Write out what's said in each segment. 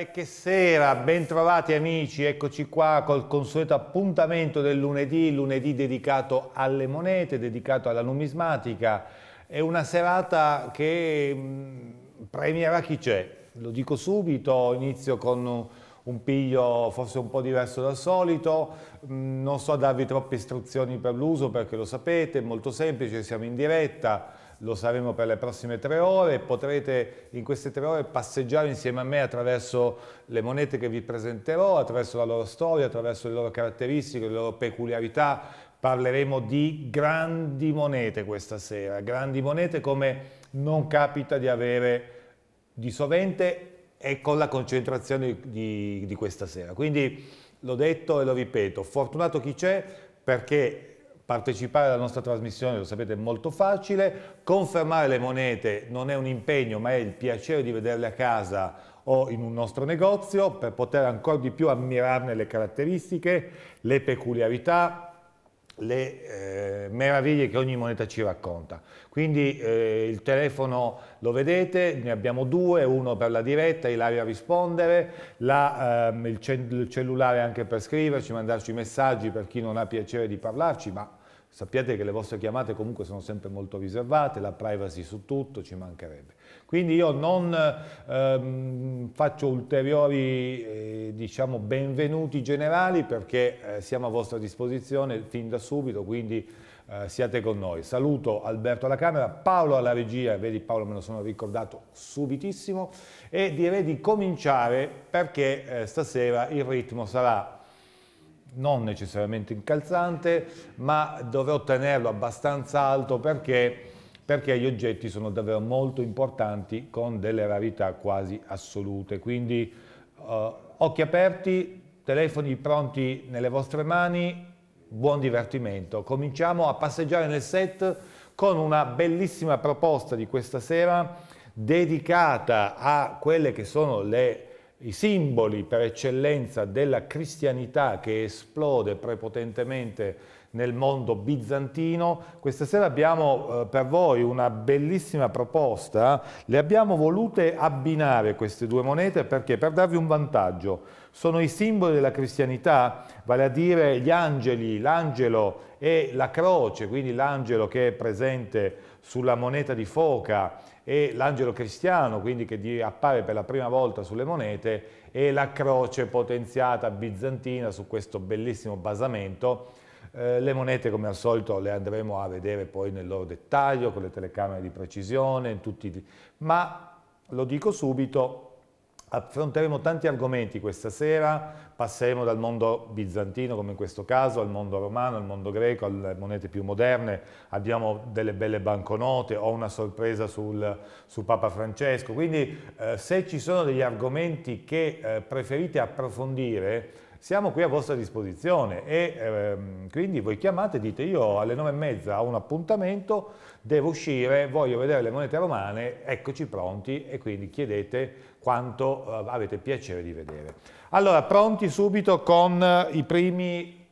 E che sera, bentrovati amici, eccoci qua col consueto appuntamento del lunedì, lunedì dedicato alle monete, dedicato alla numismatica. È una serata che mm, premierà chi c'è, lo dico subito, inizio con un piglio forse un po' diverso dal solito, mm, non so darvi troppe istruzioni per l'uso perché lo sapete, è molto semplice, siamo in diretta, lo saremo per le prossime tre ore, potrete in queste tre ore passeggiare insieme a me attraverso le monete che vi presenterò, attraverso la loro storia, attraverso le loro caratteristiche, le loro peculiarità, parleremo di grandi monete questa sera, grandi monete come non capita di avere di sovente e con la concentrazione di, di questa sera. Quindi l'ho detto e lo ripeto, fortunato chi c'è perché Partecipare alla nostra trasmissione, lo sapete, è molto facile. Confermare le monete non è un impegno, ma è il piacere di vederle a casa o in un nostro negozio per poter ancora di più ammirarne le caratteristiche, le peculiarità, le eh, meraviglie che ogni moneta ci racconta. Quindi eh, il telefono lo vedete, ne abbiamo due, uno per la diretta, Ilaria a rispondere, la, ehm, il, il, cellulare anche per scriverci, mandarci messaggi per chi non ha piacere di parlarci, ma Sappiate che le vostre chiamate comunque sono sempre molto riservate, la privacy su tutto ci mancherebbe. Quindi io non ehm, faccio ulteriori eh, diciamo, benvenuti generali perché eh, siamo a vostra disposizione fin da subito, quindi eh, siate con noi. Saluto Alberto alla Camera, Paolo alla regia, vedi Paolo me lo sono ricordato subitissimo, e direi di cominciare perché eh, stasera il ritmo sarà non necessariamente incalzante, ma dovrò tenerlo abbastanza alto perché, perché gli oggetti sono davvero molto importanti con delle rarità quasi assolute. Quindi uh, occhi aperti, telefoni pronti nelle vostre mani, buon divertimento. Cominciamo a passeggiare nel set con una bellissima proposta di questa sera dedicata a quelle che sono le i simboli per eccellenza della cristianità che esplode prepotentemente nel mondo bizantino. Questa sera abbiamo eh, per voi una bellissima proposta, le abbiamo volute abbinare queste due monete perché? Per darvi un vantaggio. Sono i simboli della cristianità, vale a dire gli angeli, l'angelo e la croce, quindi l'angelo che è presente sulla moneta di foca e l'angelo cristiano, quindi che appare per la prima volta sulle monete, e la croce potenziata bizantina su questo bellissimo basamento. Eh, le monete come al solito le andremo a vedere poi nel loro dettaglio, con le telecamere di precisione, tutti, ma lo dico subito, Affronteremo tanti argomenti questa sera, passeremo dal mondo bizantino come in questo caso al mondo romano, al mondo greco, alle monete più moderne, abbiamo delle belle banconote, ho una sorpresa sul, su Papa Francesco, quindi eh, se ci sono degli argomenti che eh, preferite approfondire siamo qui a vostra disposizione. E ehm, quindi voi chiamate e dite io alle nove e mezza ho un appuntamento, devo uscire, voglio vedere le monete romane, eccoci pronti. E quindi chiedete quanto eh, avete piacere di vedere. Allora, pronti subito con eh, i primi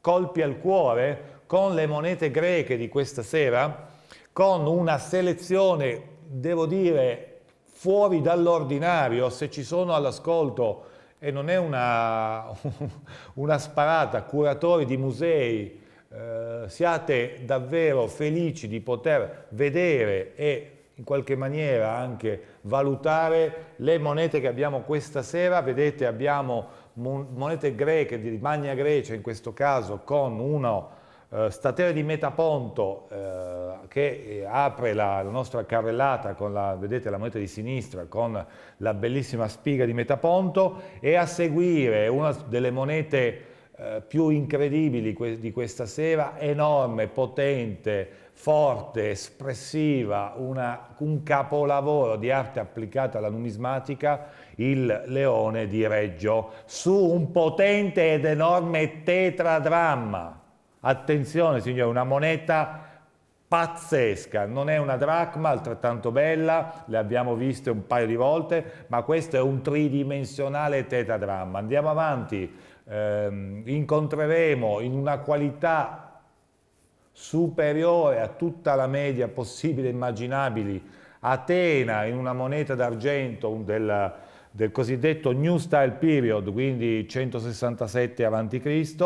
colpi al cuore, con le monete greche di questa sera, con una selezione, devo dire, fuori dall'ordinario, se ci sono all'ascolto e non è una, una sparata, curatori di musei, eh, siate davvero felici di poter vedere e in qualche maniera anche valutare le monete che abbiamo questa sera. Vedete abbiamo monete greche di Magna Grecia in questo caso con uno eh, statere di Metaponto eh, che eh, apre la, la, nostra carrellata con la, vedete la moneta di sinistra, con la bellissima spiga di Metaponto e a seguire una delle monete eh, più incredibili di questa sera, enorme, potente, forte, espressiva, una, un capolavoro di arte applicata alla numismatica, il leone di Reggio, su un potente ed enorme tetradramma. Attenzione signore, una moneta pazzesca, non è una dracma altrettanto bella, le abbiamo viste un paio di volte, ma questo è un tridimensionale tetradramma. Andiamo avanti, eh, incontreremo in una qualità superiore a tutta la media possibile e immaginabili Atena in una moneta d'argento del del cosiddetto New Style Period, quindi 167 a.C.,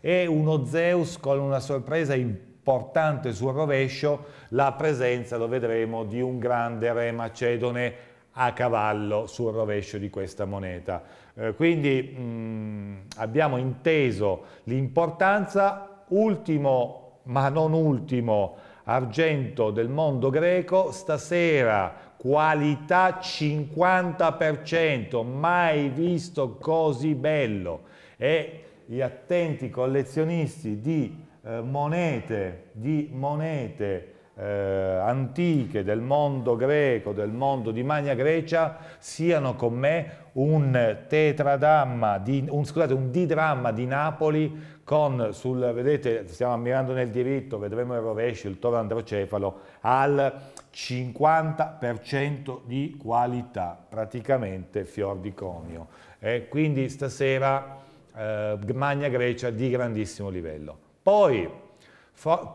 e uno Zeus con una sorpresa importante sul rovescio, la presenza, lo vedremo, di un grande re macedone a cavallo sul rovescio di questa moneta. Eh, quindi mh, abbiamo inteso l'importanza, ultimo ma non ultimo, argento del mondo greco, stasera qualità 50%, mai visto così bello. E gli attenti collezionisti di eh, monete, di monete eh, antiche del mondo greco, del mondo di Magna Grecia, siano con me un tetradamma, di, un, scusate, un didramma di Napoli con, sul, vedete, stiamo ammirando nel diritto, vedremo il rovescio, il toro androcefalo, al 50% di qualità, praticamente fior di conio. Eh, quindi stasera eh, Magna Grecia di grandissimo livello. Poi,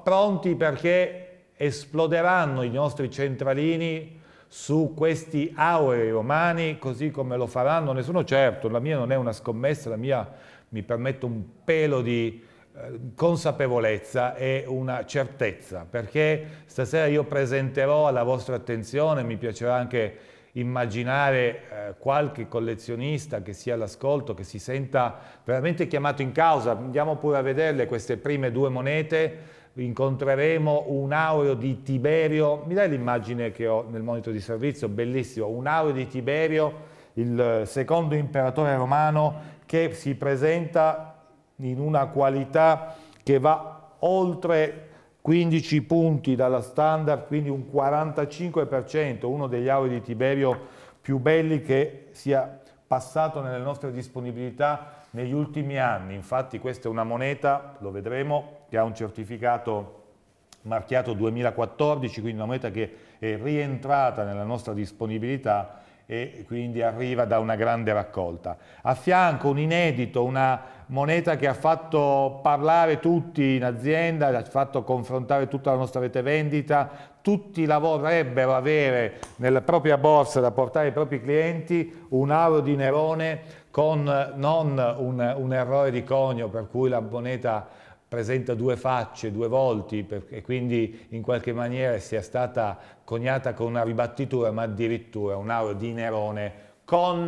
pronti perché esploderanno i nostri centralini su questi aurei romani, così come lo faranno, ne sono certo, la mia non è una scommessa, la mia mi permette un pelo di eh, consapevolezza e una certezza, perché stasera io presenterò alla vostra attenzione, mi piacerà anche immaginare eh, qualche collezionista che sia all'ascolto, che si senta veramente chiamato in causa, andiamo pure a vederle queste prime due monete, incontreremo un aureo di Tiberio, mi dai l'immagine che ho nel monitor di servizio, bellissimo, un aureo di Tiberio, il secondo imperatore romano, che si presenta in una qualità che va oltre 15 punti dalla standard, quindi un 45%, uno degli aurei di Tiberio più belli che sia passato nelle nostre disponibilità negli ultimi anni. Infatti questa è una moneta, lo vedremo, che ha un certificato marchiato 2014, quindi una moneta che è rientrata nella nostra disponibilità e quindi arriva da una grande raccolta. A fianco un inedito, una moneta che ha fatto parlare tutti in azienda, ha fatto confrontare tutta la nostra rete vendita, tutti la vorrebbero avere nella propria borsa da portare ai propri clienti, un aro di Nerone con non un, un errore di conio per cui la moneta presenta due facce, due volti e quindi in qualche maniera sia stata coniata con una ribattitura, ma addirittura un auro di Nerone con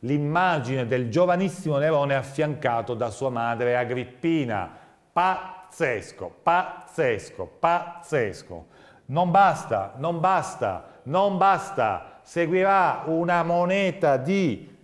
l'immagine del giovanissimo Nerone affiancato da sua madre Agrippina. Pazzesco, pazzesco, pazzesco. Non basta, non basta, non basta. Seguirà una moneta di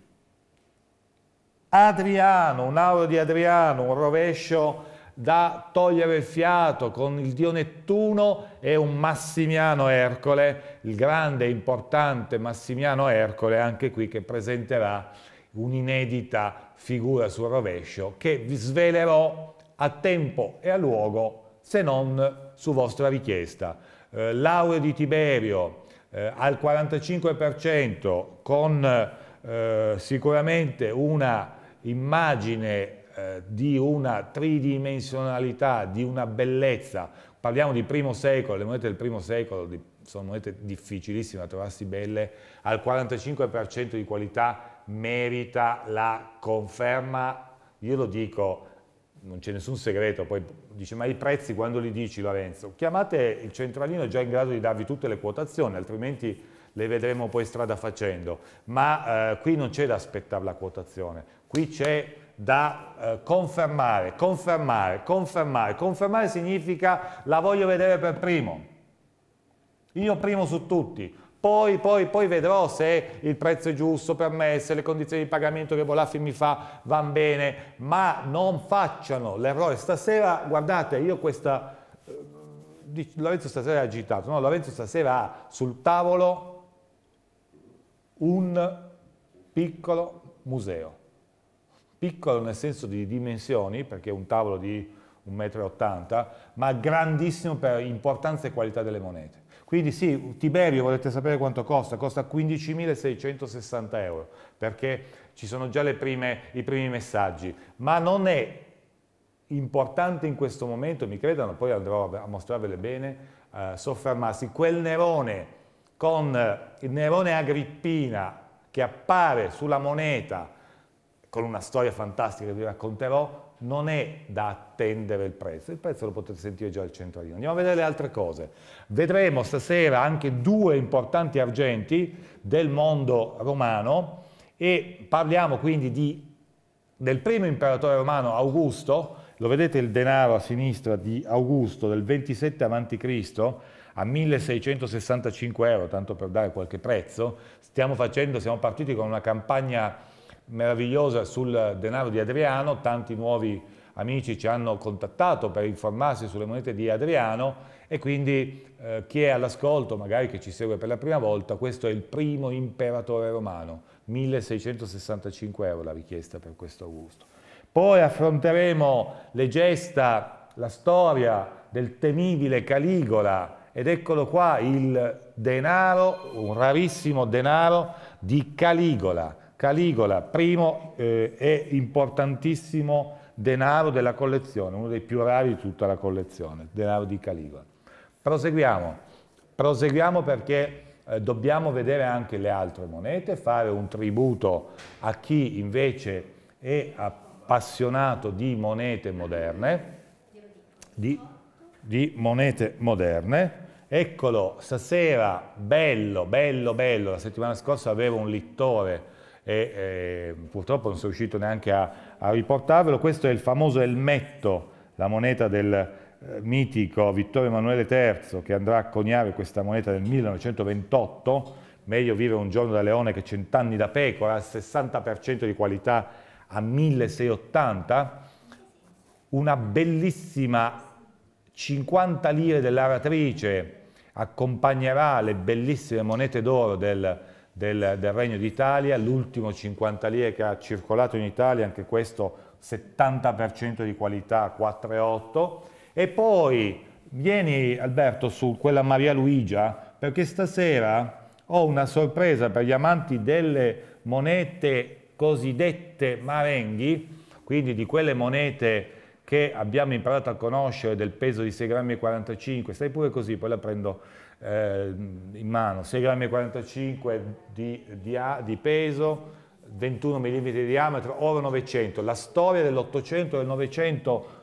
Adriano, un di Adriano, un rovescio da togliere il fiato con il dio Nettuno e un Massimiano Ercole, il grande e importante Massimiano Ercole, anche qui che presenterà un'inedita figura sul rovescio che vi svelerò a tempo e a luogo se non su vostra richiesta. Eh, Laureo di Tiberio eh, al 45% con eh, sicuramente una immagine eh, di una tridimensionalità, di una bellezza. Parliamo di primo secolo, le monete del primo secolo di, sono monete difficilissime da trovarsi belle, al 45% di qualità merita la conferma, io lo dico, non c'è nessun segreto, poi dice ma i prezzi quando li dici Lorenzo? Chiamate il centralino è già in grado di darvi tutte le quotazioni, altrimenti le vedremo poi strada facendo, ma eh, qui non c'è da aspettare la quotazione, qui c'è da eh, confermare, confermare, confermare. Confermare significa la voglio vedere per primo. Io primo su tutti. Poi, poi, poi vedrò se il prezzo è giusto per me, se le condizioni di pagamento che Volafi mi fa vanno bene, ma non facciano l'errore. Stasera, guardate, io questa... Eh, Lorenzo stasera è agitato, no? Lorenzo stasera ha sul tavolo un piccolo museo piccolo nel senso di dimensioni, perché è un tavolo di 1,80 m, ma grandissimo per importanza e qualità delle monete. Quindi sì, Tiberio volete sapere quanto costa? Costa 15.660 euro, perché ci sono già prime, i primi messaggi, ma non è importante in questo momento, mi credano, poi andrò a mostrarvele bene, eh, soffermarsi, quel Nerone con il Nerone Agrippina che appare sulla moneta con una storia fantastica che vi racconterò, non è da attendere il prezzo, il prezzo lo potete sentire già al centralino. Andiamo a vedere le altre cose. Vedremo stasera anche due importanti argenti del mondo romano e parliamo quindi di, del primo imperatore romano Augusto, lo vedete il denaro a sinistra di Augusto del 27 a.C., a 1665 euro, tanto per dare qualche prezzo, stiamo facendo, siamo partiti con una campagna meravigliosa sul denaro di Adriano, tanti nuovi amici ci hanno contattato per informarsi sulle monete di Adriano e quindi eh, chi è all'ascolto, magari che ci segue per la prima volta, questo è il primo imperatore romano, 1665 euro la richiesta per questo Augusto. Poi affronteremo le gesta, la storia del temibile Caligola ed eccolo qua il denaro, un rarissimo denaro di Caligola, Caligola, primo eh, e importantissimo denaro della collezione, uno dei più rari di tutta la collezione, denaro di Caligola. Proseguiamo, proseguiamo perché eh, dobbiamo vedere anche le altre monete, fare un tributo a chi invece è appassionato di monete moderne, di, di monete moderne. Eccolo, stasera, bello, bello, bello, la settimana scorsa avevo un littore e eh, purtroppo non sono riuscito neanche a, a, riportarvelo. Questo è il famoso elmetto, la moneta del eh, mitico Vittorio Emanuele III che andrà a coniare questa moneta nel 1928, meglio vivere un giorno da leone che cent'anni da pecora, al 60% di qualità a 1680, una bellissima 50 lire dell'aratrice accompagnerà le bellissime monete d'oro del del, del Regno d'Italia, l'ultimo 50 lire che ha circolato in Italia, anche questo 70% di qualità 4,8 e poi vieni Alberto su quella Maria Luigia perché stasera ho una sorpresa per gli amanti delle monete cosiddette marenghi, quindi di quelle monete che abbiamo imparato a conoscere del peso di 6,45 grammi, stai pure così, poi la prendo eh, in mano, 6,45 grammi di, di, di, peso, 21 mm di diametro, oro 900, la storia dell'Ottocento e del Novecento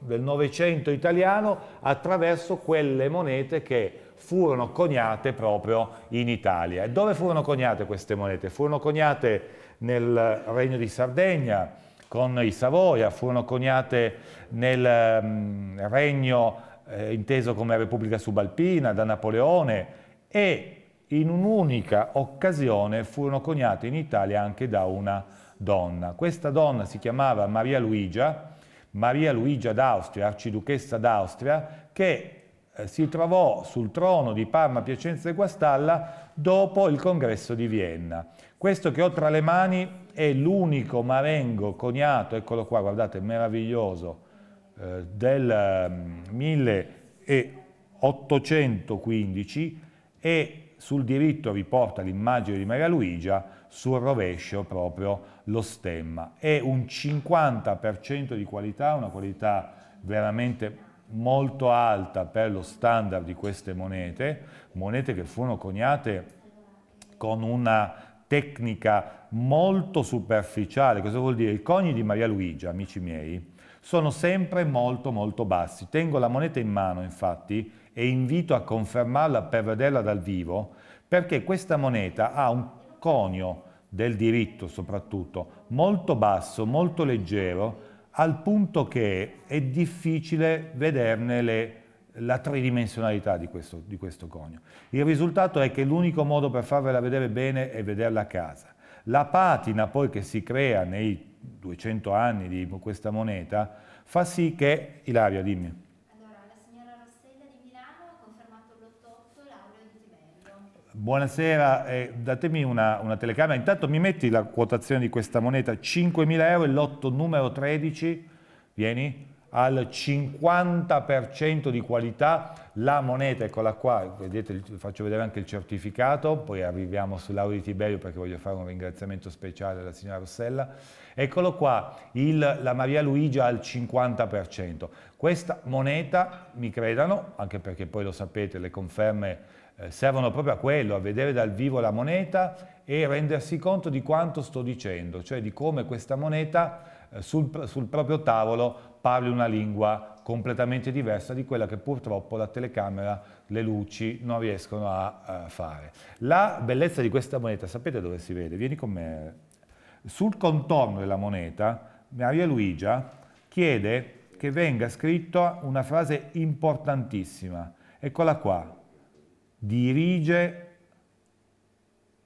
del Novecento italiano attraverso quelle monete che furono coniate proprio in Italia. E dove furono coniate queste monete? Furono coniate nel Regno di Sardegna con i Savoia, furono coniate nel um, Regno eh, inteso come Repubblica Subalpina da Napoleone e in un'unica occasione furono coniate in Italia anche da una donna. Questa donna si chiamava Maria Luigia, Maria Luigia d'Austria, arciduchessa d'Austria, che eh, si trovò sul trono di Parma, Piacenza e Guastalla dopo il congresso di Vienna. Questo che ho tra le mani è l'unico marengo coniato, eccolo qua, guardate, meraviglioso, eh, del 1815 mm, e sul diritto riporta l'immagine di Maria Luigia, sul rovescio proprio lo stemma. È un 50% di qualità, una qualità veramente molto alta per lo standard di queste monete, monete che furono coniate con una tecnica molto superficiale. Cosa vuol dire? I coni di Maria Luigia, amici miei, sono sempre molto molto bassi. Tengo la moneta in mano infatti e invito a confermarla per vederla dal vivo perché questa moneta ha un conio del diritto soprattutto molto basso, molto leggero al punto che è difficile vederne le, la tridimensionalità di questo, di questo conio. Il risultato è che l'unico modo per farvela vedere bene è vederla a casa. La patina poi che si crea nei 200 anni di questa moneta, fa sì che, Ilaria dimmi. Allora, la signora Rossella di Milano ha confermato l'88 Laureo di Tiberio. Buonasera, eh, datemi una, una, telecamera, intanto mi metti la quotazione di questa moneta, 5.000 euro, il lotto numero 13, vieni? al 50% di qualità, la moneta, eccola qua, vedete, faccio vedere anche il certificato, poi arriviamo sull'Audi di Tiberio perché voglio fare un ringraziamento speciale alla signora Rossella, eccolo qua, il, la Maria Luigia al 50%. Questa moneta, mi credano, anche perché poi lo sapete, le conferme eh, servono proprio a quello, a vedere dal vivo la moneta e rendersi conto di quanto sto dicendo, cioè di come questa moneta eh, sul, sul proprio tavolo parli una lingua completamente diversa di quella che purtroppo la telecamera, le luci non riescono a, a fare. La bellezza di questa moneta, sapete dove si vede? Vieni con me. Sul contorno della moneta, Maria Luigia chiede che venga scritta una frase importantissima. Eccola qua. Dirige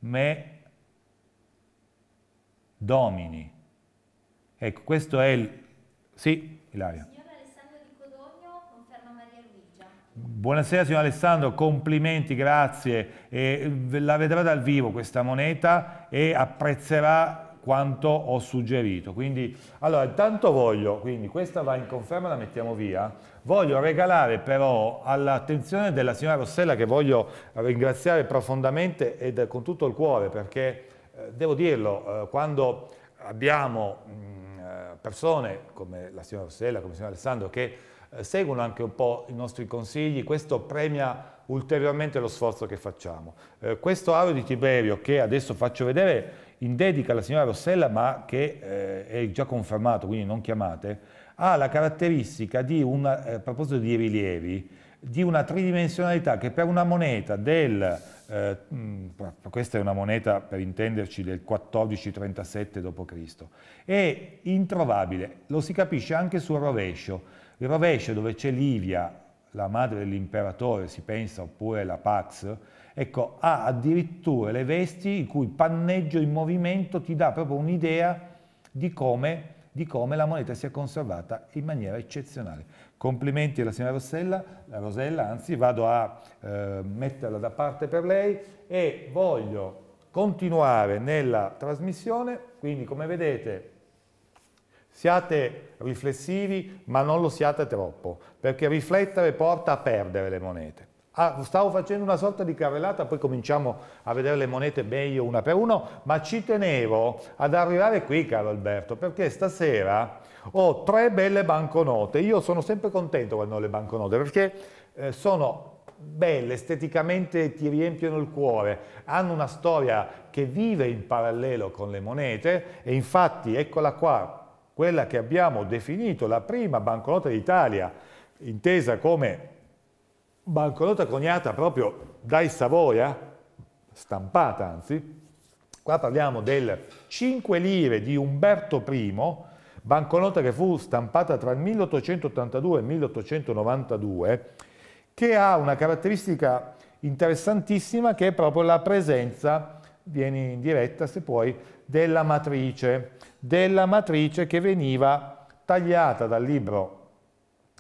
me domini. Ecco, questo è il... Sì, Ilaria. Signor Alessandro di Codogno conferma Maria Luigia. Buonasera signor Alessandro, complimenti, grazie. E la vedrà dal vivo questa moneta e apprezzerà quanto ho suggerito. Quindi, allora, intanto voglio, quindi questa va in conferma, la mettiamo via. Voglio regalare però all'attenzione della signora Rossella, che voglio ringraziare profondamente e con tutto il cuore, perché eh, devo dirlo, eh, quando abbiamo mh, persone come la signora Rossella, come il signor Alessandro, che eh, seguono anche un po' i nostri consigli, questo premia ulteriormente lo sforzo che facciamo. Eh, questo aro di Tiberio che adesso faccio vedere in dedica alla signora Rossella, ma che eh, è già confermato, quindi non chiamate, ha la caratteristica di, una, eh, a proposito di rilievi, di una tridimensionalità che per una moneta del eh, questa è una moneta per intenderci del 1437 d.C., è introvabile, lo si capisce anche sul rovescio, il rovescio dove c'è Livia, la madre dell'imperatore, si pensa, oppure la Pax, ecco, ha addirittura le vesti il cui panneggio in movimento ti dà proprio un'idea di come di come la moneta sia conservata in maniera eccezionale. Complimenti alla signora Rossella, la Rosella, anzi vado a eh, metterla da parte per lei e voglio continuare nella trasmissione, quindi come vedete siate riflessivi ma non lo siate troppo, perché riflettere porta a perdere le monete. Ah, stavo facendo una sorta di carrellata, poi cominciamo a vedere le monete meglio una per uno, ma ci tenevo ad arrivare qui, caro Alberto, perché stasera ho tre belle banconote. Io sono sempre contento quando ho le banconote, perché eh, sono belle, esteticamente ti riempiono il cuore, hanno una storia che vive in parallelo con le monete e infatti eccola qua, quella che abbiamo definito la prima banconota d'Italia, intesa come banconota coniata proprio dai Savoia, stampata anzi, qua parliamo del 5 lire di Umberto I, banconota che fu stampata tra il 1882 e il 1892, che ha una caratteristica interessantissima che è proprio la presenza, vieni in diretta se puoi, della matrice, della matrice che veniva tagliata dal libro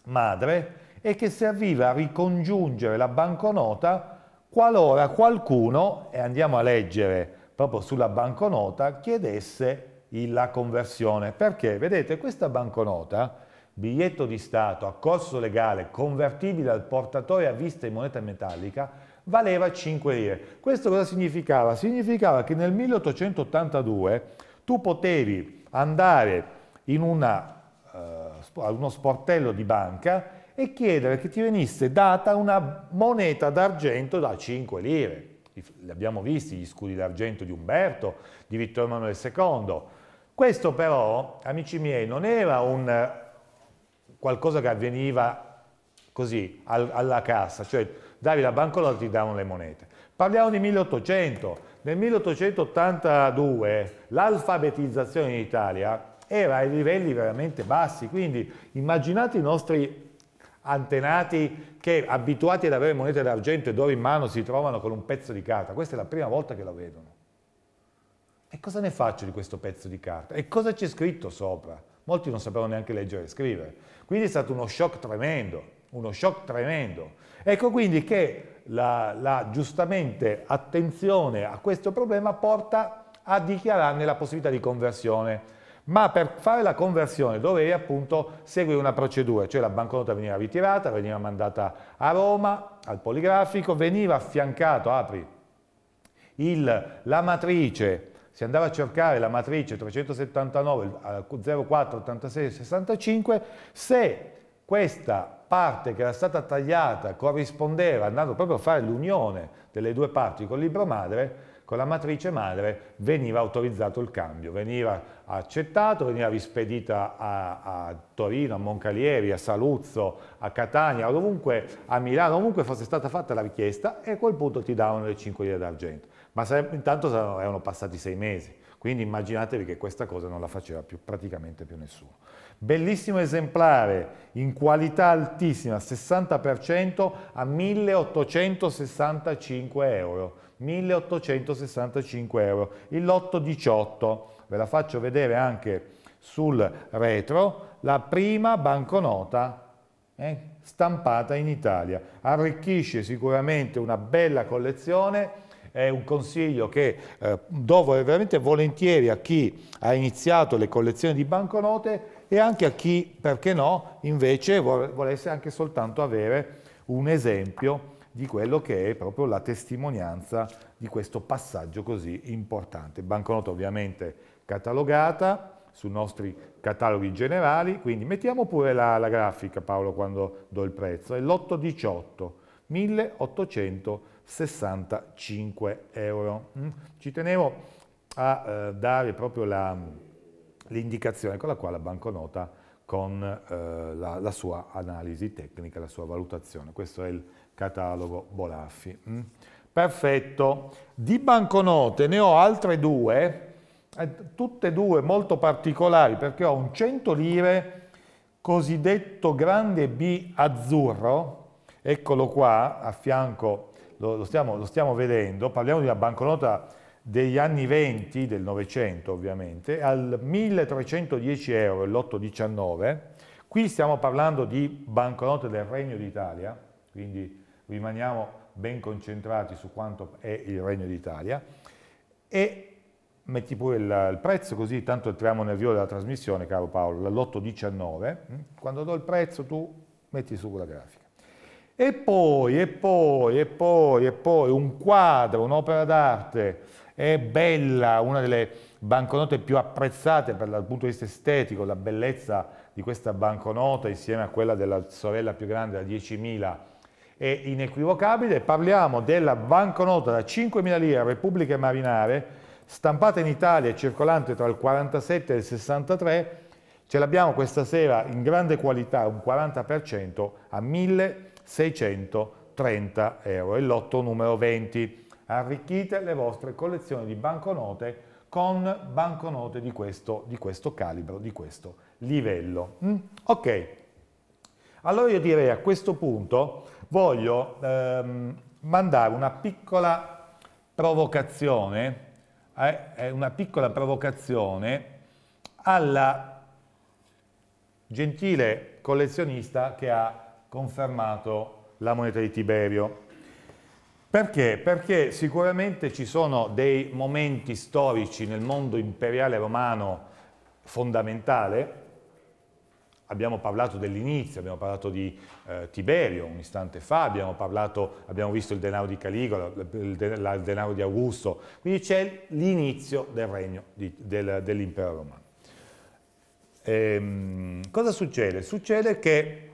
madre e che serviva a ricongiungere la banconota qualora qualcuno, e andiamo a leggere proprio sulla banconota, chiedesse la conversione. Perché, vedete, questa banconota, biglietto di Stato a corso legale convertibile al portatore a vista in moneta metallica, valeva 5 lire. Questo cosa significava? Significava che nel 1882 tu potevi andare in una, uh, uno sportello di banca e chiedere che ti venisse data una moneta d'argento da 5 lire. Li abbiamo visti gli scudi d'argento di Umberto, di Vittorio Emanuele II. Questo però, amici miei, non era un qualcosa che avveniva così al, alla cassa, cioè davi la banconota e ti davano le monete. Parliamo di 1800. Nel 1882 l'alfabetizzazione in Italia era ai livelli veramente bassi, quindi immaginate i nostri antenati che abituati ad avere monete d'argento e d'oro in mano si trovano con un pezzo di carta. Questa è la prima volta che lo vedono. E cosa ne faccio di questo pezzo di carta? E cosa c'è scritto sopra? Molti non sapevano neanche leggere e scrivere. Quindi è stato uno shock tremendo, uno shock tremendo. Ecco quindi che la, la giustamente attenzione a questo problema porta a dichiararne la possibilità di conversione ma per fare la conversione dovevi appunto seguire una procedura, cioè la banconota veniva ritirata, veniva mandata a Roma, al poligrafico, veniva affiancato, apri, il, la matrice, si andava a cercare la matrice 379 04 86 65, se questa parte che era stata tagliata corrispondeva, andando proprio a fare l'unione delle due parti col libro madre, con la matrice madre veniva autorizzato il cambio, veniva accettato, veniva rispedita a, a Torino, a Moncalieri, a Saluzzo, a Catania, ovunque, a Milano, ovunque fosse stata fatta la richiesta e a quel punto ti davano le 5 lire d'argento. Ma intanto erano passati sei mesi, quindi immaginatevi che questa cosa non la faceva più, praticamente più nessuno. Bellissimo esemplare, in qualità altissima, 60% a 1865 euro. 1865 euro. Il lotto 18, ve la faccio vedere anche sul retro, la prima banconota eh, stampata in Italia. Arricchisce sicuramente una bella collezione, è un consiglio che eh, do veramente volentieri a chi ha iniziato le collezioni di banconote e anche a chi, perché no, invece volesse anche soltanto avere un esempio di quello che è proprio la testimonianza di questo passaggio così importante. Banconota ovviamente catalogata sui nostri cataloghi generali, quindi mettiamo pure la, la grafica Paolo quando do il prezzo, è l'818, 1865 euro. Mm? Ci tenevo a eh, dare proprio l'indicazione con la quale la banconota con eh, la, la, sua analisi tecnica, la sua valutazione. Questo è il catalogo Bolaffi. Mm? Perfetto. Di banconote ne ho altre due, eh, tutte e due molto particolari perché ho un 100 lire cosiddetto grande B azzurro, eccolo qua a fianco, lo, lo, stiamo, lo stiamo vedendo, parliamo di una banconota degli anni 20 del Novecento ovviamente, al 1310 euro, l'819, qui stiamo parlando di banconote del Regno d'Italia, quindi rimaniamo ben concentrati su quanto è il Regno d'Italia e metti pure il, il, prezzo così tanto entriamo nel vivo della trasmissione, caro Paolo, l'8,19, mm? quando do il prezzo tu metti su quella grafica. E poi, e poi, e poi, e poi, un quadro, un'opera d'arte, è bella, una delle banconote più apprezzate per, dal punto di vista estetico, la bellezza di questa banconota insieme a quella della sorella più grande, la 10.000 è inequivocabile. Parliamo della banconota da 5.000 lire Repubblica Marinare, stampata in Italia e circolante tra il 47 e il 63, ce l'abbiamo questa sera in grande qualità, un 40% a 1.630 euro, il lotto numero 20. Arricchite le vostre collezioni di banconote con banconote di questo, di questo calibro, di questo livello. Mm? Ok, allora io direi a questo punto voglio ehm, mandare una piccola provocazione, eh, una piccola provocazione alla gentile collezionista che ha confermato la moneta di Tiberio. Perché? Perché sicuramente ci sono dei momenti storici nel mondo imperiale romano fondamentale, Abbiamo parlato dell'inizio, abbiamo parlato di eh, Tiberio un istante fa, abbiamo, parlato, abbiamo visto il denaro di Caligola, il, denaro di Augusto, quindi c'è l'inizio del regno del, dell'impero romano. Ehm, cosa succede? Succede che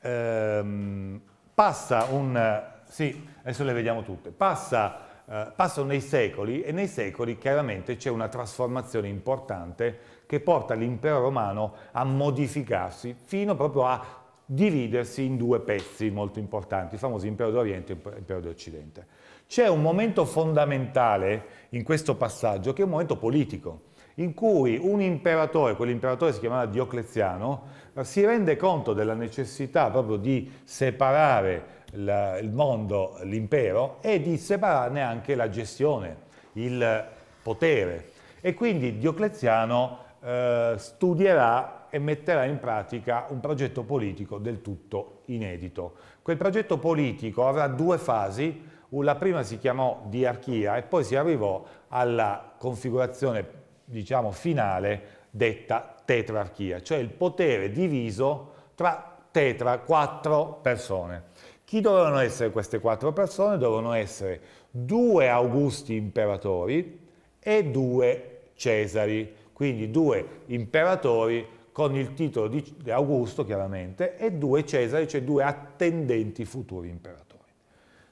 ehm, passa un... sì, adesso le vediamo tutte. Passa eh, passano nei secoli e nei secoli chiaramente c'è una trasformazione importante che porta l'impero romano a modificarsi fino proprio a dividersi in due pezzi molto importanti, il famoso impero d'Oriente e impero d'Occidente. C'è un momento fondamentale in questo passaggio che è un momento politico, in cui un imperatore, quell'imperatore si chiamava Diocleziano, si rende conto della necessità proprio di separare il mondo, l'impero, e di separarne anche la gestione, il potere. E quindi Diocleziano eh, studierà e metterà in pratica un progetto politico del tutto inedito. Quel progetto politico avrà due fasi, la prima si chiamò diarchia e poi si arrivò alla configurazione diciamo, finale detta tetrarchia, cioè il potere diviso tra tetra, quattro persone. Chi dovevano essere queste quattro persone? Dovevano essere due Augusti imperatori e due Cesari quindi due imperatori con il titolo di Augusto chiaramente e due Cesari, cioè due attendenti futuri imperatori.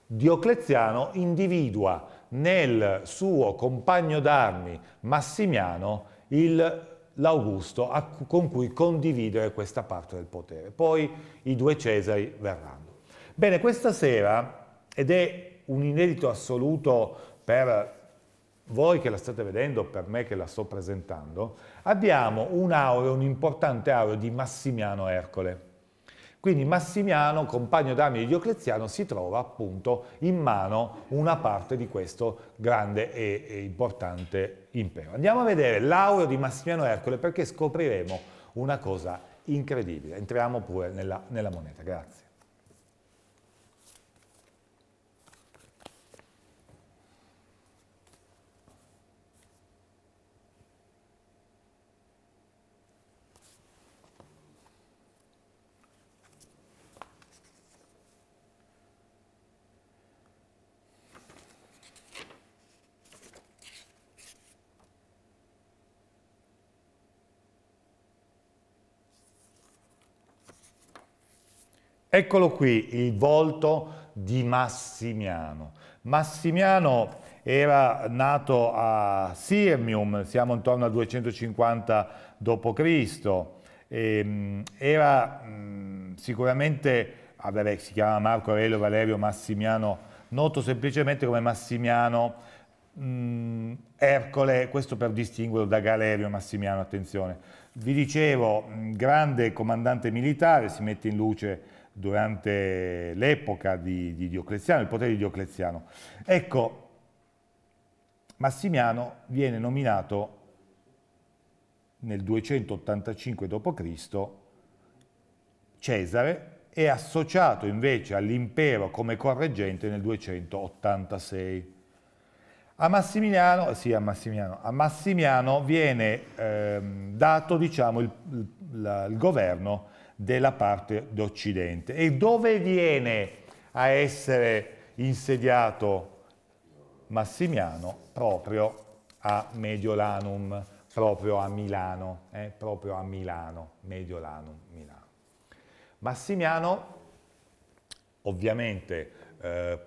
Diocleziano individua nel suo compagno d'armi Massimiano l'Augusto con cui condividere questa parte del potere. Poi i due Cesari verranno. Bene, questa sera, ed è un inedito assoluto per voi che la state vedendo, per me che la sto presentando, abbiamo un aureo, un importante aureo di Massimiano Ercole. Quindi Massimiano, compagno d'armi di Diocleziano, si trova appunto in mano una parte di questo grande e, importante impero. Andiamo a vedere l'aureo di Massimiano Ercole perché scopriremo una cosa incredibile. Entriamo pure nella, nella moneta, grazie. Eccolo qui il volto di Massimiano. Massimiano era nato a Sirmium, siamo intorno al 250 d.C., era mh, mm, sicuramente, ah, vabbè, si chiama Marco Aurelio Valerio Massimiano, noto semplicemente come Massimiano mh, mm, Ercole, questo per distinguerlo da Galerio Massimiano, attenzione. Vi dicevo, grande comandante militare, si mette in luce durante l'epoca di, di Diocleziano, il potere di Diocleziano. Ecco, Massimiano viene nominato nel 285 d.C. Cesare e associato invece all'impero come correggente nel 286. A Massimiliano, sì, a Massimiano, a Massimiano viene ehm, dato diciamo, il, il, il governo della parte d'Occidente. E dove viene a essere insediato Massimiano? Proprio a Mediolanum, proprio a Milano, eh? proprio a Milano, Mediolanum, Milano. Massimiano, ovviamente, eh,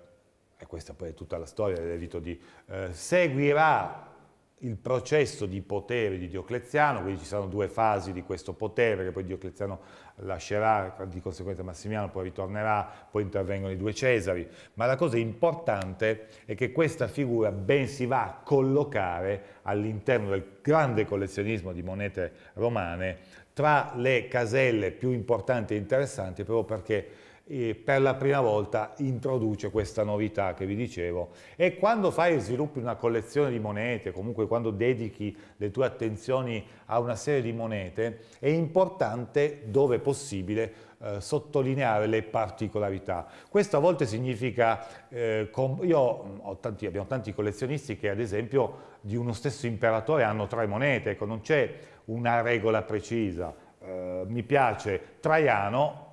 e questa poi è tutta la storia dell'evito di, eh, seguirà il processo di potere di Diocleziano, quindi ci saranno due fasi di questo potere, che poi Diocleziano lascerà, di conseguenza Massimiano poi ritornerà, poi intervengono i due Cesari, ma la cosa importante è che questa figura ben si va a collocare all'interno del grande collezionismo di monete romane tra le caselle più importanti e interessanti proprio perché eh, per la prima volta introduce questa novità che vi dicevo e quando fai e sviluppi una collezione di monete, comunque quando dedichi le tue attenzioni a una serie di monete, è importante, dove possibile, eh, sottolineare le particolarità. Questo a volte significa, eh, io ho tanti, abbiamo tanti collezionisti che ad esempio di uno stesso imperatore hanno tre monete, ecco non c'è una regola precisa, eh, mi piace Traiano,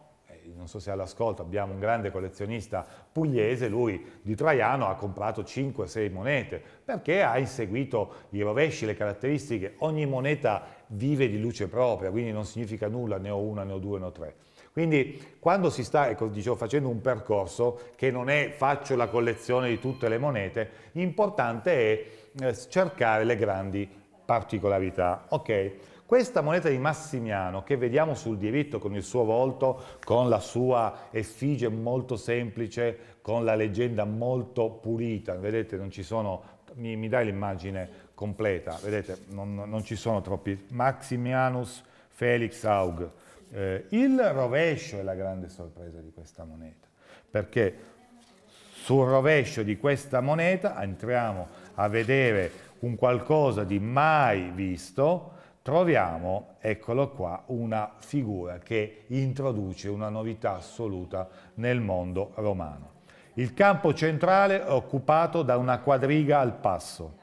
non so se all'ascolto abbiamo un grande collezionista pugliese, lui di Traiano ha comprato 5-6 monete perché ha inseguito i rovesci, le caratteristiche, ogni moneta vive di luce propria, quindi non significa nulla, ne ho una, ne ho due, ne ho tre. Quindi quando si sta, ecco, dicevo, facendo un percorso che non è faccio la collezione di tutte le monete, l'importante è eh, cercare le grandi particolarità. Okay. Questa moneta di Massimiano che vediamo sul diritto con il suo volto, con la sua effigie molto semplice, con la leggenda molto pulita, vedete non ci sono, mi, mi dai l'immagine completa, vedete non, non, ci sono troppi, Maximianus Felix Aug. Eh, il rovescio è la grande sorpresa di questa moneta, perché sul rovescio di questa moneta entriamo a vedere un qualcosa di mai visto, troviamo, eccolo qua, una figura che introduce una novità assoluta nel mondo romano. Il campo centrale è occupato da una quadriga al passo,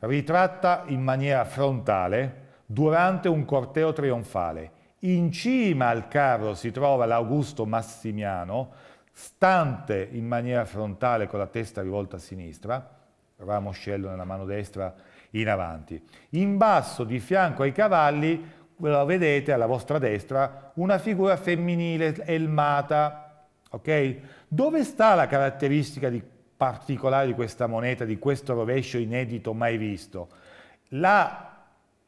ritratta in maniera frontale durante un corteo trionfale. In cima al carro si trova l'Augusto Massimiano, stante in maniera frontale con la testa rivolta a sinistra, ramoscello nella mano destra in avanti. In basso, di fianco ai cavalli, vedete alla vostra destra, una figura femminile elmata, ok? Dove sta la caratteristica di particolare di questa moneta, di questo rovescio inedito mai visto? La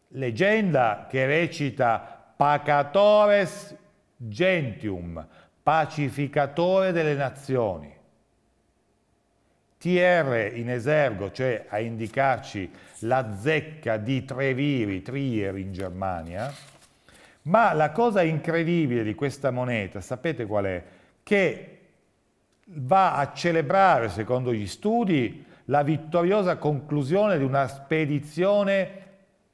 leggenda che recita Pacatores Gentium, pacificatore delle nazioni. TR in esergo, cioè a indicarci la zecca di Treviri, Trier in Germania, ma la cosa incredibile di questa moneta, sapete qual è? Che va a celebrare, secondo gli studi, la vittoriosa conclusione di una spedizione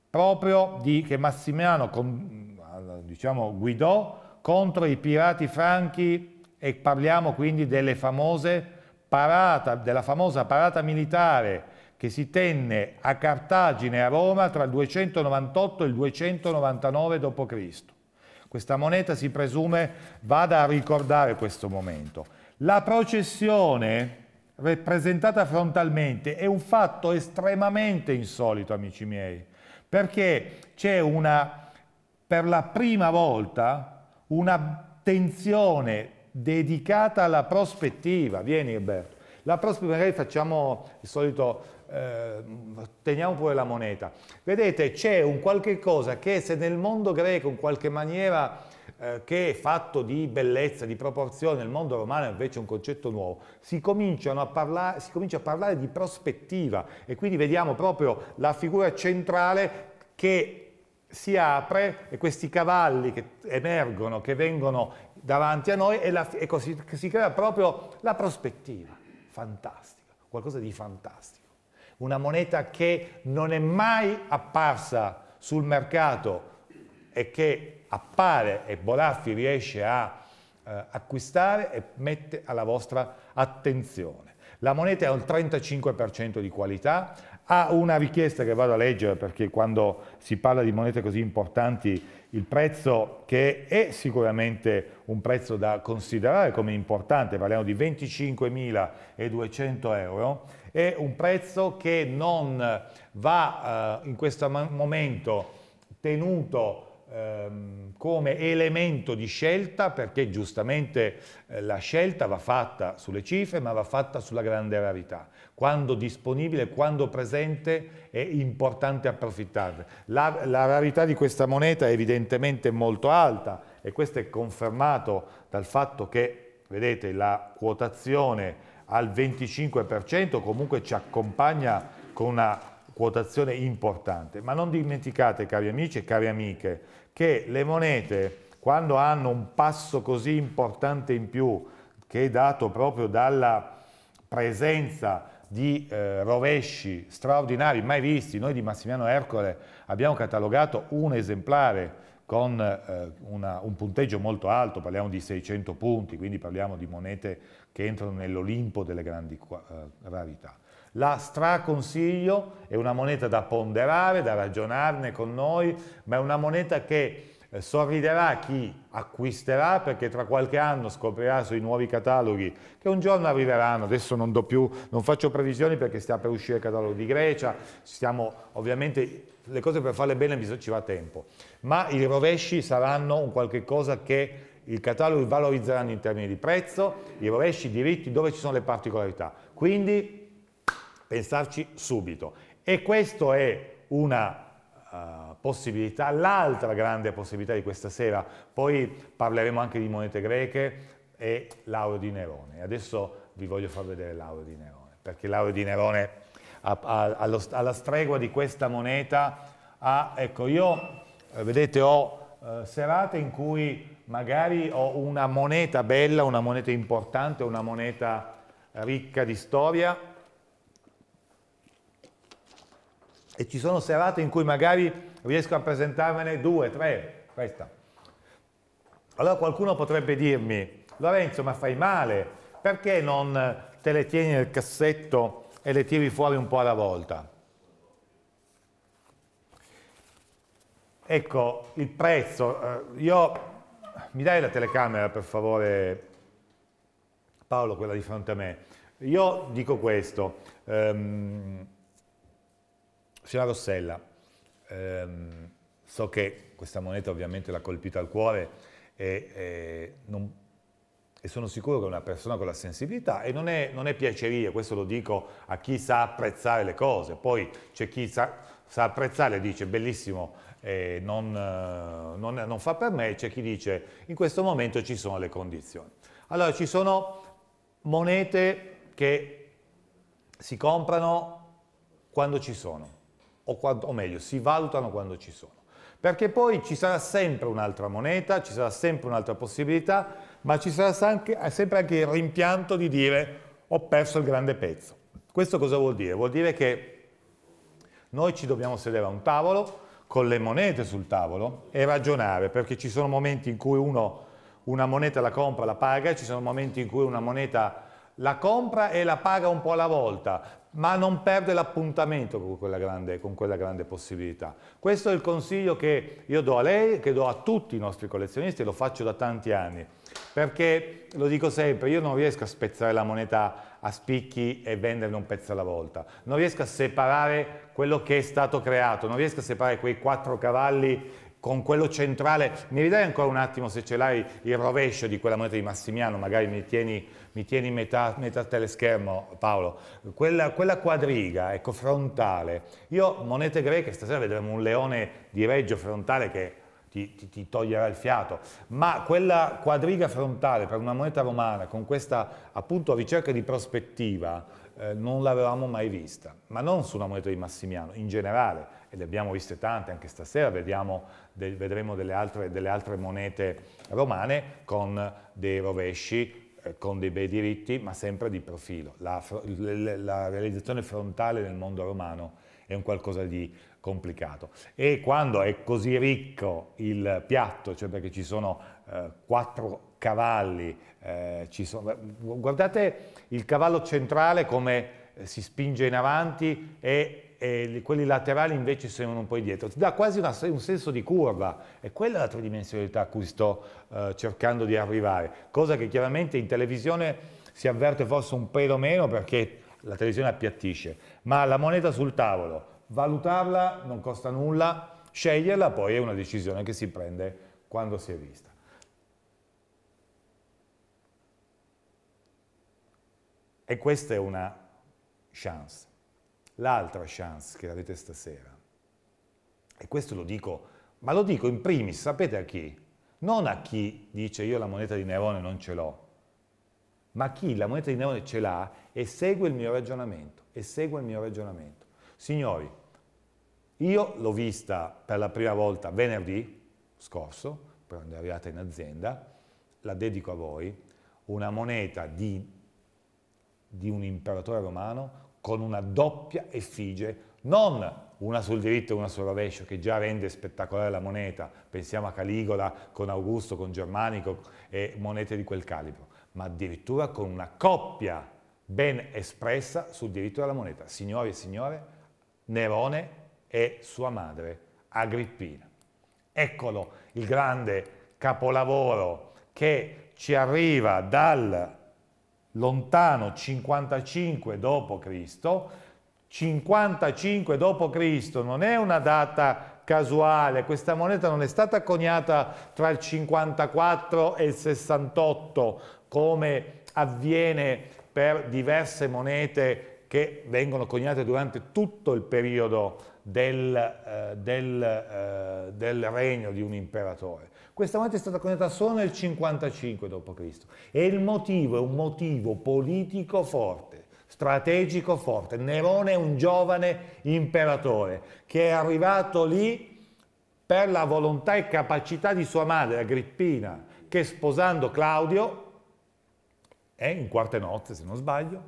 proprio di, che Massimiano con, diciamo, guidò contro i pirati franchi e parliamo quindi delle famose parata, della famosa parata militare che si tenne a Cartagine e a Roma tra il 298 e il 299 d.C. Questa moneta si presume vada a ricordare questo momento. La processione rappresentata frontalmente è un fatto estremamente insolito, amici miei, perché c'è una, per la prima volta, un'attenzione dedicata alla prospettiva. Vieni, Alberto. La prospettiva, magari facciamo il solito eh, teniamo pure la moneta. Vedete, c'è un qualche cosa che se nel mondo greco in qualche maniera eh, che è fatto di bellezza, di proporzione, nel mondo romano è invece un concetto nuovo, si, parlare, si comincia a parlare di prospettiva e quindi vediamo proprio la figura centrale che si apre e questi cavalli che emergono, che vengono davanti a noi e, la, e così si crea proprio la prospettiva. Fantastica, qualcosa di fantastico una moneta che non è mai apparsa sul mercato e che appare e Bolaffi riesce a eh, acquistare e mette alla vostra attenzione. La moneta ha un 35% di qualità, ha una richiesta che vado a leggere perché quando si parla di monete così importanti il prezzo che è sicuramente un prezzo da considerare come importante, parliamo di 25.200 euro, è un prezzo che non va eh, in questo momento tenuto ehm, come elemento di scelta perché giustamente eh, la scelta va fatta sulle cifre ma va fatta sulla grande rarità. Quando disponibile, quando presente è importante approfittarne. La, la rarità di questa moneta è evidentemente molto alta e questo è confermato dal fatto che, vedete, la quotazione al 25%, comunque ci accompagna con una quotazione importante. Ma non dimenticate, cari amici e cari amiche, che le monete, quando hanno un passo così importante in più, che è dato proprio dalla presenza di eh, rovesci straordinari mai visti, noi di Massimiano Ercole abbiamo catalogato un esemplare con eh, una, un punteggio molto alto, parliamo di 600 punti, quindi parliamo di monete che entrano nell'Olimpo delle grandi uh, rarità. La straconsiglio, è una moneta da ponderare, da ragionarne con noi, ma è una moneta che eh, sorriderà chi acquisterà perché tra qualche anno scoprirà sui nuovi cataloghi che un giorno arriveranno, adesso non, do più, non faccio previsioni perché sta per uscire il catalogo di Grecia, stiamo ovviamente le cose per farle bene ci va tempo, ma i rovesci saranno un qualche cosa che il catalogo valorizzeranno in termini di prezzo, i rovesci, i diritti, dove ci sono le particolarità. Quindi pensarci subito. E questa è una uh, possibilità. L'altra grande possibilità di questa sera, poi parleremo anche di monete greche, è l'auro di Nerone. Adesso vi voglio far vedere l'auro di Nerone, perché l'auro di Nerone, ha, ha, allo, alla stregua di questa moneta, ha, ecco, io, eh, vedete, ho eh, serate in cui magari ho una moneta bella, una moneta importante, una moneta ricca di storia e ci sono serate in cui magari riesco a presentarmene due, tre, questa. Allora qualcuno potrebbe dirmi, Lorenzo ma fai male, perché non te le tieni nel cassetto e le tiri fuori un po' alla volta? Ecco, il prezzo, eh, io mi dai la telecamera per favore, Paolo, quella di fronte a me. Io dico questo, um, signora Rossella, um, so che questa moneta ovviamente l'ha colpita al cuore e, e, non, e, sono sicuro che è una persona con la sensibilità e non è, non è piaceria, questo lo dico a chi sa apprezzare le cose, poi c'è chi sa, sa apprezzare e dice bellissimo, eh, non, non, non fa per me, c'è chi dice in questo momento ci sono le condizioni. Allora ci sono monete che si comprano quando ci sono, o, quando, o meglio, si valutano quando ci sono. Perché poi ci sarà sempre un'altra moneta, ci sarà sempre un'altra possibilità, ma ci sarà sempre anche il rimpianto di dire ho perso il grande pezzo. Questo cosa vuol dire? Vuol dire che noi ci dobbiamo sedere a un tavolo con le monete sul tavolo e ragionare, perché ci sono momenti in cui uno una moneta la compra, la paga, ci sono momenti in cui una moneta la compra e la paga un po' alla volta, ma non perde l'appuntamento con con quella grande possibilità. Questo è il consiglio che io do a lei, che do a tutti i nostri collezionisti, e lo faccio da tanti anni, perché lo dico sempre, io non riesco a spezzare la moneta a spicchi e venderne un pezzo alla volta, non riesco a separare quello che è stato creato, non riesco a separare quei quattro cavalli con quello centrale. Mi ridai ancora un attimo se ce l'hai il rovescio di quella moneta di Massimiano, magari mi tieni, mi tieni metà, metà teleschermo Paolo. Quella, quella, quadriga, ecco, frontale. Io, monete greche, stasera vedremo un leone di reggio frontale che ti, ti, ti, toglierà il fiato, ma quella quadriga frontale per una moneta romana con questa appunto ricerca di prospettiva eh, non l'avevamo mai vista, ma non su una moneta di Massimiano, in generale e le abbiamo viste tante, anche stasera vediamo, de, vedremo delle altre, delle altre, monete romane con dei rovesci, eh, con dei bei diritti, ma sempre di profilo. La, la, realizzazione frontale nel mondo romano è un qualcosa di complicato. E quando è così ricco il piatto, cioè perché ci sono eh, quattro cavalli, eh, sono, guardate il cavallo centrale come eh, si spinge in avanti e e quelli laterali invece sembrano un po' indietro. Ti dà quasi una, un senso di curva e quella è la tridimensionalità a cui sto uh, cercando di arrivare, cosa che chiaramente in televisione si avverte forse un pelo meno perché la televisione appiattisce, ma la moneta sul tavolo, valutarla non costa nulla, sceglierla poi è una decisione che si prende quando si è vista. E questa è una chance l'altra chance che avete stasera. E questo lo dico, ma lo dico in primis, sapete a chi? Non a chi dice io la moneta di Nerone non ce l'ho, ma chi la moneta di Nerone ce l'ha e segue il mio ragionamento, e segue il mio ragionamento. Signori, io l'ho vista per la prima volta venerdì scorso, quando è arrivata in azienda, la dedico a voi, una moneta di, di un imperatore romano con una doppia effigie, non una sul diritto e una sul rovescio, che già rende spettacolare la moneta, pensiamo a Caligola con Augusto, con Germanico e monete di quel calibro, ma addirittura con una coppia ben espressa sul diritto della moneta. Signori e signore, Nerone e sua madre, Agrippina. Eccolo il grande capolavoro che ci arriva dal lontano 55 d.C., 55 d.C. non è una data casuale, questa moneta non è stata coniata tra il 54 e il 68 come avviene per diverse monete che vengono coniate durante tutto il periodo del, eh, del, eh, del regno di un imperatore. Questa moneta è stata coniata solo nel 55 d.C. e il motivo è un motivo politico forte, strategico forte. Nerone è un giovane imperatore che è arrivato lì per la volontà e capacità di sua madre, Agrippina, che sposando Claudio, eh, in quarte nozze se non sbaglio,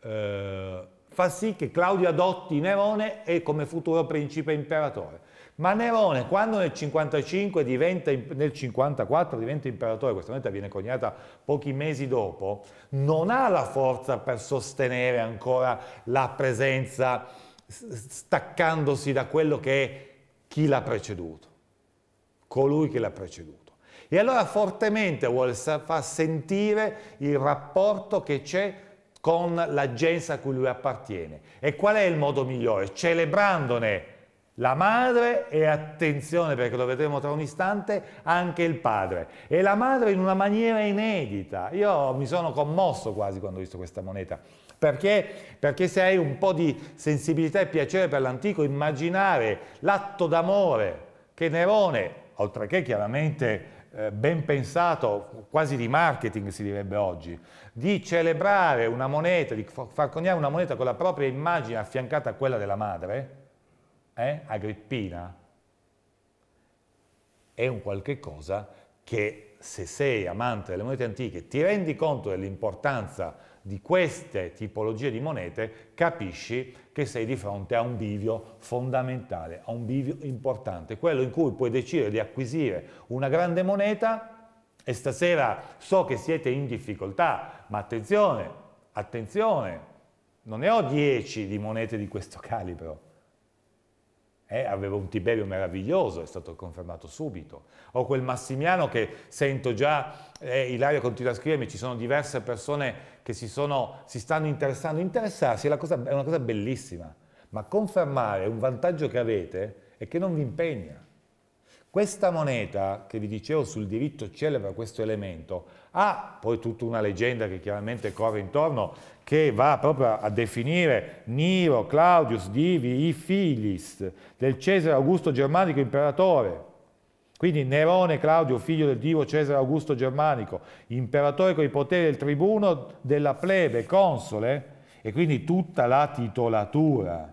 eh, fa sì che Claudio adotti Nerone e come futuro principe imperatore. Ma Nerone, quando nel 55 diventa, nel 54 diventa imperatore, questa moneta viene coniata pochi mesi dopo, non ha la forza per sostenere ancora la presenza staccandosi da quello che è chi l'ha preceduto, colui che l'ha preceduto. E allora fortemente vuole far sentire il rapporto che c'è con la gens a cui lui appartiene. E qual è il modo migliore? Celebrandone la madre e attenzione perché lo vedremo tra un istante anche il padre. E la madre in una maniera inedita. Io mi sono commosso quasi quando ho visto questa moneta. Perché? perché se hai un po' di sensibilità e piacere per l'antico immaginare l'atto d'amore che Nerone oltre che chiaramente eh, ben pensato, quasi di marketing si direbbe oggi, di celebrare una moneta, di far coniare una moneta con la propria immagine affiancata a quella della madre, eh, Agrippina, è un qualche cosa che se sei amante delle monete antiche ti rendi conto dell'importanza di queste tipologie di monete, capisci che sei di fronte a un bivio fondamentale, a un bivio importante, quello in cui puoi decidere di acquisire una grande moneta e stasera so che siete in difficoltà, ma attenzione, attenzione, non ne ho 10 di monete di questo calibro, eh, avevo un Tiberio meraviglioso, è stato confermato subito. Ho quel Massimiano che sento già, eh, Ilaria continua a scrivermi, ci sono diverse persone che si, sono, si stanno interessando. Interessarsi è, cosa, è una cosa bellissima, ma confermare un vantaggio che avete è che non vi impegna. Questa moneta che vi dicevo sul diritto celebra questo elemento, ha poi tutta una leggenda che chiaramente corre intorno, che va proprio a definire Niro, Claudius, Divi, i figlis del Cesare Augusto Germanico imperatore. Quindi Nerone Claudio, figlio del divo Cesare Augusto Germanico, imperatore con i poteri del tribuno, della plebe, console, e quindi tutta la titolatura.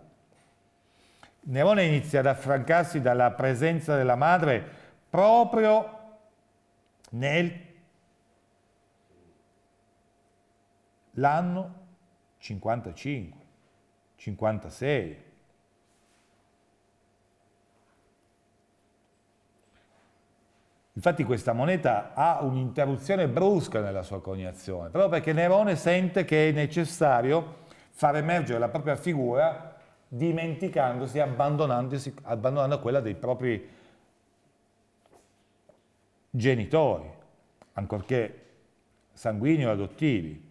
Nerone inizia ad affrancarsi dalla presenza della madre proprio nell'anno 55, 56. Infatti questa moneta ha un'interruzione brusca nella sua coniazione, proprio perché Nerone sente che è necessario far emergere la propria figura dimenticandosi, abbandonandosi, abbandonando quella dei propri genitori, ancorché sanguigni o adottivi.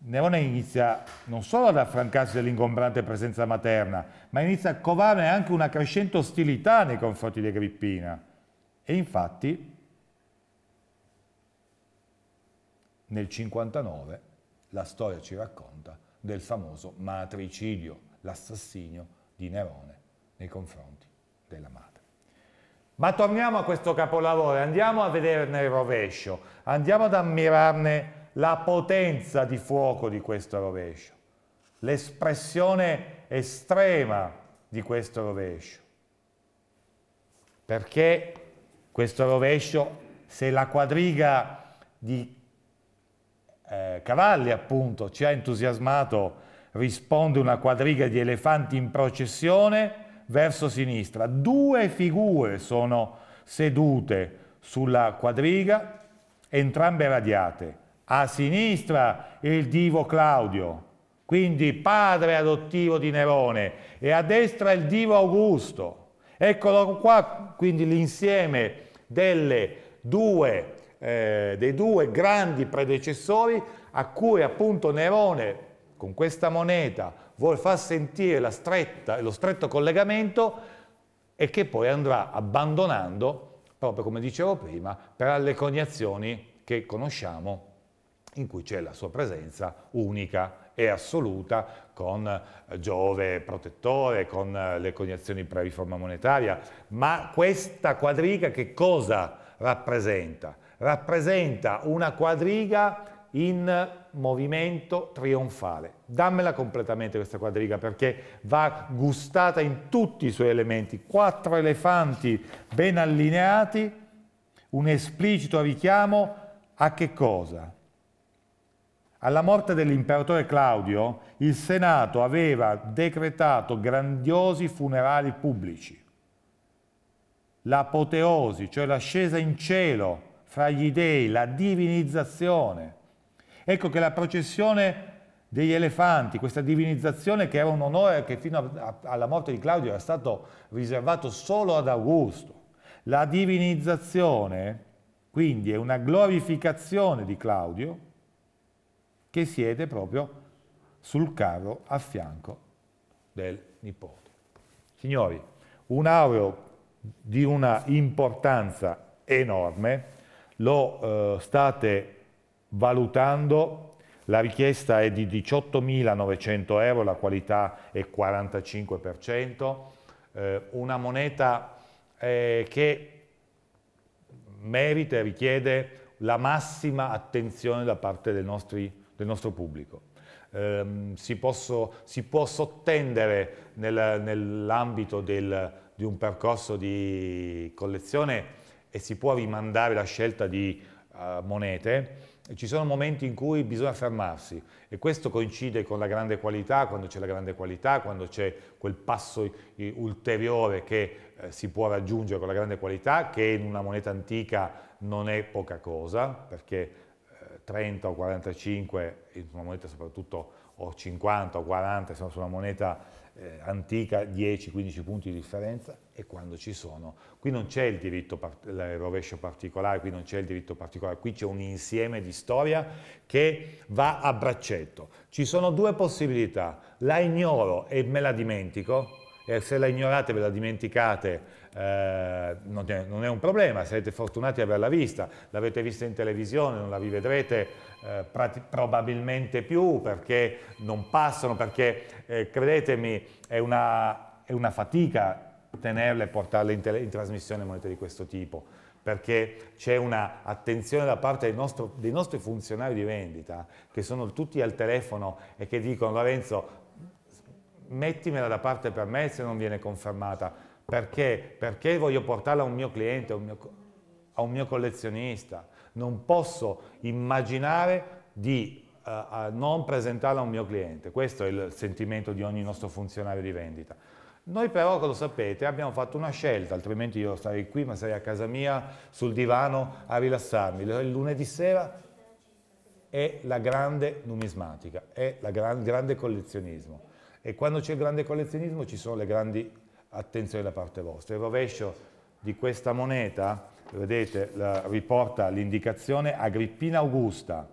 Nerone inizia non solo ad affrancarsi dall'ingombrante presenza materna, ma inizia a covarne anche una crescente ostilità nei confronti di Agrippina. E infatti nel 59 la storia ci racconta del famoso matricidio, l'assassinio di Nerone nei confronti della madre. Ma torniamo a questo capolavoro, andiamo a vederne il rovescio, andiamo ad ammirarne la potenza di fuoco di questo rovescio, l'espressione estrema di questo rovescio. Perché questo rovescio, se la quadriga di eh, cavalli appunto ci ha entusiasmato, risponde una quadriga di elefanti in processione verso sinistra. Due figure sono sedute sulla quadriga, entrambe radiate a sinistra il divo Claudio, quindi padre adottivo di Nerone, e a destra il divo Augusto. Eccolo qua, quindi l'insieme due, eh, dei due grandi predecessori a cui appunto Nerone con questa moneta vuole far sentire stretta, lo stretto collegamento e che poi andrà abbandonando, proprio come dicevo prima, per le coniazioni che conosciamo in cui c'è la sua presenza unica e assoluta con eh, Giove protettore, con eh, le coniazioni pre-riforma monetaria. Ma questa quadriga che cosa rappresenta? Rappresenta una quadriga in movimento trionfale. Dammela completamente questa quadriga perché va gustata in tutti i suoi elementi. Quattro elefanti ben allineati, un esplicito richiamo a che cosa? Alla morte dell'imperatore Claudio, il Senato aveva decretato grandiosi funerali pubblici. L'apoteosi, cioè l'ascesa in cielo fra gli dei, la divinizzazione. Ecco che la processione degli elefanti, questa divinizzazione che era un onore che fino a, alla morte di Claudio era stato riservato solo ad Augusto. La divinizzazione, quindi, è una glorificazione di Claudio, che siede proprio sul carro a fianco del nipote. Signori, un aureo di una importanza enorme, lo eh, state valutando, la richiesta è di 18.900 euro, la qualità è 45%, eh, una moneta eh, che merita e richiede la massima attenzione da parte del, nostri, del nostro pubblico. Eh, si, posso, si, può sottendere nel, nell'ambito di un percorso di collezione e si può rimandare la scelta di uh, monete, ci sono momenti in cui bisogna fermarsi e questo coincide con la grande qualità, quando c'è la grande qualità, quando c'è quel passo ulteriore che eh, si può raggiungere con la grande qualità, che in una moneta antica non è poca cosa, perché eh, 30 o 45, in una moneta soprattutto, o 50 o 40, sono su una moneta eh, antica 10-15 punti di differenza e quando ci sono. Qui non c'è il diritto, il rovescio particolare, qui non c'è il diritto particolare, qui c'è un insieme di storia che va a braccetto. Ci sono due possibilità, la ignoro e me la dimentico, e se la ignorate ve la dimenticate eh, non, è, non, è, un problema, sarete fortunati ad averla vista, l'avete vista in televisione, non la rivedrete eh, probabilmente più perché non passano, perché eh, credetemi è una, è una, fatica tenerle e portarle in, in trasmissione monete di questo tipo perché c'è un'attenzione da parte nostro, dei, nostri funzionari di vendita che sono tutti al telefono e che dicono Lorenzo mettimela da parte per me se non viene confermata perché? Perché voglio portarla a un mio cliente, a un mio, a un mio collezionista. Non posso immaginare di uh, non presentarla a un mio cliente. Questo è il sentimento di ogni nostro funzionario di vendita. Noi però, lo sapete, abbiamo fatto una scelta, altrimenti io starei qui, ma sarei a casa mia, sul divano, a rilassarmi. Il lunedì sera è la grande numismatica, è il gran, grande collezionismo. E quando c'è il grande collezionismo ci sono le grandi attenzione da parte vostra. Il rovescio di questa moneta, vedete, riporta l'indicazione Agrippina Augusta,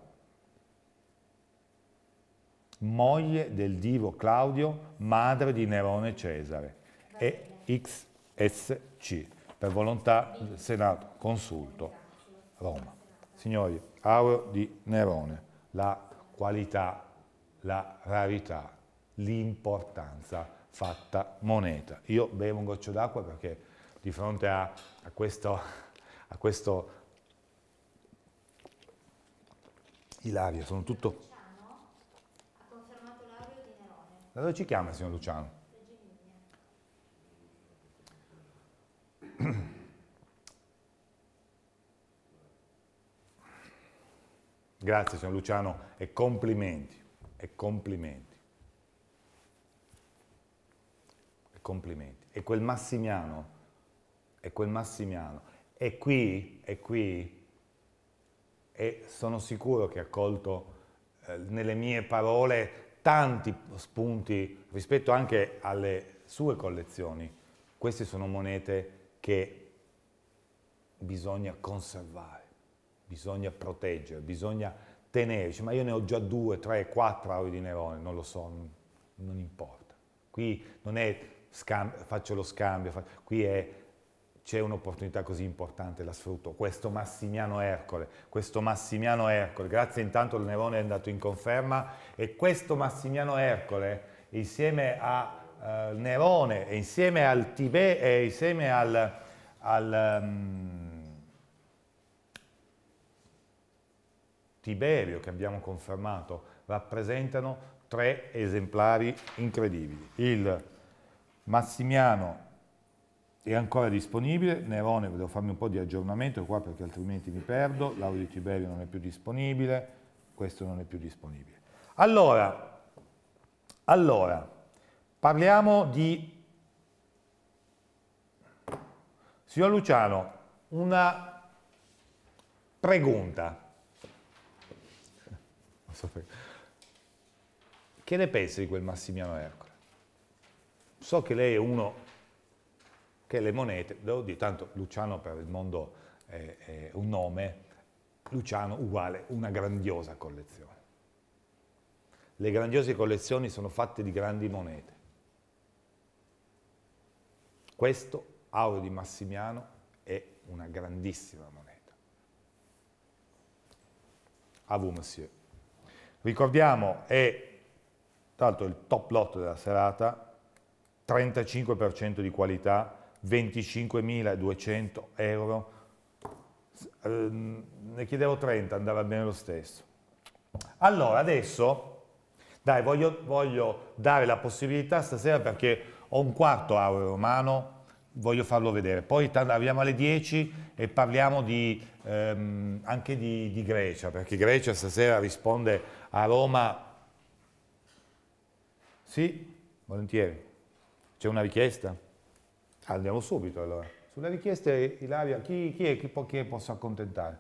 moglie del divo Claudio, madre di Nerone Cesare, e XSC, per volontà del Senato, consulto, Roma. Signori, aureo di Nerone, la qualità, la rarità, l'importanza fatta moneta. Io bevo un goccio d'acqua perché di fronte a, a, questo, a questo Ilario, sono tutto... Da dove ci chiama, signor Luciano? Grazie, signor Luciano, e complimenti, e complimenti. Complimenti. E quel Massimiano, e quel Massimiano, è qui, è qui, e sono sicuro che ha colto eh, nelle mie parole tanti spunti rispetto anche alle sue collezioni. Queste sono monete che bisogna conservare, bisogna proteggere, bisogna tenere. Dice, ma io ne ho già due, tre, quattro auri di Nerone, non lo so, non importa. Qui non è faccio lo scambio, fa qui c'è un'opportunità così importante, la sfrutto. Questo Massimiano Ercole, questo Massimiano Ercole, grazie intanto il Nerone è andato in conferma e questo Massimiano Ercole insieme a uh, Nerone e insieme al Tibet e insieme al, al um, Tiberio che abbiamo confermato rappresentano tre esemplari incredibili. Il Massimiano è ancora disponibile, Nerone devo farmi un po' di aggiornamento qua perché altrimenti mi perdo, l'audio di Tiberio non è più disponibile, questo non è più disponibile. Allora, allora parliamo di... Signor Luciano, una pregunta. Che ne pensi di quel Massimiano Ercole? So che lei è uno che le monete, devo dire, tanto Luciano per il mondo è, è un nome, Luciano uguale una grandiosa collezione. Le grandiose collezioni sono fatte di grandi monete. Questo aureo di Massimiano è una grandissima moneta. A vous, monsieur. Ricordiamo, è tra l'altro il top lot della serata, 35% di qualità, 25.200 euro, ehm, ne chiedevo 30, andava bene lo stesso. Allora, adesso, dai, voglio, voglio dare la possibilità stasera perché ho un quarto aureo romano, voglio farlo vedere. Poi arriviamo alle 10 e parliamo di, ehm, anche di, di, Grecia, perché Grecia stasera risponde a Roma. Sì, volentieri. C'è una richiesta? Andiamo subito allora. Sulle richieste, Ilaria, chi, chi è che chi posso accontentare?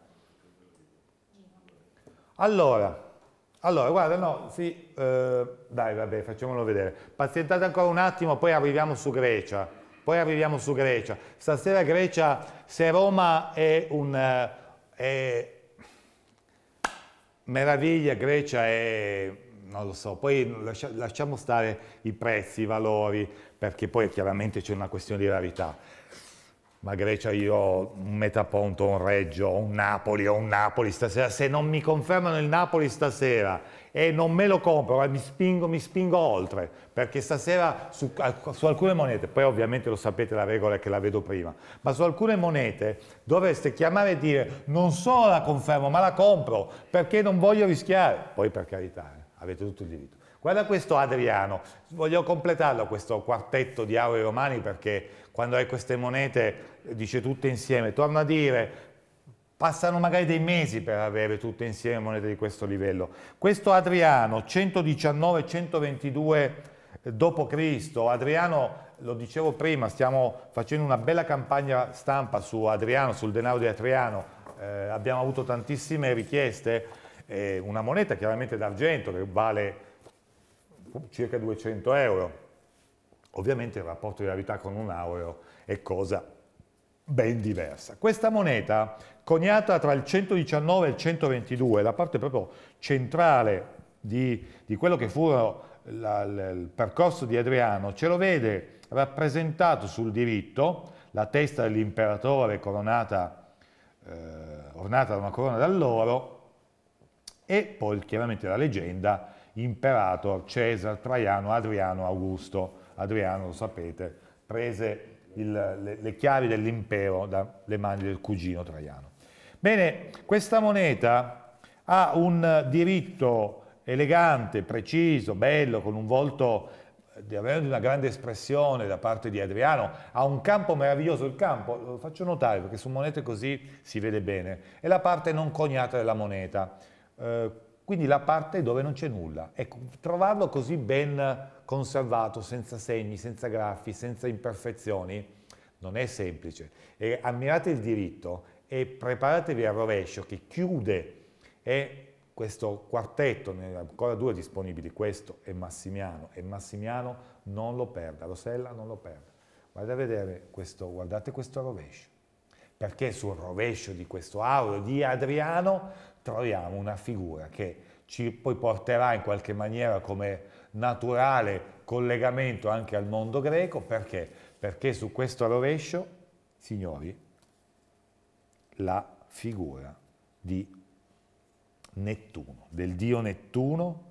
Allora, allora, guarda, no, sì, eh, dai, vabbè, facciamolo vedere. Pazientate ancora un attimo, poi arriviamo su Grecia. Poi arriviamo su Grecia. Stasera Grecia, se Roma è un... Eh, è meraviglia, Grecia è... non lo so, poi lasciamo stare i prezzi, i valori, perché poi chiaramente c'è una questione di rarità. Ma Grecia io ho un Metaponto, un Reggio, un Napoli, ho un Napoli stasera, se non mi confermano il Napoli stasera e non me lo compro, mi spingo, mi spingo oltre, perché stasera su, su, alcune monete, poi ovviamente lo sapete la regola è che la vedo prima, ma su alcune monete dovreste chiamare e dire non solo la confermo, ma la compro, perché non voglio rischiare, poi per carità, eh, avete tutto il diritto. Guarda questo Adriano, voglio completarlo questo quartetto di aurei romani perché quando hai queste monete dice tutte insieme, torno a dire, passano magari dei mesi per avere tutte insieme monete di questo livello. Questo Adriano, 119-122 d.C., Adriano, lo dicevo prima, stiamo facendo una bella campagna stampa su Adriano, sul denaro di Adriano, eh, abbiamo avuto tantissime richieste, eh, una moneta chiaramente d'argento che vale circa 200 euro. Ovviamente il rapporto di gravità con un aureo è cosa ben diversa. Questa moneta, coniata tra il 119 e il 122, la parte proprio centrale di, di quello che fu la, il percorso di Adriano, ce lo vede rappresentato sul diritto, la testa dell'imperatore coronata, eh, ornata da una corona d'alloro, e poi chiaramente la leggenda Imperator, Cesare, Traiano, Adriano, Augusto. Adriano, lo sapete, prese il, le, le, chiavi dell'impero dalle mani del cugino Traiano. Bene, questa moneta ha un diritto elegante, preciso, bello, con un volto di una grande espressione da parte di Adriano, ha un campo meraviglioso, il campo, lo faccio notare perché su monete così si vede bene, è la parte non coniata della moneta. Eh, quindi la parte dove non c'è nulla. Ecco, trovarlo così ben conservato, senza segni, senza graffi, senza imperfezioni, non è semplice. E ammirate il diritto e preparatevi al rovescio che chiude e questo quartetto, ne ho ancora due disponibili, questo e Massimiano, e Massimiano non lo perda, Rosella non lo perda. Guardate questo, guardate questo rovescio, perché sul rovescio di questo aureo di Adriano troviamo una figura che ci poi porterà in qualche maniera come naturale collegamento anche al mondo greco, perché? Perché su questo rovescio, signori, la figura di Nettuno, del dio Nettuno,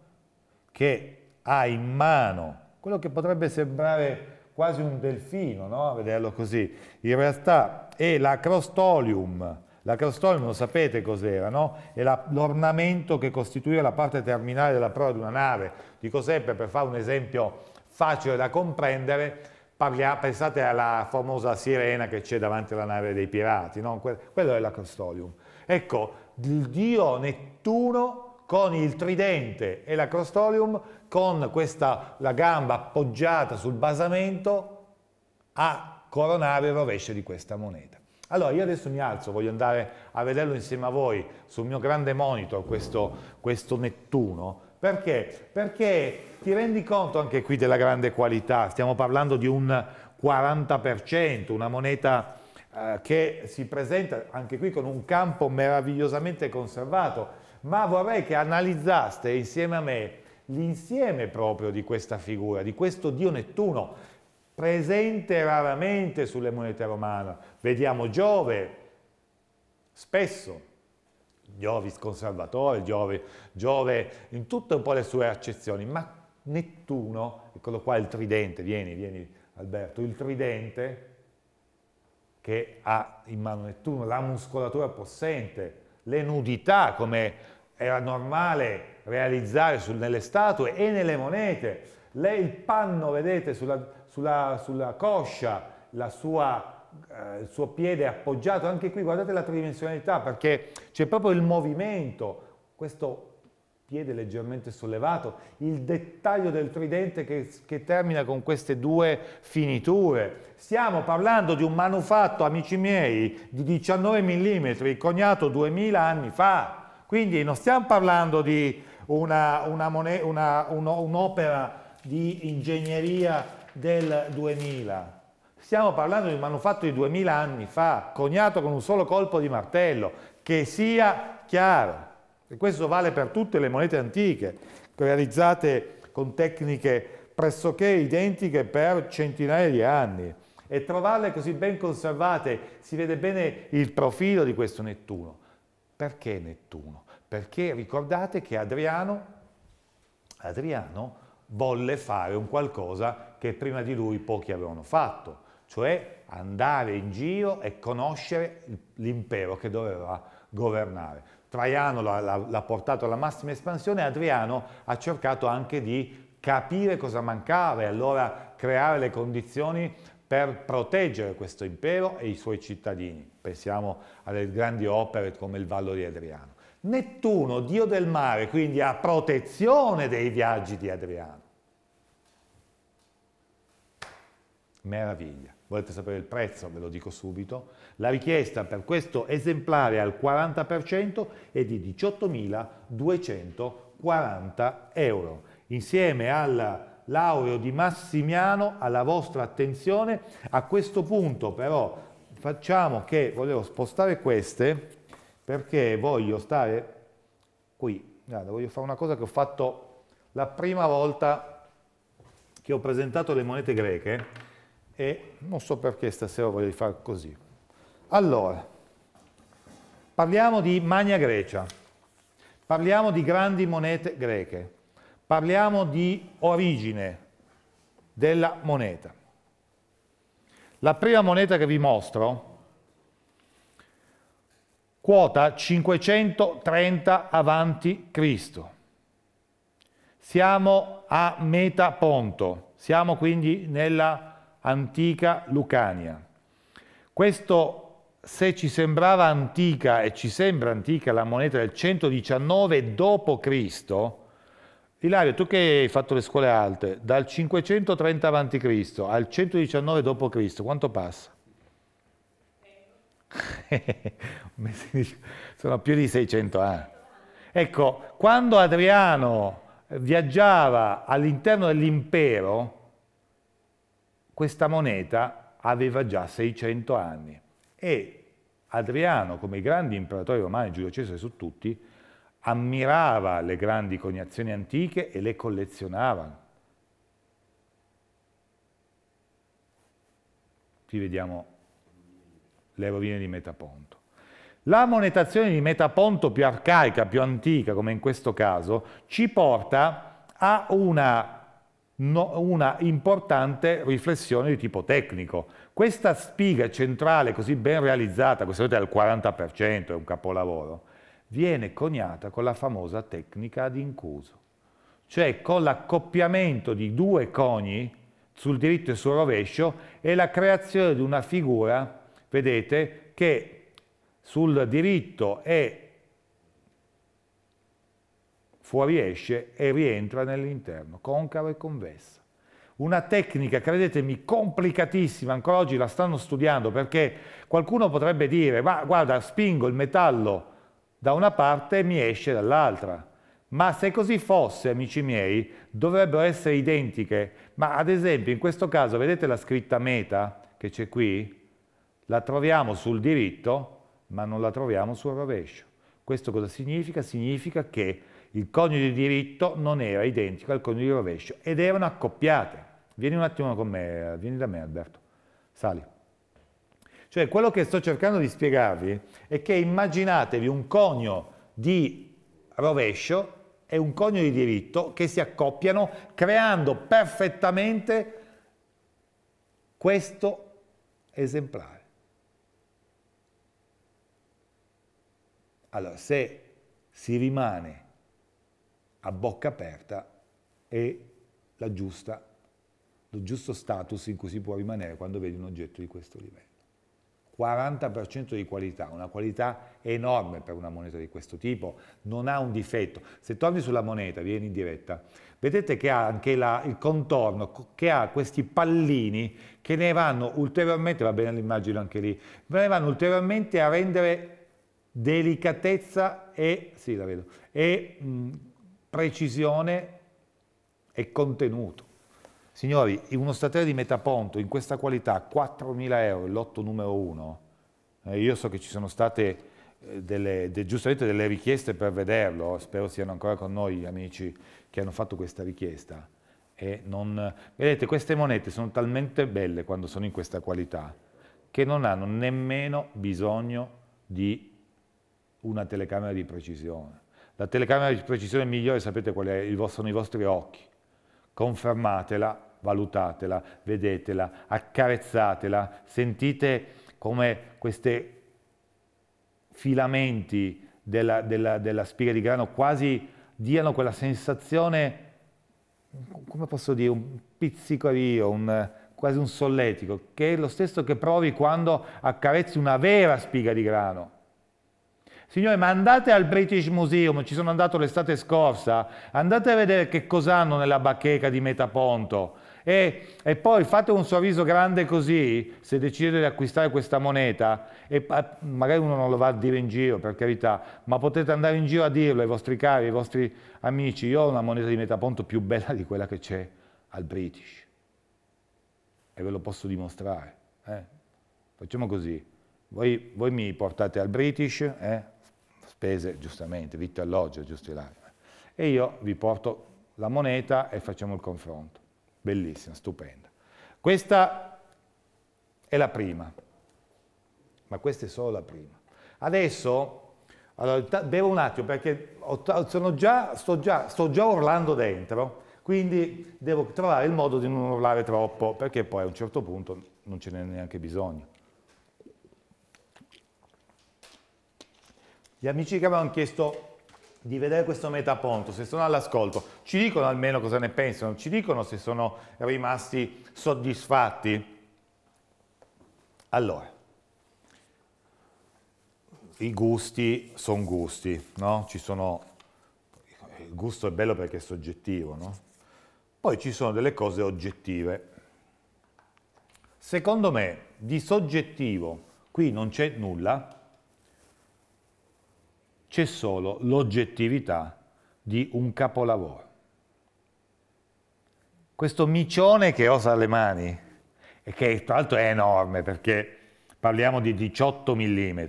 che ha in mano quello che potrebbe sembrare quasi un delfino, no? a vederlo così, in realtà è l'acrostolium, L'acrostolium lo sapete cos'era, no? È l'ornamento che costituiva la parte terminale della prova di una nave. Di cos'ebbe, per fare un esempio facile da comprendere, parlia, pensate alla famosa sirena che c'è davanti alla nave dei pirati, no? quello è l'acrostolium. Ecco, il dio Nettuno con il tridente e l'acrostolium, con questa, la gamba appoggiata sul basamento, a coronare il rovescio di questa moneta. Allora io adesso mi alzo, voglio andare a vederlo insieme a voi sul mio grande monitor, questo, questo Nettuno, perché? Perché ti rendi conto anche qui della grande qualità, stiamo parlando di un 40%, una moneta eh, che si presenta anche qui con un campo meravigliosamente conservato, ma vorrei che analizzaste insieme a me l'insieme proprio di questa figura, di questo dio Nettuno, presente raramente sulle monete romane. Vediamo Giove, spesso, Giovis conservatore, Giove, Giove in tutte un po' le sue accezioni, ma Nettuno, eccolo qua il tridente, vieni, vieni Alberto, il tridente che ha in mano Nettuno, la muscolatura possente, le nudità come era normale realizzare sul, nelle statue e nelle monete, Le, il panno, vedete, sulla, sulla, sulla coscia, sua, eh, il suo piede appoggiato, anche qui guardate la tridimensionalità perché c'è proprio il movimento, questo piede leggermente sollevato, il dettaglio del tridente che, che, termina con queste due finiture. Stiamo parlando di un manufatto, amici miei, di 19 mm, coniato 2000 anni fa. Quindi non stiamo parlando di un'opera una una, un di ingegneria del 2000. Stiamo parlando di un manufatto di 2000 anni fa, coniato con un solo colpo di martello, che sia chiaro. E questo vale per tutte le monete antiche, realizzate con tecniche pressoché identiche per centinaia di anni. E trovarle così ben conservate, si vede bene il profilo di questo Nettuno. Perché Nettuno? Perché ricordate che Adriano, Adriano volle fare un qualcosa che prima di lui pochi avevano fatto, cioè andare in giro e conoscere l'impero che doveva governare. Traiano l'ha portato alla massima espansione, Adriano ha cercato anche di capire cosa mancava e allora creare le condizioni per proteggere questo impero e i suoi cittadini. Pensiamo alle grandi opere come il Vallo di Adriano. Nettuno, dio del mare, quindi a protezione dei viaggi di Adriano. Meraviglia. Volete sapere il prezzo? Ve lo dico subito. La richiesta per questo esemplare al 40% è di 18.240 euro. Insieme al laureo di Massimiano, alla vostra attenzione. A questo punto però facciamo che volevo spostare queste perché voglio stare qui. Guarda, voglio fare una cosa che ho fatto la prima volta che ho presentato le monete greche e non so perché stasera voglio fare così. Allora, parliamo di Magna Grecia, parliamo di grandi monete greche, parliamo di origine della moneta. La prima moneta che vi mostro quota 530 avanti Cristo. Siamo a Metaponto, siamo quindi nella antica Lucania. Questo, se ci sembrava antica e ci sembra antica la moneta del 119 d.C., Ilario, tu che hai fatto le scuole alte, dal 530 a.C. al 119 d.C., quanto passa? Sono più di 600 anni. Ecco, quando Adriano viaggiava all'interno dell'impero, questa moneta aveva già 600 anni e Adriano, come i grandi imperatori romani, Giulio Cesare su tutti, ammirava le grandi coniazioni antiche e le collezionava. Qui vediamo le rovine di Metaponto. La monetazione di Metaponto più arcaica, più antica, come in questo caso, ci porta a una no, una importante riflessione di tipo tecnico. Questa spiga centrale così ben realizzata, questa volta al 40%, è un capolavoro, viene coniata con la famosa tecnica ad incuso, cioè con l'accoppiamento di due coni sul diritto e sul rovescio e la creazione di una figura, vedete, che sul diritto è fuoriesce e rientra nell'interno, concava e convessa. Una tecnica, credetemi, complicatissima, ancora oggi la stanno studiando perché qualcuno potrebbe dire, ma guarda, spingo il metallo da una parte e mi esce dall'altra. Ma se così fosse, amici miei, dovrebbero essere identiche. Ma ad esempio, in questo caso, vedete la scritta meta che c'è qui? La troviamo sul diritto, ma non la troviamo sul rovescio. Questo cosa significa? Significa che il coniuge di diritto non era identico al coniuge di rovescio ed erano accoppiate. Vieni un attimo con me, vieni da me Alberto, sali. Cioè quello che sto cercando di spiegarvi è che immaginatevi un conio di rovescio e un conio di diritto che si accoppiano creando perfettamente questo esemplare. Allora, se si rimane a bocca aperta è giusta, lo giusto status in cui si può rimanere quando vedi un oggetto di questo livello. 40% di qualità, una qualità enorme per una moneta di questo tipo, non ha un difetto. Se torni sulla moneta, vieni in diretta, vedete che ha anche la, il contorno, che ha questi pallini che ne vanno ulteriormente, va bene l'immagine anche lì, ne vanno ulteriormente a rendere delicatezza e, sì, la vedo, e mh, precisione e contenuto. Signori, uno statale di Metaponto in questa qualità, 4.000 euro, l'otto numero 1, eh, io so che ci sono state eh, delle, de, giustamente delle richieste per vederlo, spero siano ancora con noi gli amici che hanno fatto questa richiesta. Non, vedete, queste monete sono talmente belle quando sono in questa qualità che non hanno nemmeno bisogno di una telecamera di precisione. La telecamera di precisione migliore sapete qual è? sono i vostri occhi. Confermatela, valutatela, vedetela, accarezzatela, sentite come questi filamenti della, della, della spiga di grano quasi diano quella sensazione, come posso dire, un pizzicorio, un, quasi un solletico, che è lo stesso che provi quando accarezzi una vera spiga di grano. Signore, ma andate al British Museum, ci sono andato l'estate scorsa, andate a vedere che cosa hanno nella bacheca di Metaponto e, e, poi fate un sorriso grande così, se decidete di acquistare questa moneta, e magari uno non lo va a dire in giro, per carità, ma potete andare in giro a dirlo ai vostri cari, ai vostri amici, io ho una moneta di Metaponto più bella di quella che c'è al British. E ve lo posso dimostrare. Eh? Facciamo così. Voi, voi, mi portate al British, eh? Spese giustamente, vitto alloggio, giusto là. E io vi porto la moneta e facciamo il confronto. Bellissima, stupenda. Questa è la prima, ma questa è solo la prima. Adesso, allora, bevo un attimo perché già, sto, già, sto già urlando dentro, quindi devo trovare il modo di non urlare troppo, perché poi a un certo punto non ce n'è neanche bisogno. Gli amici che avevano chiesto di vedere questo metaponto, se sono all'ascolto, ci dicono almeno cosa ne pensano, ci dicono se sono rimasti soddisfatti. Allora, i gusti sono gusti, no? Ci sono, il gusto è bello perché è soggettivo, no? Poi ci sono delle cose oggettive. Secondo me di soggettivo qui non c'è nulla, c'è solo l'oggettività di un capolavoro. Questo micione che osa alle mani, e che tra l'altro è enorme perché parliamo di 18 mm.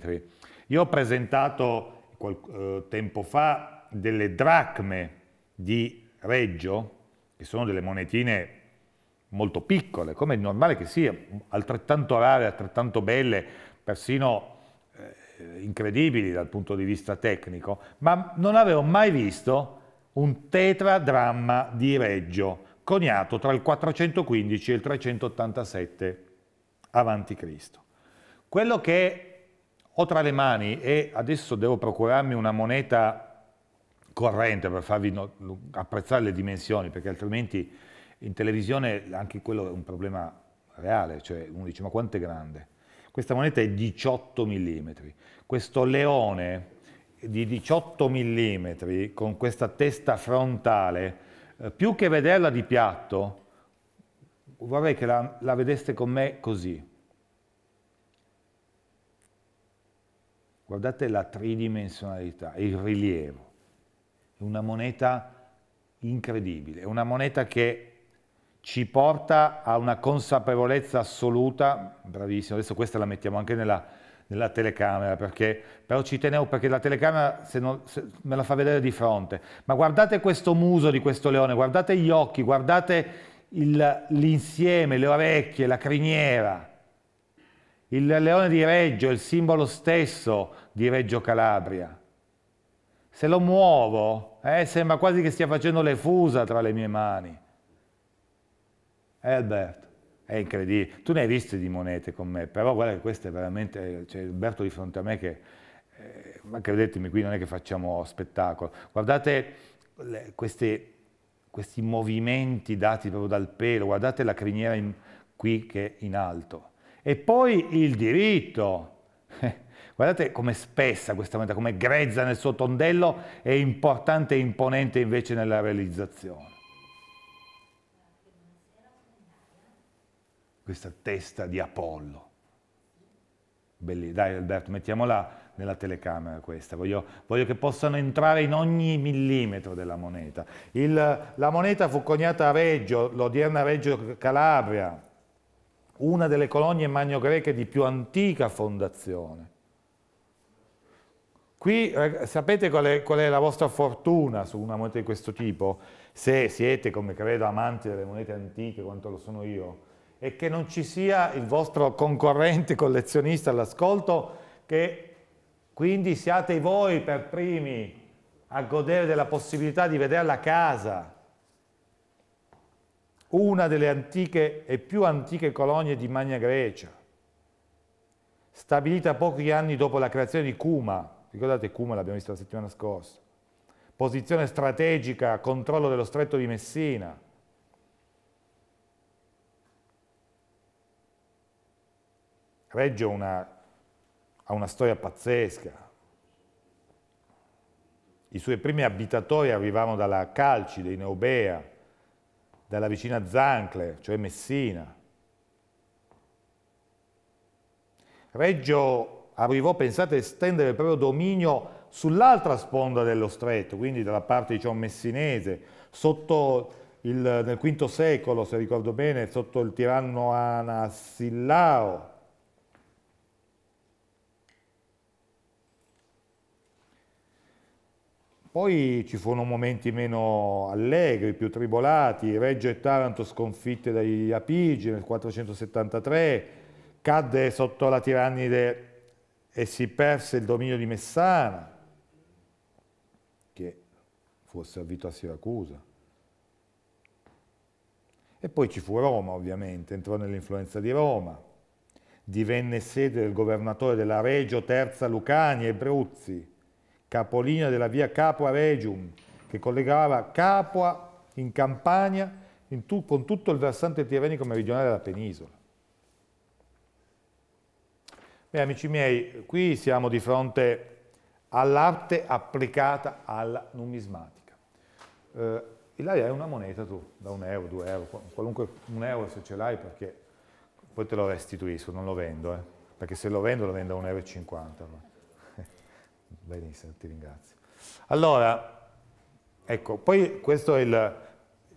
Io ho presentato eh, tempo fa delle dracme di Reggio, che sono delle monetine molto piccole, come è normale che sia, altrettanto rare, altrettanto belle, persino incredibili dal punto di vista tecnico, ma non avevo mai visto un tetradramma di Reggio coniato tra il 415 e il 387 a.C. Quello che ho tra le mani e adesso devo procurarmi una moneta corrente per farvi apprezzare le dimensioni, perché altrimenti in televisione anche quello è un problema reale, cioè uno dice ma quanto è grande? Questa moneta è 18 mm. Questo leone di 18 mm con questa testa frontale, eh, più che vederla di piatto, vorrei che la, la vedeste con me così. Guardate la tridimensionalità, il rilievo. È una moneta incredibile, è una moneta che ci porta a una consapevolezza assoluta, bravissimo, adesso questa la mettiamo anche nella, nella telecamera, perché, però ci tenevo perché la telecamera se non, se me la fa vedere di fronte, ma guardate questo muso di questo leone, guardate gli occhi, guardate l'insieme, le orecchie, la criniera. Il leone di Reggio è il simbolo stesso di Reggio Calabria. Se lo muovo, eh, sembra quasi che stia facendo le fusa tra le mie mani. Eh Alberto, è incredibile. Tu ne hai viste di monete con me, però guarda che questo è veramente... C'è Alberto di fronte a me che... Eh, ma credetemi, qui non è che facciamo spettacolo. Guardate le, questi, questi movimenti dati proprio dal pelo, guardate la criniera in, qui che è in alto. E poi il diritto. Guardate com'è spessa questa moneta, com'è grezza nel suo tondello e importante e imponente invece nella realizzazione. Questa testa di Apollo. Belli. Dai Alberto, mettiamola nella telecamera questa, voglio, voglio, che possano entrare in ogni millimetro della moneta. Il, la moneta fu coniata a Reggio, l'odierna Reggio Calabria, una delle colonie magno-greche di più antica fondazione. Qui eh, sapete qual è, qual è, la vostra fortuna su una moneta di questo tipo? Se siete, come credo, amanti delle monete antiche, quanto lo sono io, è che non ci sia il vostro concorrente collezionista all'ascolto, che quindi siate voi per primi a godere della possibilità di vederla a casa. Una delle antiche e più antiche colonie di Magna Grecia, stabilita pochi anni dopo la creazione di Cuma, Ricordate Kuma, l'abbiamo visto la settimana scorsa. Posizione strategica, controllo dello stretto di Messina. Reggio una, ha una storia pazzesca. I suoi primi abitatori arrivavano dalla Calcide, in Eubea, dalla vicina Zancle, cioè Messina. Reggio arrivò, pensate, a estendere il proprio dominio sull'altra sponda dello stretto, quindi dalla parte diciamo, messinese, il, nel V secolo, se ricordo bene, sotto il tiranno Anasillao. Poi ci furono momenti meno allegri, più tribolati, Reggio e Taranto sconfitte dagli Apigi nel 473, cadde sotto la tirannide e si perse il dominio di Messana, che fu servito a Siracusa. E poi ci fu Roma, ovviamente, entrò nell'influenza di Roma, divenne sede del governatore della Regio Terza Lucania e Bruzzi, capolinea della via Capua Regium, che collegava Capua in Campania in tu, con tutto il versante tirrenico meridionale della penisola. Beh, amici miei, qui siamo di fronte all'arte applicata alla numismatica. Eh, Ilaria è una moneta tu, da un euro, due euro, qualunque un euro se ce l'hai perché poi te lo restituisco, non lo vendo, eh, perché se lo vendo lo vendo a 1,50 euro. Benissimo, ti ringrazio. Allora, ecco, poi questo è il,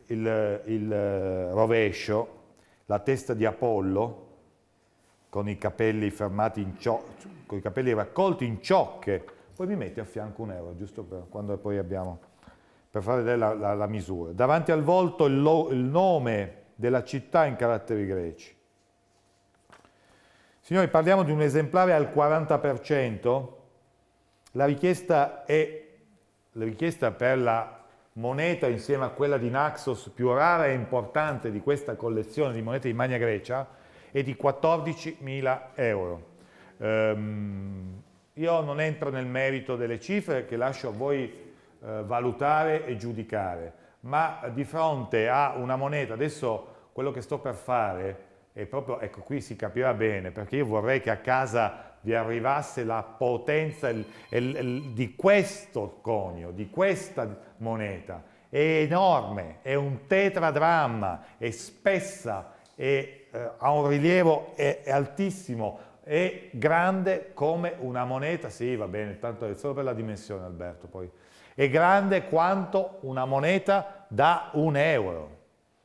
il, il rovescio, la testa di Apollo, con i capelli fermati in ciocche, con i capelli raccolti in ciocche, poi mi metti a fianco un euro, giusto per quando poi abbiamo, per fare vedere la, la, la misura. Davanti al volto il, lo, il nome della città in caratteri greci. Signori, parliamo di un esemplare al 40%, la richiesta è la richiesta per la moneta insieme a quella di Naxos più rara e importante di questa collezione di monete di Magna Grecia e di 14.000 euro. Um, io non entro nel merito delle cifre che lascio a voi eh, valutare e giudicare, ma di fronte a una moneta, adesso quello che sto per fare è proprio, ecco qui si capirà bene, perché io vorrei che a casa vi arrivasse la potenza il, il, il, di questo conio, di questa moneta. È enorme, è un tetradramma, è spessa, è eh, ha un rilievo è, è altissimo, è grande come una moneta, sì va bene, tanto è solo per la dimensione Alberto poi, è grande quanto una moneta da un euro.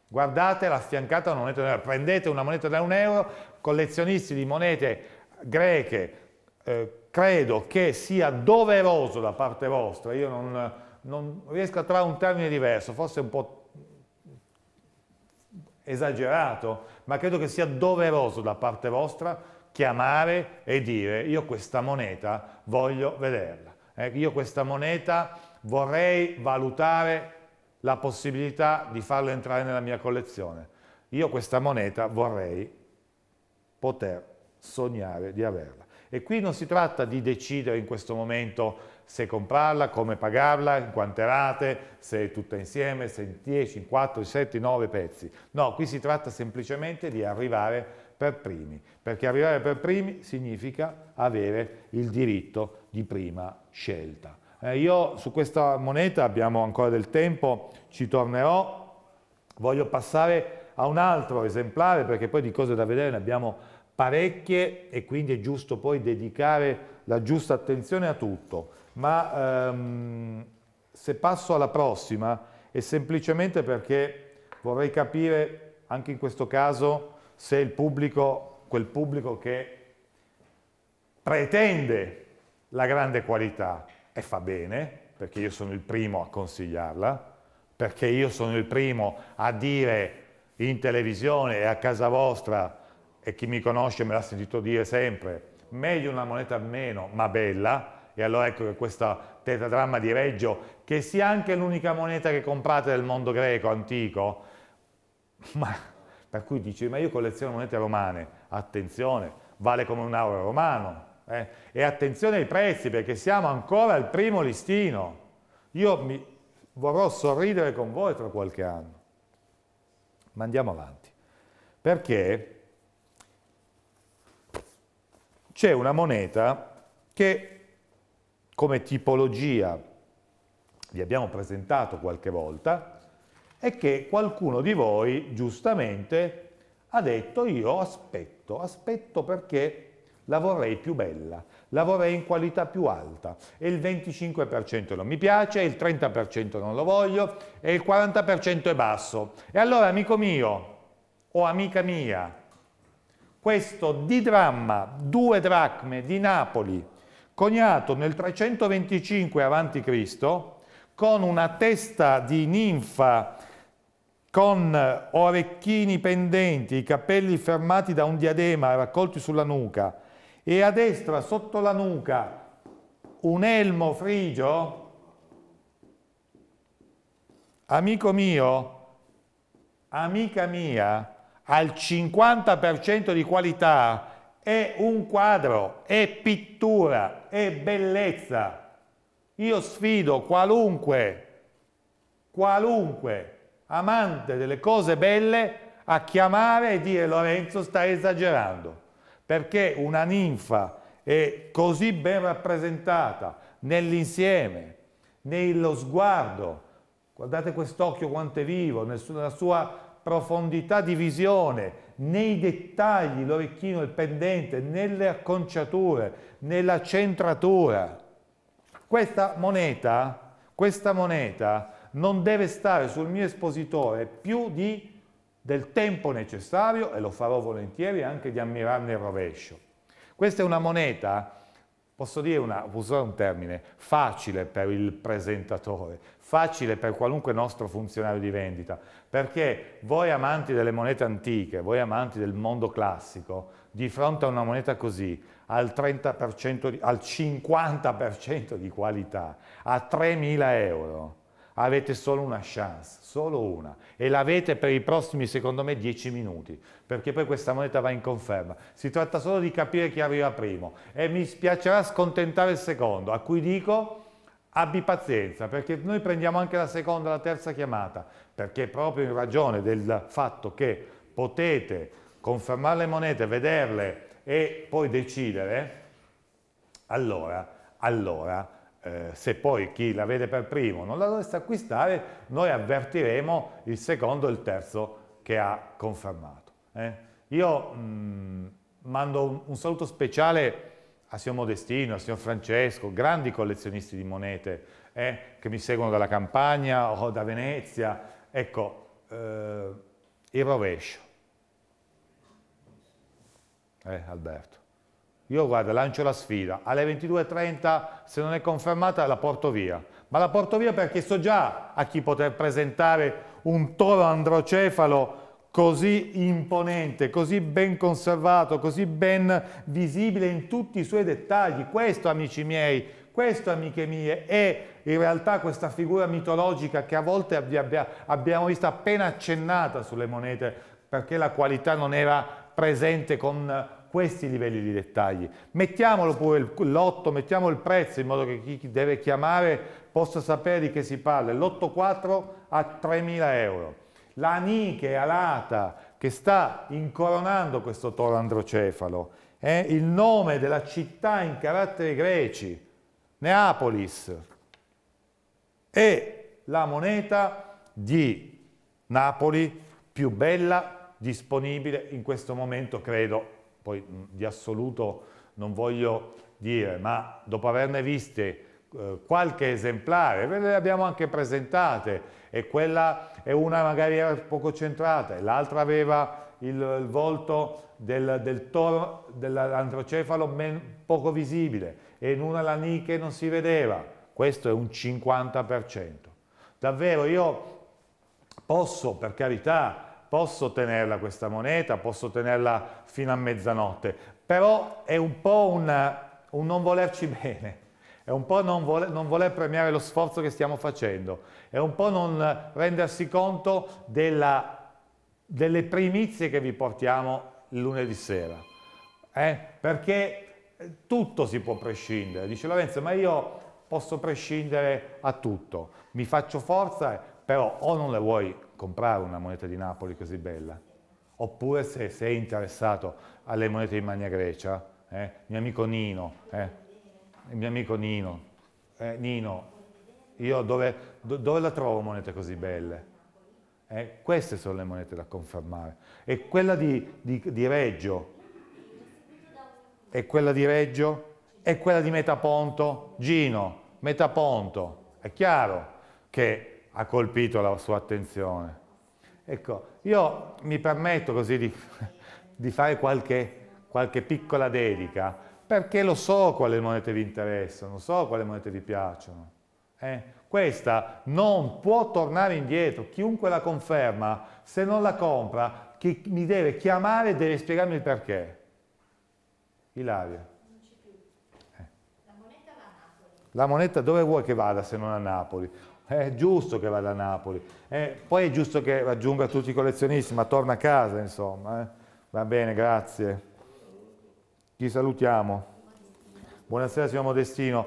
Guardate la affiancata a una moneta da un euro, prendete una moneta da un euro, collezionisti di monete greche, eh, credo che sia doveroso da parte vostra, io non, non riesco a trovare un termine diverso, forse un po' esagerato, ma credo che sia doveroso da parte vostra chiamare e dire io questa moneta voglio vederla, eh, io questa moneta vorrei valutare la possibilità di farla entrare nella mia collezione, io questa moneta vorrei poter sognare di averla. E qui non si tratta di decidere in questo momento se comprarla, come pagarla, in quante rate, se è tutta insieme, se in 10, in 4, in 7, in 9 pezzi. No, qui si tratta semplicemente di arrivare per primi, perché arrivare per primi significa avere il diritto di prima scelta. Eh, io su questa moneta abbiamo ancora del tempo, ci tornerò, voglio passare a un altro esemplare perché poi di cose da vedere ne abbiamo parecchie e quindi è giusto poi dedicare la giusta attenzione a tutto. Ma ehm, se passo alla prossima è semplicemente perché vorrei capire anche in questo caso se il pubblico, quel pubblico che pretende la grande qualità e fa bene, perché io sono il primo a consigliarla, perché io sono il primo a dire in televisione e a casa vostra e chi mi conosce me l'ha sentito dire sempre, meglio una moneta meno ma bella, e allora ecco che questo tetradramma di Reggio, che sia anche l'unica moneta che comprate del mondo greco antico, ma, per cui dice, ma io colleziono monete romane, attenzione, vale come un euro romano, eh? e attenzione ai prezzi perché siamo ancora al primo listino, io mi, vorrò sorridere con voi tra qualche anno, ma andiamo avanti, perché c'è una moneta che come tipologia vi abbiamo presentato qualche volta e che qualcuno di voi giustamente ha detto io aspetto, aspetto perché la vorrei più bella, la vorrei in qualità più alta e il 25% non mi piace, il 30% non lo voglio e il 40% è basso. E allora amico mio o amica mia, questo didramma, due dracme di Napoli, coniato nel 325 a.C., con una testa di ninfa con orecchini pendenti, i capelli fermati da un diadema raccolti sulla nuca e a destra sotto la nuca un elmo frigio, amico mio, amica mia, al 50% di qualità è un quadro, è pittura, è bellezza. Io sfido qualunque, qualunque amante delle cose belle a chiamare e dire Lorenzo sta esagerando, perché una ninfa è così ben rappresentata nell'insieme, nello sguardo, guardate quest'occhio quanto è vivo, nella sua profondità di visione, nei dettagli, l'orecchino, il pendente, nelle acconciature, nella centratura. Questa moneta, questa moneta non deve stare sul mio espositore più di, del tempo necessario, e lo farò volentieri, anche di ammirarne il rovescio. Questa è una moneta posso dire una, usare un termine, facile per il presentatore, facile per qualunque nostro funzionario di vendita, perché voi amanti delle monete antiche, voi amanti del mondo classico, di fronte a una moneta così, al, 30%, di, al 50% di qualità, a 3.000 euro, avete solo una chance, solo una, e l'avete per i prossimi, secondo me, 10 minuti, perché poi questa moneta va in conferma. Si tratta solo di capire chi arriva primo. E mi spiacerà scontentare il secondo, a cui dico abbi pazienza, perché noi prendiamo anche la seconda, la terza chiamata, perché proprio in ragione del fatto che potete confermare le monete, vederle e poi decidere, allora, allora eh, se poi chi la vede per primo non la dovesse acquistare, noi avvertiremo il secondo e il terzo che ha confermato. Eh? Io mh, mm, mando un, un, saluto speciale a signor Modestino, a signor Francesco, grandi collezionisti di monete eh, che mi seguono dalla campagna o da Venezia. Ecco, eh, il rovescio. Eh, Alberto. Io guarda, lancio la sfida, alle 22.30 se non è confermata la porto via, ma la porto via perché so già a chi poter presentare un toro androcefalo così imponente, così ben conservato, così ben visibile in tutti i suoi dettagli. Questo, amici miei, questo, amiche mie, è in realtà questa figura mitologica che a volte abbiamo visto appena accennata sulle monete perché la qualità non era presente con questi livelli di dettagli. Mettiamolo pure il lotto, mettiamo il prezzo in modo che chi deve chiamare possa sapere di che si parla. Lotto 4 a 3.000 euro la Nike alata che sta incoronando questo toro androcefalo, è il nome della città in caratteri greci, Neapolis, è la moneta di Napoli più bella disponibile in questo momento, credo, poi di assoluto non voglio dire, ma dopo averne viste eh, qualche esemplare, ve le abbiamo anche presentate, e quella è una magari era poco centrata, e l'altra aveva il, il, volto del, del toro, dell'antrocefalo poco visibile, e in una la niche non si vedeva, questo è un 50%. Davvero io posso, per carità, posso tenerla questa moneta, posso tenerla fino a mezzanotte, però è un po' una, un non volerci bene, è un po' non voler, non voler, premiare lo sforzo che stiamo facendo, è un po' non rendersi conto della, delle primizie che vi portiamo lunedì sera. Eh? Perché tutto si può prescindere. Dice Lorenzo, ma io posso prescindere a tutto. Mi faccio forza, però o non le vuoi comprare una moneta di Napoli così bella, oppure se sei interessato alle monete di Magna Grecia, eh? mio amico Nino, eh? mio amico Nino, eh, Nino, io dove, do, dove, la trovo monete così belle? Eh, queste sono le monete da confermare. E quella di, di, di Reggio, e quella di Reggio, e quella di Metaponto, Gino, Metaponto, è chiaro che ha colpito la sua attenzione. Ecco, io mi permetto così di, di fare qualche, qualche piccola dedica perché lo so quale monete vi interessano, so quale monete vi piacciono. Eh? Questa non può tornare indietro, chiunque la conferma, se non la compra, chi mi deve chiamare e deve spiegarmi il perché. Ilaria. Eh. La moneta va a Napoli. La moneta dove vuoi che vada se non a Napoli? È giusto che vada a Napoli. Eh, poi è giusto che raggiunga tutti i collezionisti, ma torna a casa, insomma. Eh. Va bene, grazie. Chi salutiamo? Buonasera signor Modestino.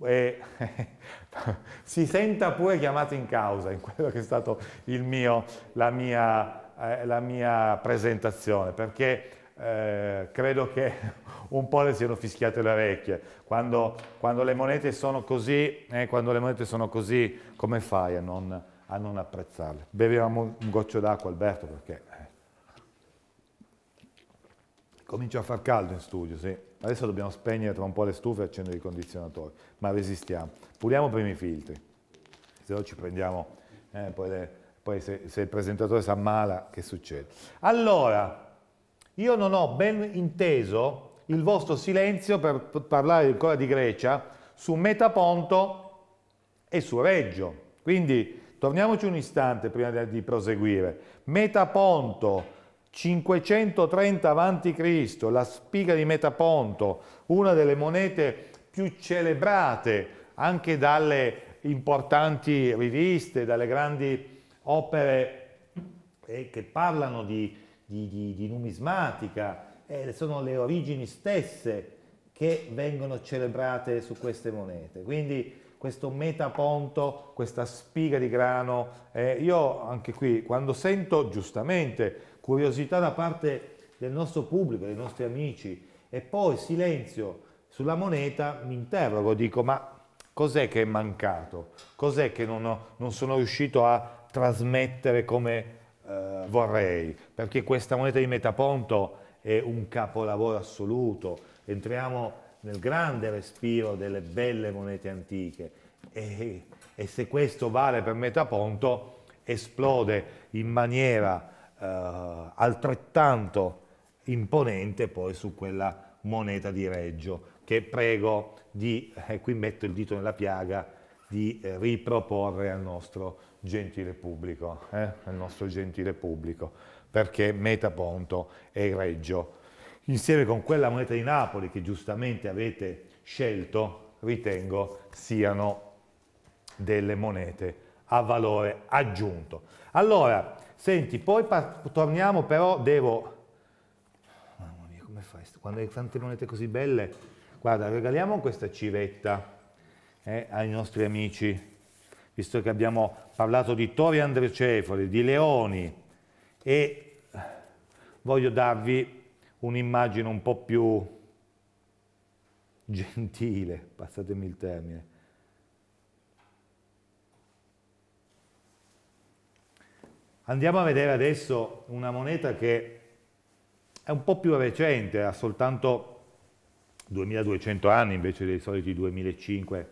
Eh, si senta pure chiamato in causa in quello che è stato mio, la, mia, eh, la, mia, presentazione, perché eh, credo che un po' le siano fischiate le orecchie. Quando, quando, le monete sono così, eh, quando le monete sono così, come fai a non, a non apprezzarle? Beviamo un goccio d'acqua, Alberto, perché Comincia a far caldo in studio, sì. Adesso dobbiamo spegnere tra un po' le stufe e accendere i condizionatori, ma resistiamo. Puliamo prima i filtri, se no ci prendiamo, eh, poi, le, poi se, se, il presentatore si ammala, che succede? Allora, io non ho ben inteso il vostro silenzio per parlare ancora di Grecia su Metaponto e su Reggio. Quindi torniamoci un istante prima di proseguire. Metaponto 530 a.C., la spiga di Metaponto, una delle monete più celebrate anche dalle importanti riviste, dalle grandi opere eh, che parlano di, di, di, di numismatica, eh, sono le origini stesse che vengono celebrate su queste monete. Quindi questo metaponto, questa spiga di grano, eh, io anche qui quando sento giustamente curiosità da parte del nostro pubblico, dei nostri amici e poi silenzio sulla moneta, mi interrogo, dico ma cos'è che è mancato? Cos'è che non, ho, non sono riuscito a trasmettere come eh, vorrei? Perché questa moneta di Metaponto è un capolavoro assoluto, entriamo nel grande respiro delle belle monete antiche e, e se questo vale per Metaponto esplode in maniera eh, altrettanto imponente poi su quella moneta di Reggio che prego di, eh, qui metto il dito nella piaga, di riproporre al nostro gentile pubblico, eh, al nostro gentile pubblico perché Metaponto è il Reggio. Insieme con quella moneta di Napoli che giustamente avete scelto, ritengo siano delle monete a valore aggiunto. Allora, senti, poi torniamo però, devo... Mamma mia, come fai? Quando hai tante monete così belle, guarda, regaliamo questa civetta eh, ai nostri amici, visto che abbiamo parlato di tori androcefali, di leoni, e voglio darvi un'immagine un po' più gentile, passatemi il termine. Andiamo a vedere adesso una moneta che è un po' più recente, ha soltanto 2200 anni invece dei soliti 2005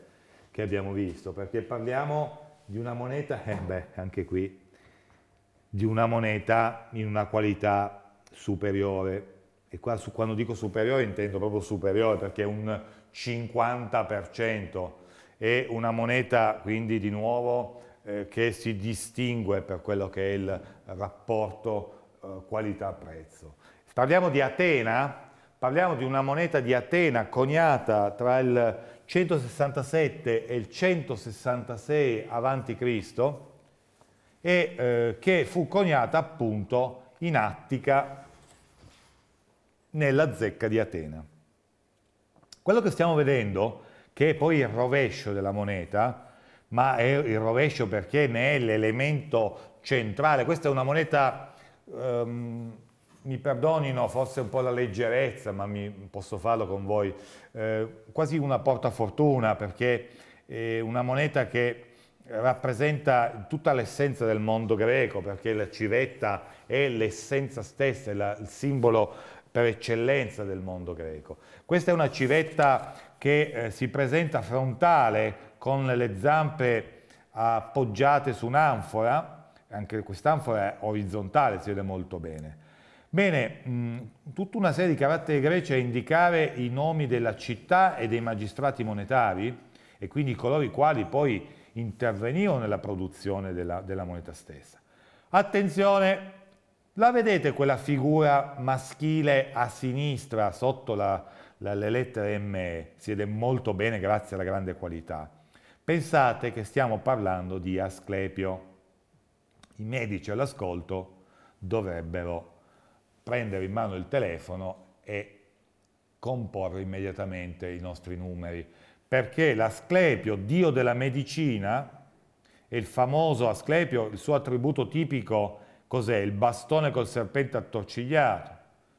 che abbiamo visto, perché parliamo di una moneta, eh beh, anche qui, di una moneta in una qualità superiore. E qua su, quando dico superiore intendo proprio superiore perché è un 50%, è una moneta quindi di nuovo eh, che si distingue per quello che è il rapporto eh, qualità-prezzo. Parliamo di Atena, parliamo di una moneta di Atena coniata tra il 167 e il 166 a.C. e eh, che fu coniata appunto in Attica nella zecca di Atena. Quello che stiamo vedendo, che è poi il rovescio della moneta, ma è il rovescio perché ne è l'elemento centrale. Questa è una moneta, um, mi perdonino forse un po' la leggerezza, ma mi, posso farlo con voi, eh, quasi una portafortuna perché è una moneta che rappresenta tutta l'essenza del mondo greco, perché la civetta è l'essenza stessa, è la, il simbolo per eccellenza del mondo greco. Questa è una civetta che eh, si presenta frontale con le zampe appoggiate su un'anfora, anche quest'anfora è orizzontale, si vede molto bene. Bene, mh, tutta una serie di caratteri greci a indicare i nomi della città e dei magistrati monetari e quindi coloro i quali poi intervenivano nella produzione della, della moneta stessa. Attenzione, la vedete quella figura maschile a sinistra sotto la, la, le lettere ME? Si vede molto bene grazie alla grande qualità. Pensate che stiamo parlando di Asclepio. I medici all'ascolto dovrebbero prendere in mano il telefono e comporre immediatamente i nostri numeri, perché l'Asclepio, dio della medicina, è il famoso Asclepio, il suo attributo tipico cos'è? Il bastone col serpente attorcigliato,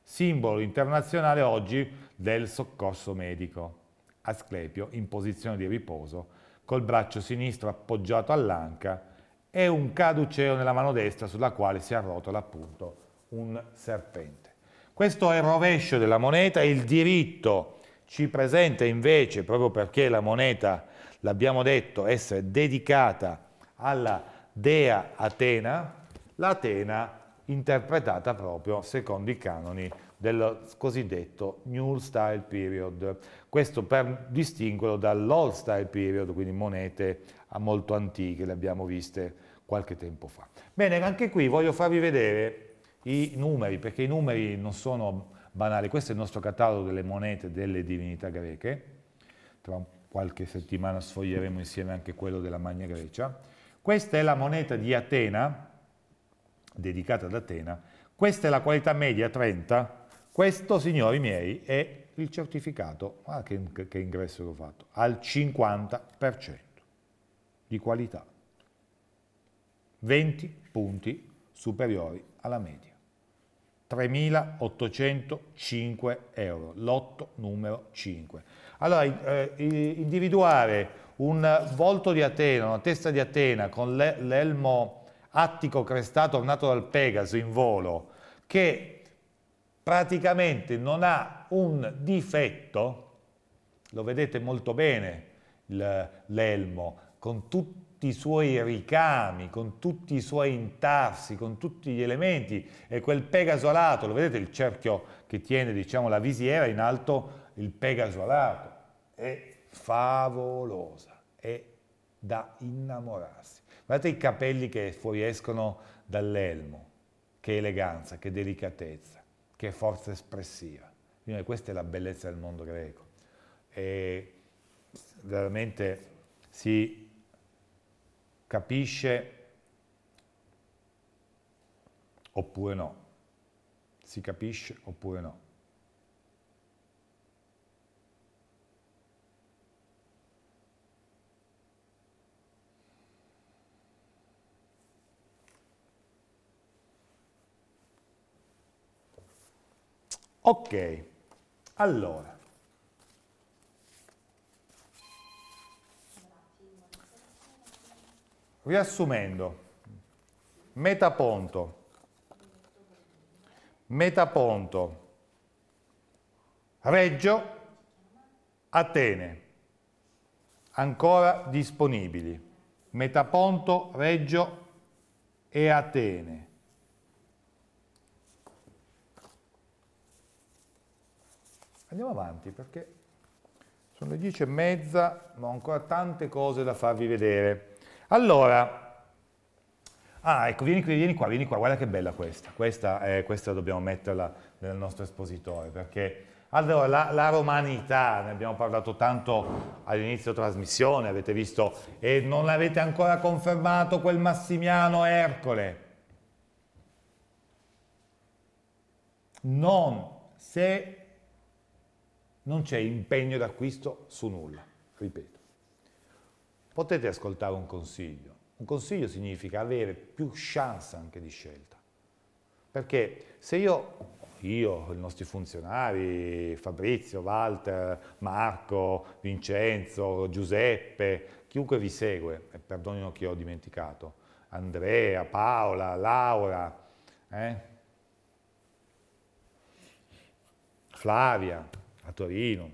simbolo internazionale oggi del soccorso medico. Asclepio in posizione di riposo col braccio sinistro appoggiato all'anca e un caduceo nella mano destra sulla quale si arrotola appunto un serpente. Questo è il rovescio della moneta, il diritto ci presenta invece, proprio perché la moneta, l'abbiamo detto, essere dedicata alla dea Atena, l'Atena interpretata proprio secondo i canoni del cosiddetto New Style Period. Questo per distinguerlo dall'Old Style Period, quindi monete molto antiche, le abbiamo viste qualche tempo fa. Bene, anche qui voglio farvi vedere i numeri, perché i numeri non sono banali. Questo è il nostro catalogo delle monete delle divinità greche. Tra qualche settimana sfoglieremo insieme anche quello della Magna Grecia. Questa è la moneta di Atena, dedicata ad Atena. Questa è la qualità media 30, questo, signori miei, è il certificato, ah, che, che ingresso che ho fatto, al 50% di qualità. 20 punti superiori alla media. 3.805 euro, lotto numero 5. Allora, eh, individuare un volto di Atena, una testa di Atena con l'elmo attico crestato ornato dal Pegaso in volo, che praticamente non ha un difetto, lo vedete molto bene l'elmo, con tutti i suoi ricami, con tutti i suoi intarsi, con tutti gli elementi e quel Pegaso alato, lo vedete il cerchio che tiene diciamo, la visiera, in alto il Pegaso alato, è favolosa, è da innamorarsi. Guardate i capelli che fuoriescono dall'elmo, che eleganza, che delicatezza, che forza espressiva. Quindi questa è la bellezza del mondo greco. E veramente si capisce oppure no. Si capisce oppure no. Ok, allora. Riassumendo, metaponto, metaponto, Reggio, Atene, ancora disponibili, metaponto, Reggio e Atene. Andiamo avanti perché sono le dieci e mezza, ma ho ancora tante cose da farvi vedere. Allora, ah ecco, vieni qui, vieni qua, vieni qua, guarda che bella questa. Questa, eh, questa dobbiamo metterla nel nostro espositore perché allora, la, la, romanità, ne abbiamo parlato tanto all'inizio trasmissione, avete visto, e non avete ancora confermato quel Massimiano Ercole. Non, se non c'è impegno d'acquisto su nulla, ripeto. Potete ascoltare un consiglio. Un consiglio significa avere più chance anche di scelta. Perché se io, io, i nostri funzionari, Fabrizio, Walter, Marco, Vincenzo, Giuseppe, chiunque vi segue, e perdonino chi ho dimenticato, Andrea, Paola, Laura, eh? Flavia, a Torino,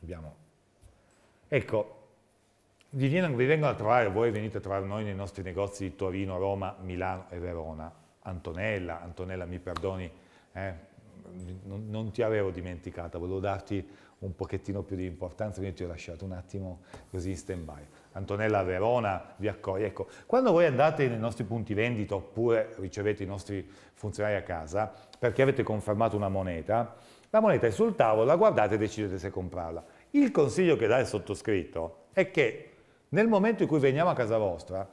abbiamo... Ecco, vi, vengono a trovare, voi venite a trovare noi nei nostri negozi di Torino, Roma, Milano e Verona. Antonella, Antonella mi perdoni, eh, non, non, ti avevo dimenticata, volevo darti un pochettino più di importanza, quindi ti ho lasciato un attimo così in stand-by. Antonella a Verona vi accoglie. Ecco, quando voi andate nei nostri punti vendita oppure ricevete i nostri funzionari a casa, perché avete confermato una moneta, la moneta è sul tavolo, la guardate e decidete se comprarla. Il consiglio che dà il sottoscritto è che nel momento in cui veniamo a casa vostra,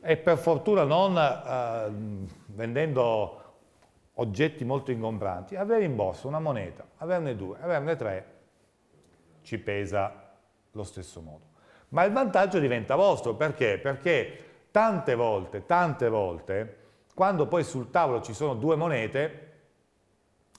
e per fortuna non eh, vendendo oggetti molto ingombranti, avere in borsa una moneta, averne due, averne tre, ci pesa lo stesso modo. Ma il vantaggio diventa vostro, perché? Perché tante volte, tante volte, quando poi sul tavolo ci sono due monete,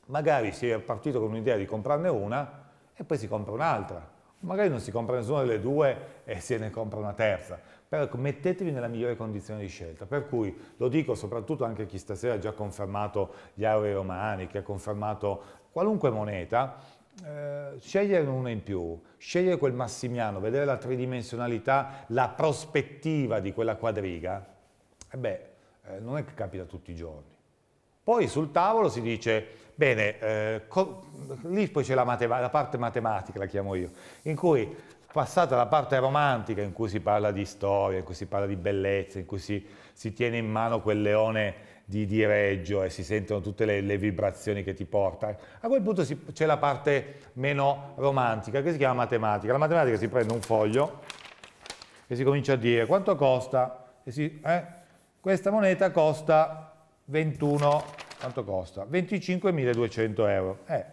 magari si è partito con un'idea di comprarne una e poi si compra un'altra. Magari non si compra nessuna delle due e se ne compra una terza. Però ecco, mettetevi nella migliore condizione di scelta. Per cui lo dico soprattutto anche a chi stasera ha già confermato gli euro romani, che ha confermato qualunque moneta, eh, scegliere una in più, scegliere quel massimiano, vedere la tridimensionalità, la prospettiva di quella quadriga, e beh, eh, non è che capita tutti i giorni. Poi sul tavolo si dice Bene, eh, lì poi c'è la, la, parte matematica, la chiamo io, in cui passata la parte romantica, in cui si parla di storia, in cui si parla di bellezza, in cui si, si tiene in mano quel leone di, di, Reggio e si sentono tutte le, le, vibrazioni che ti porta, a quel punto c'è la parte meno romantica, che si chiama matematica. La matematica si prende un foglio e si comincia a dire quanto costa, si, eh, questa moneta costa 21 quanto costa? 25.200 euro. Eh,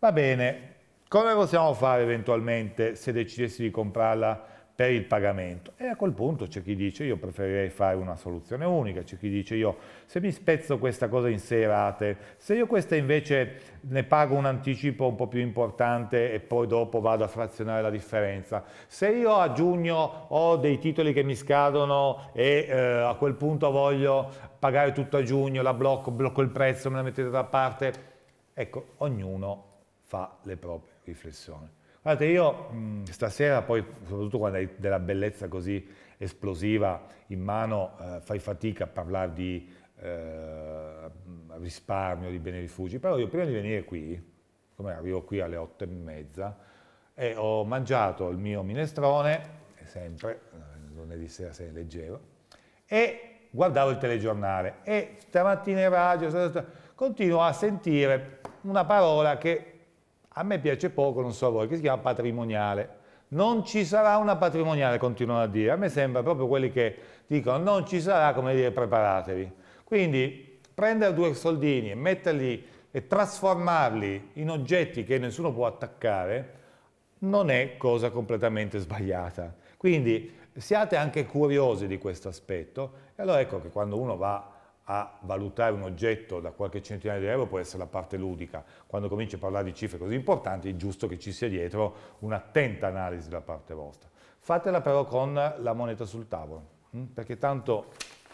va bene, come possiamo fare eventualmente se decidessi di comprarla per il pagamento? E a quel punto c'è chi dice io preferirei fare una soluzione unica, c'è chi dice io se mi spezzo questa cosa in sei rate, se io questa invece ne pago un anticipo un po' più importante e poi dopo vado a frazionare la differenza, se io a giugno ho dei titoli che mi scadono e eh, a quel punto voglio pagare tutto a giugno, la blocco, blocco il prezzo, me la mettete da parte. Ecco, ognuno fa le proprie riflessioni. Guardate, io mh, stasera, poi soprattutto quando hai della bellezza così esplosiva in mano, eh, fai fatica a parlare di eh, risparmio, di beni rifugi, però io prima di venire qui, come arrivo qui alle otto e mezza, e ho mangiato il mio minestrone, sempre, lunedì sera se ne leggevo, e guardavo il telegiornale e stamattina in radio continuo a sentire una parola che a me piace poco, non so a voi, che si chiama patrimoniale. Non ci sarà una patrimoniale, continuano a dire. A me sembra proprio quelli che dicono non ci sarà, come dire, preparatevi. Quindi prendere due soldini e metterli e trasformarli in oggetti che nessuno può attaccare non è cosa completamente sbagliata. Quindi siate anche curiosi di questo aspetto allora ecco che quando uno va a valutare un oggetto da qualche centinaio di euro può essere la parte ludica. Quando cominci a parlare di cifre così importanti è giusto che ci sia dietro un'attenta analisi da parte vostra. Fatela però con la moneta sul tavolo, hm? perché tanto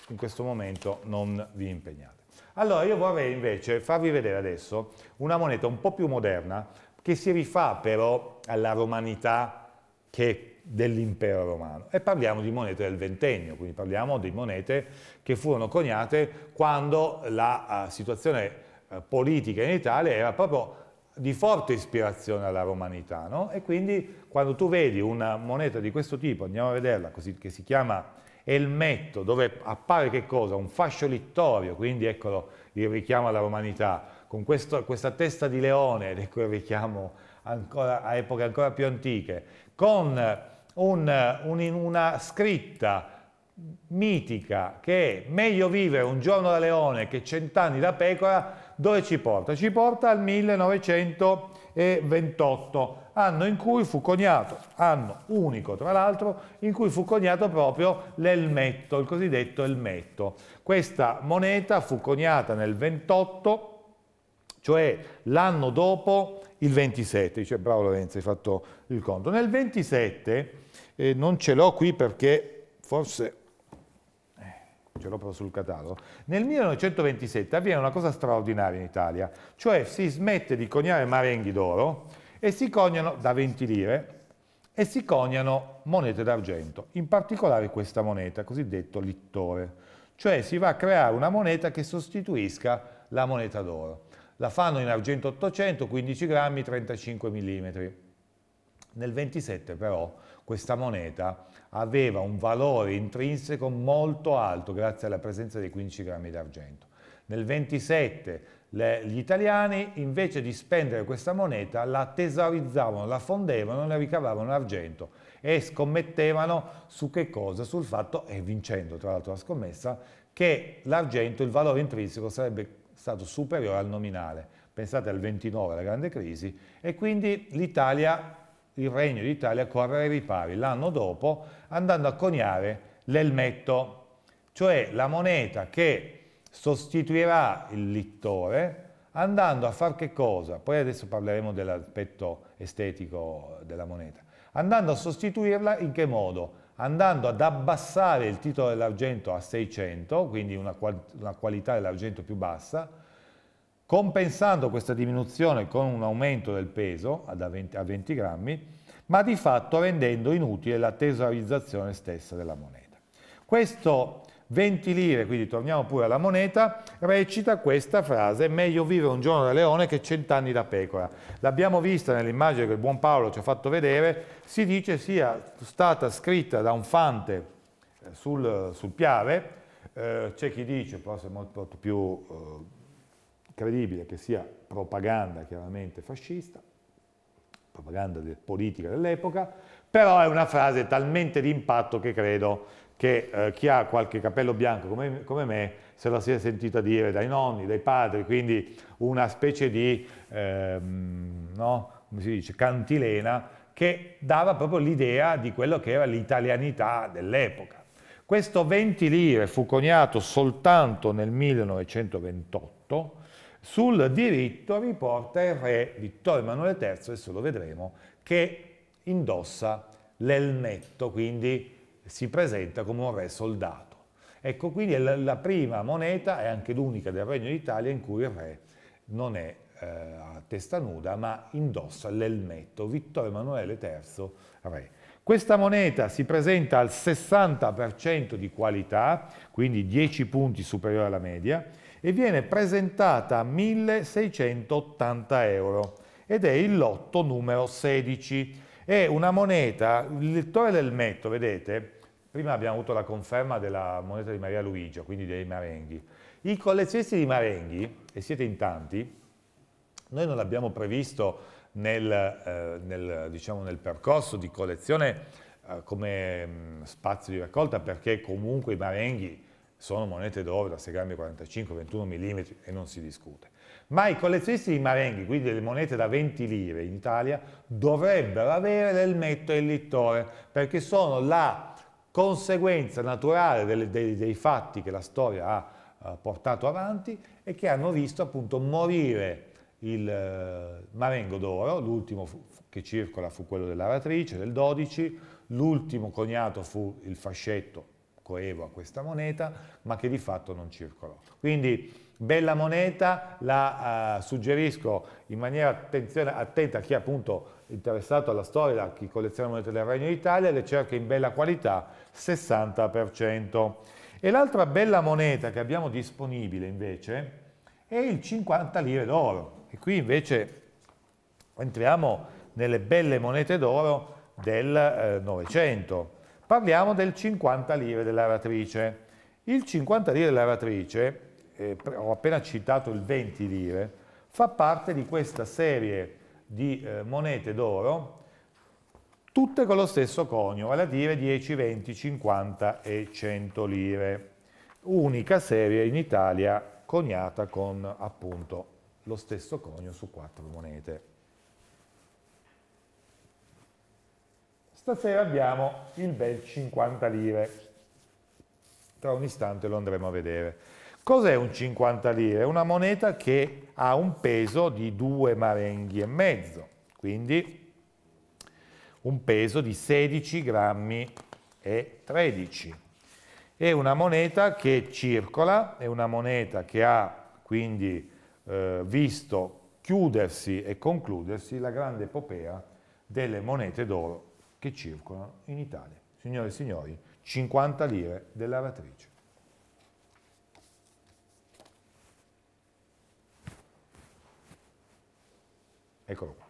in questo momento non vi impegnate. Allora io vorrei invece farvi vedere adesso una moneta un po' più moderna che si rifà però alla romanità che dell'impero romano e parliamo di monete del ventennio, quindi parliamo di monete che furono coniate quando la uh, situazione uh, politica in Italia era proprio di forte ispirazione alla romanità no? e quindi quando tu vedi una moneta di questo tipo, andiamo a vederla così, che si chiama elmetto, dove appare che cosa? Un fascio littorio, quindi eccolo il richiamo alla romanità, con questo, questa testa di leone, ed ecco il richiamo ancora, a epoche ancora più antiche, con un, un, una scritta mitica che è meglio vivere un giorno da leone che cent'anni da pecora, dove ci porta? Ci porta al 1928, anno in cui fu coniato, anno unico tra l'altro, in cui fu coniato proprio l'elmetto, il cosiddetto elmetto. Questa moneta fu coniata nel 28, cioè l'anno dopo il 27, dice bravo Lorenzo, hai fatto il conto. Nel 27 eh, non ce l'ho qui perché forse eh, ce l'ho proprio sul catalogo. Nel 1927 avviene una cosa straordinaria in Italia, cioè si smette di coniare marenghi d'oro e si coniano da 20 lire e si coniano monete d'argento, in particolare questa moneta, cosiddetto littore, cioè si va a creare una moneta che sostituisca la moneta d'oro. La fanno in argento 800, 15 grammi, 35 mm. Nel 27 però questa moneta aveva un valore intrinseco molto alto grazie alla presenza dei 15 grammi d'argento. Nel 27 le, gli italiani invece di spendere questa moneta la tesaurizzavano, la fondevano ne ricavavano argento e scommettevano su che cosa? Sul fatto, e vincendo tra l'altro la scommessa, che l'argento, il valore intrinseco sarebbe stato superiore al nominale. Pensate al 29, la grande crisi, e quindi l'Italia il Regno d'Italia corre ai ripari l'anno dopo andando a coniare l'elmetto, cioè la moneta che sostituirà il littore andando a fare che cosa? Poi adesso parleremo dell'aspetto estetico della moneta. Andando a sostituirla in che modo? Andando ad abbassare il titolo dell'argento a 600, quindi una qualità dell'argento più bassa, compensando questa diminuzione con un aumento del peso a 20, a 20 grammi, ma di fatto rendendo inutile la tesorizzazione stessa della moneta. Questo 20 lire, quindi torniamo pure alla moneta, recita questa frase, meglio vivere un giorno da leone che cent'anni da pecora. L'abbiamo vista nell'immagine che il buon Paolo ci ha fatto vedere, si dice sia stata scritta da un fante eh, sul, sul Piave, eh, c'è chi dice, forse molto, molto più eh, credibile che sia propaganda chiaramente fascista, propaganda politica dell'epoca, però è una frase talmente di impatto che credo che eh, chi ha qualche capello bianco come, come, me se la sia sentita dire dai nonni, dai padri, quindi una specie di, ehm, no, come si dice, cantilena che dava proprio l'idea di quello che era l'italianità dell'epoca. Questo 20 lire fu coniato soltanto nel 1928 sul diritto riporta il re Vittorio Emanuele III, adesso lo vedremo, che indossa l'elmetto, quindi si presenta come un re soldato. Ecco, quindi è la, prima moneta, è anche l'unica del Regno d'Italia in cui il re non è eh, a testa nuda, ma indossa l'elmetto, Vittorio Emanuele III, re. Questa moneta si presenta al 60% di qualità, quindi 10 punti superiore alla media, e viene presentata a 1680 euro ed è il lotto numero 16. È una moneta, il lettore del metto, vedete, prima abbiamo avuto la conferma della moneta di Maria Luigia, quindi dei marenghi. I collezionisti di marenghi, e siete in tanti, noi non l'abbiamo previsto nel, eh, nel, diciamo, nel, percorso di collezione eh, come mh, mm, spazio di raccolta perché comunque i marenghi sono monete d'oro da 6 grammi 45, 21 mm e non si discute. Ma i collezionisti di marenghi, quindi delle monete da 20 lire in Italia, dovrebbero avere l'elmetto e il littore perché sono la conseguenza naturale delle, dei, dei, fatti che la storia ha uh, portato avanti e che hanno visto appunto morire il uh, marengo d'oro, l'ultimo che circola fu quello dell'aratrice del 12, l'ultimo coniato fu il fascetto coevo a questa moneta, ma che di fatto non circolò. Quindi bella moneta, la uh, suggerisco in maniera attenta a chi è appunto interessato alla storia, a chi colleziona monete del Regno d'Italia, le cerca in bella qualità, 60%. E l'altra bella moneta che abbiamo disponibile invece è il 50 lire d'oro. E qui invece entriamo nelle belle monete d'oro del eh, Novecento. Parliamo del 50 lire dell'aratrice. Il 50 lire dell'aratrice, eh, ho appena citato il 20 lire, fa parte di questa serie di eh, monete d'oro, tutte con lo stesso conio, vale a dire 10, 20, 50 e 100 lire. Unica serie in Italia coniata con appunto lo stesso conio su quattro monete. Stasera abbiamo il bel 50 lire. Tra un istante lo andremo a vedere. Cos'è un 50 lire? Una moneta che ha un peso di due marenghi e mezzo, quindi un peso di 16 grammi e 13. È una moneta che circola, è una moneta che ha quindi eh, visto chiudersi e concludersi la grande epopea delle monete d'oro che circolano in Italia. Signore e signori, 50 lire della lavatrice. Eccolo qua.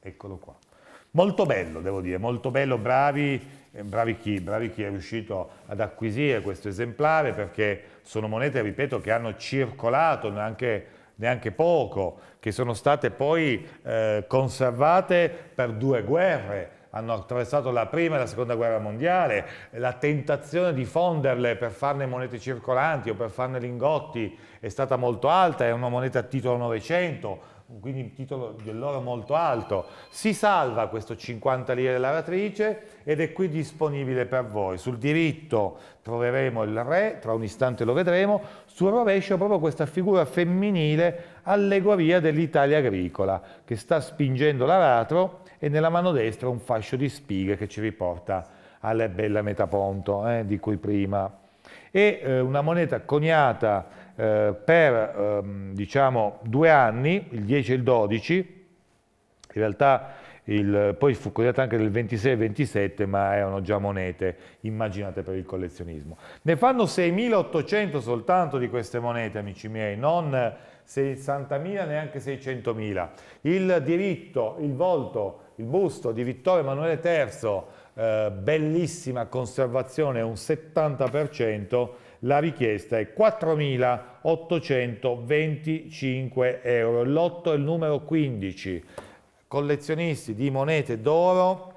Eccolo qua. Molto bello, devo dire, molto bello, bravi, eh, bravi, chi, bravi chi è riuscito ad acquisire questo esemplare perché sono monete, ripeto, che hanno circolato neanche, neanche poco, che sono state poi eh, conservate per due guerre, hanno attraversato la prima e la seconda guerra mondiale, la tentazione di fonderle per farne monete circolanti o per farne lingotti è stata molto alta, è una moneta a titolo 900, quindi un titolo dell'oro molto alto. Si salva questo 50 lire lavatrice ed è qui disponibile per voi. Sul diritto troveremo il re, tra un istante lo vedremo, sul rovescio proprio questa figura femminile allegoria dell'Italia agricola che sta spingendo l'aratro e nella mano destra un fascio di spighe che ci riporta alla bella Metaponto eh, di cui prima. E eh, una moneta coniata eh, per ehm, diciamo due anni, il 10 e il 12, in realtà il, poi fu coniata anche nel 26 e 27, ma erano già monete immaginate per il collezionismo. Ne fanno 6.800 soltanto di queste monete, amici miei, non 60.000 neanche 600.000. Il diritto, il volto, il busto di Vittorio Emanuele III, eh, bellissima conservazione, un 70%, la richiesta è 4.825 euro. L'otto è il numero 15. Collezionisti di monete d'oro,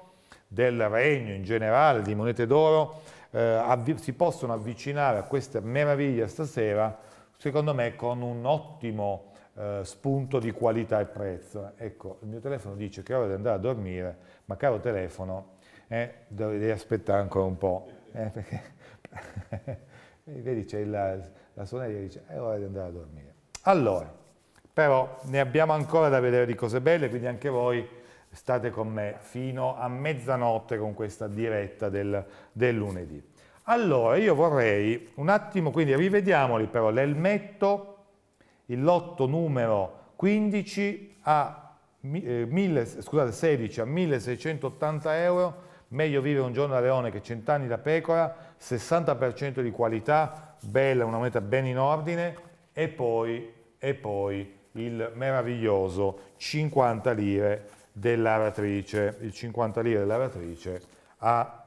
del regno in generale, di monete d'oro, eh, si possono avvicinare a questa meraviglia stasera, secondo me, con un ottimo eh, spunto di qualità e prezzo. Ecco, il mio telefono dice che è ora di andare a dormire, ma caro telefono, eh, devi aspettare ancora un po', eh, perché vedi c'è la, la suoneria che dice è ora di andare a dormire. Allora, però ne abbiamo ancora da vedere di cose belle, quindi anche voi state con me fino a mezzanotte con questa diretta del, del lunedì. Allora, io vorrei un attimo, quindi rivediamoli però, l'elmetto, il lotto numero 15 a, eh, 1000, scusate, 16 a 1680 euro, meglio vivere un giorno da leone che cent'anni da pecora, 60% di qualità, bella, una moneta ben in ordine, e poi, e poi il meraviglioso 50 lire dell'aratrice. Il 50 lire dell'aratrice ha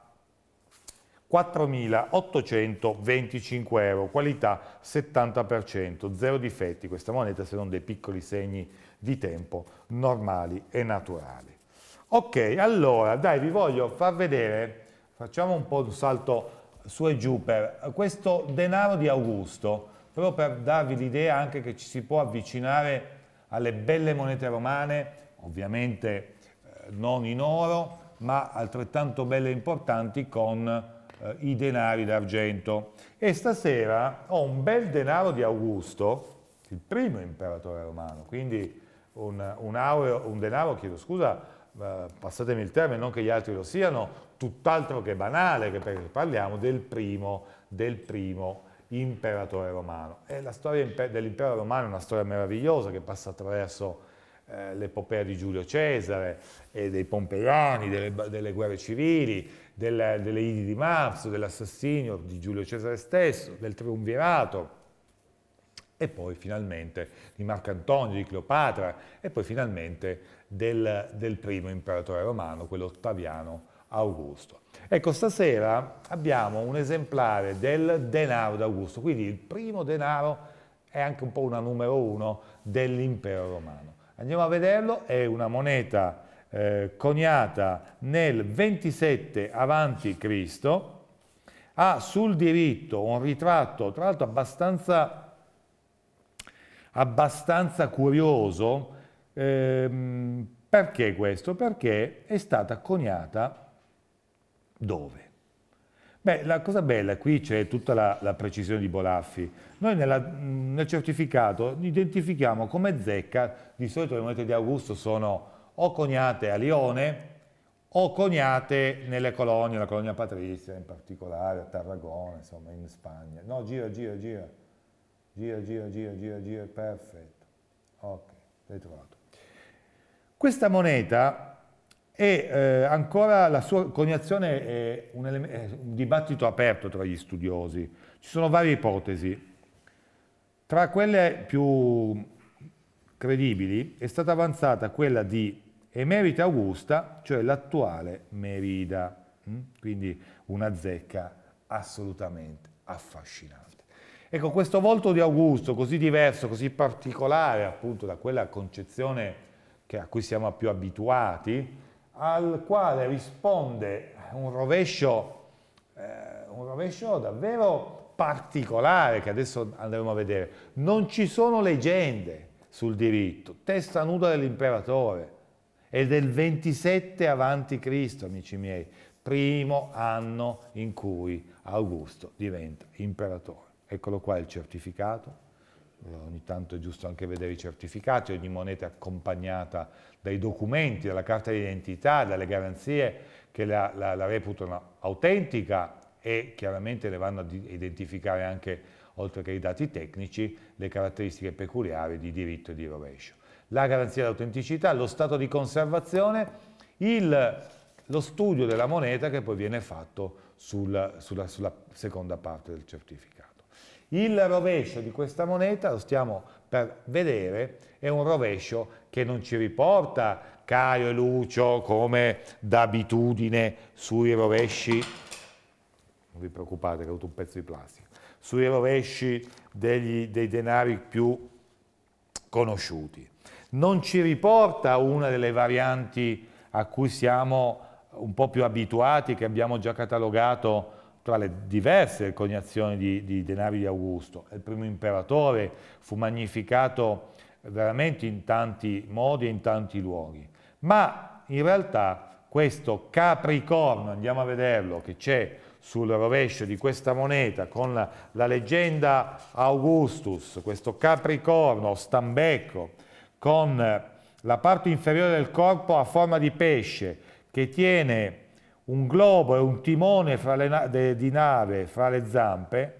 4.825 euro, qualità 70%, zero difetti questa moneta se non dei piccoli segni di tempo normali e naturali. Ok, allora dai vi voglio far vedere, facciamo un po' un salto su e giù per questo denaro di Augusto, proprio per darvi l'idea anche che ci si può avvicinare alle belle monete romane, ovviamente eh, non in oro, ma altrettanto belle e importanti con eh, i denari d'argento. E stasera ho un bel denaro di Augusto, il primo imperatore romano, quindi un, un, aureo, un denaro, chiedo scusa, eh, passatemi il termine, non che gli altri lo siano, tutt'altro che banale, che perché parliamo del primo, del primo imperatore romano. E la storia dell'impero romano è una storia meravigliosa che passa attraverso eh, l'epopea di Giulio Cesare e dei Pompeiani, delle, delle guerre civili, del, delle Idi di Marzo, dell'assassinio di Giulio Cesare stesso, del triumvirato, e poi finalmente di Marcantonio, di Cleopatra, e poi finalmente del, del primo imperatore romano, quello Ottaviano Augusto. Ecco, stasera abbiamo un esemplare del denaro d'Augusto, quindi il primo denaro è anche un po' una numero uno dell'impero romano. Andiamo a vederlo, è una moneta eh, coniata nel 27 avanti Cristo, ha sul diritto un ritratto, tra l'altro abbastanza, abbastanza curioso, ehm, perché questo? Perché è stata coniata dove? Beh, la cosa bella, qui c'è tutta la, la, precisione di Bolaffi. Noi nella, nel certificato identifichiamo come zecca, di solito le monete di Augusto sono o coniate a Lione o coniate nelle colonie, la colonia patrizia in particolare, a Tarragona, insomma, in Spagna. No, gira, gira, gira. Gira, gira, gira, gira, gira, perfetto. Ok, l'hai trovato. Questa moneta e eh, ancora la sua coniazione è un, è un, dibattito aperto tra gli studiosi. Ci sono varie ipotesi. Tra quelle più credibili è stata avanzata quella di Emerita Augusta, cioè l'attuale Merida, hm? quindi una zecca assolutamente affascinante. Ecco, questo volto di Augusto, così diverso, così particolare appunto da quella concezione a cui siamo più abituati, al quale risponde un rovescio, eh, un rovescio davvero particolare che adesso andremo a vedere. Non ci sono leggende sul diritto, testa nuda dell'imperatore, è del 27 avanti Cristo, amici miei, primo anno in cui Augusto diventa imperatore. Eccolo qua il certificato, ogni tanto è giusto anche vedere i certificati, ogni moneta è accompagnata dai documenti, dalla carta d'identità, dalle garanzie che la, la, la, reputano autentica e chiaramente le vanno a identificare anche, oltre che i dati tecnici, le caratteristiche peculiari di diritto e di rovescio. La garanzia d'autenticità, lo stato di conservazione, il, lo studio della moneta che poi viene fatto sul, sulla, sulla seconda parte del certificato. Il rovescio di questa moneta, lo stiamo per vedere, è un rovescio che non ci riporta Caio e Lucio come d'abitudine sui rovesci, non vi preoccupate che ho avuto un pezzo di plastica, sui rovesci degli, dei denari più conosciuti. Non ci riporta una delle varianti a cui siamo un po' più abituati, che abbiamo già catalogato tra le diverse coniazioni di, di denari di Augusto. Il primo imperatore fu magnificato veramente in tanti modi e in tanti luoghi, ma in realtà questo capricorno, andiamo a vederlo, che c'è sul rovescio di questa moneta con la, la leggenda Augustus, questo capricorno stambecco con la parte inferiore del corpo a forma di pesce che tiene un globo e un timone le, de, di nave fra le zampe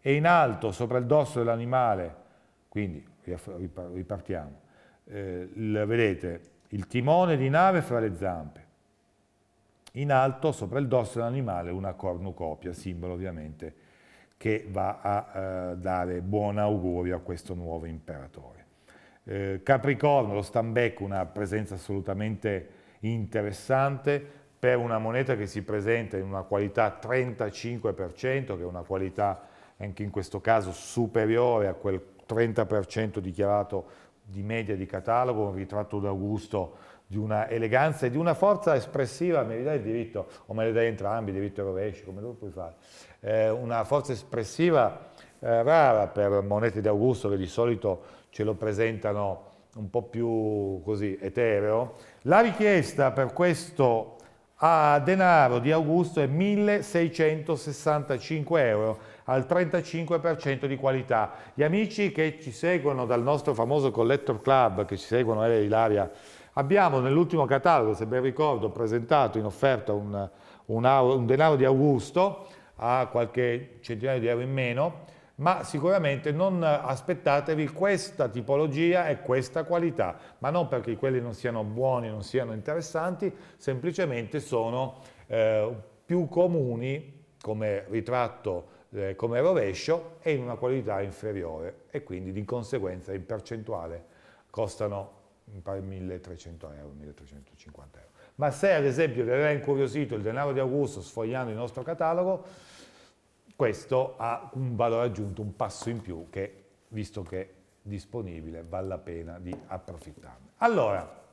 e in alto sopra il dorso dell'animale, quindi ripartiamo, eh, il, vedete il timone di nave fra le zampe, in alto sopra il dorso dell'animale una cornucopia, simbolo ovviamente che va a eh, dare buon augurio a questo nuovo imperatore. Eh, Capricorno, lo stambecco, una presenza assolutamente interessante, per una moneta che si presenta in una qualità 35%, che è una qualità anche in questo caso superiore a quel 30% dichiarato di media di catalogo, un ritratto d'Augusto di una eleganza e di una forza espressiva, me li dai il diritto, o me li dai entrambi, diritto e rovescio, come lo puoi fare, eh, una forza espressiva eh, rara per monete di Augusto che di solito ce lo presentano un po' più così etereo. La richiesta per questo a denaro di Augusto è 1665 euro al 35% di qualità. Gli amici che ci seguono dal nostro famoso Collector Club, che ci seguono, Ele e Ilaria, abbiamo nell'ultimo catalogo, se ben ricordo, presentato in offerta un, un, un denaro di Augusto a qualche centinaio di euro in meno, ma sicuramente non aspettatevi questa tipologia e questa qualità, ma non perché quelli non siano buoni, non siano interessanti, semplicemente sono eh, più comuni come ritratto, eh, come rovescio e in una qualità inferiore e quindi di conseguenza in percentuale costano 1300 euro, 1350 euro. Ma se ad esempio vi aveva incuriosito il denaro di Augusto sfogliando il nostro catalogo, questo ha un valore aggiunto, un passo in più che, visto che è disponibile, vale la pena di approfittarne. Allora,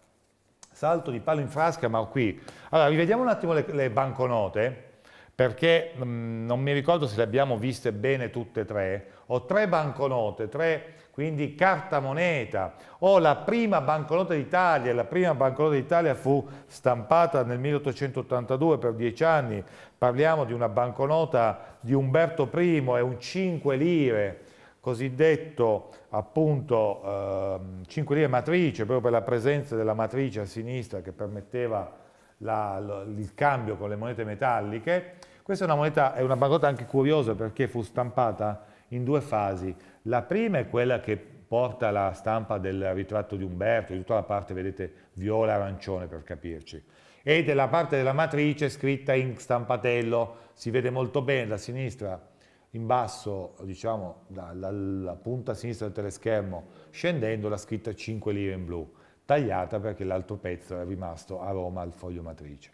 salto di palo in frasca, ma qui. Allora, rivediamo un attimo le, le banconote, perché mh, mm, non mi ricordo se le abbiamo viste bene tutte e tre. Ho tre banconote, tre quindi carta moneta, o la prima banconota d'Italia, la prima banconota d'Italia fu stampata nel 1882 per dieci anni, parliamo di una banconota di Umberto I, è un 5 lire, cosiddetto appunto eh, 5 lire matrice, proprio per la presenza della matrice a sinistra che permetteva la, il cambio con le monete metalliche. Questa è una moneta, è una banconota anche curiosa perché fu stampata in due fasi. La prima è quella che porta la stampa del ritratto di Umberto, di tutta la parte, vedete, viola-arancione per capirci, e della parte della matrice scritta in stampatello, si vede molto bene da sinistra in basso, diciamo, dalla punta sinistra del teleschermo, scendendo la scritta 5 lire in blu, tagliata perché l'altro pezzo è rimasto a Roma al foglio matrice.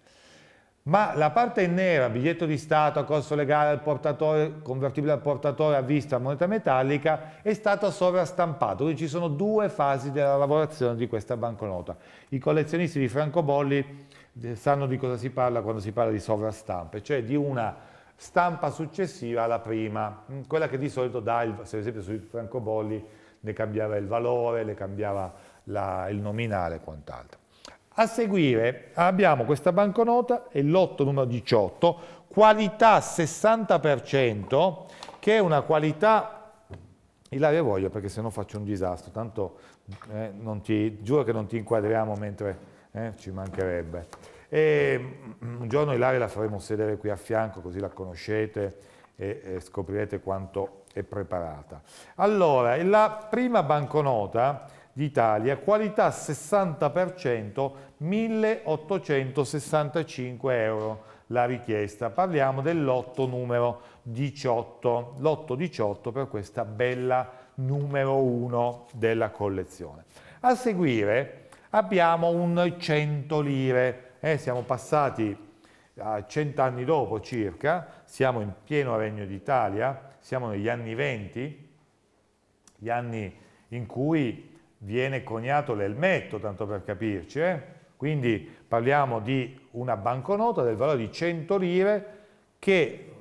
Ma la parte in nera, biglietto di Stato a corso legale al portatore, convertibile al portatore a vista moneta metallica, è stata sovrastampata, quindi ci sono due fasi della lavorazione di questa banconota. I collezionisti di francobolli sanno di cosa si parla quando si parla di sovrastampe, cioè di una stampa successiva alla prima, mm, quella che di solito dà, il, se ad esempio sui francobolli ne cambiava il valore, ne cambiava la, il nominale e quant'altro. A seguire abbiamo questa banconota, è lotto numero 18, qualità 60%, che è una qualità, Ilaria voglio perché se no faccio un disastro, tanto eh, ti, giuro che non ti inquadriamo mentre eh, ci mancherebbe. E, un giorno Ilaria la faremo sedere qui a fianco così la conoscete e, e scoprirete quanto è preparata. Allora, la prima banconota d'Italia, qualità 60%, 1865 euro la richiesta. Parliamo del lotto numero 18, lotto 18 per questa bella numero 1 della collezione. A seguire abbiamo un 100 lire, eh, siamo passati a 100 anni dopo circa, siamo in pieno Regno d'Italia, siamo negli anni 20, gli anni in cui viene coniato l'elmetto, tanto per capirci, eh? quindi parliamo di una banconota del valore di 100 lire che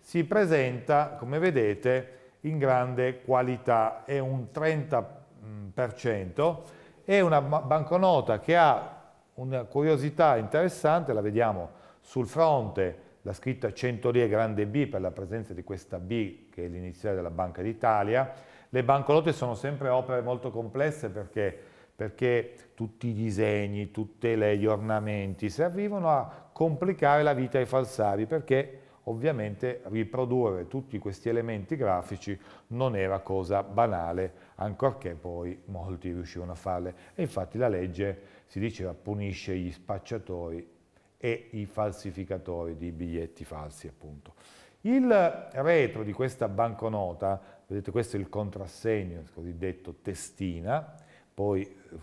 si presenta, come vedete, in grande qualità, è un 30%, è una banconota che ha una curiosità interessante, la vediamo sul fronte, la scritta 100 lire grande B per la presenza di questa B che è l'iniziale della Banca d'Italia, le banconote sono sempre opere molto complesse perché, perché tutti i disegni, tutti gli ornamenti servivano a complicare la vita ai falsari perché ovviamente riprodurre tutti questi elementi grafici non era cosa banale, ancorché poi molti riuscivano a farle. E infatti la legge, si diceva, punisce gli spacciatori e i falsificatori di biglietti falsi, appunto. Il retro di questa banconota, vedete questo è il contrassegno, il cosiddetto testina, poi eh,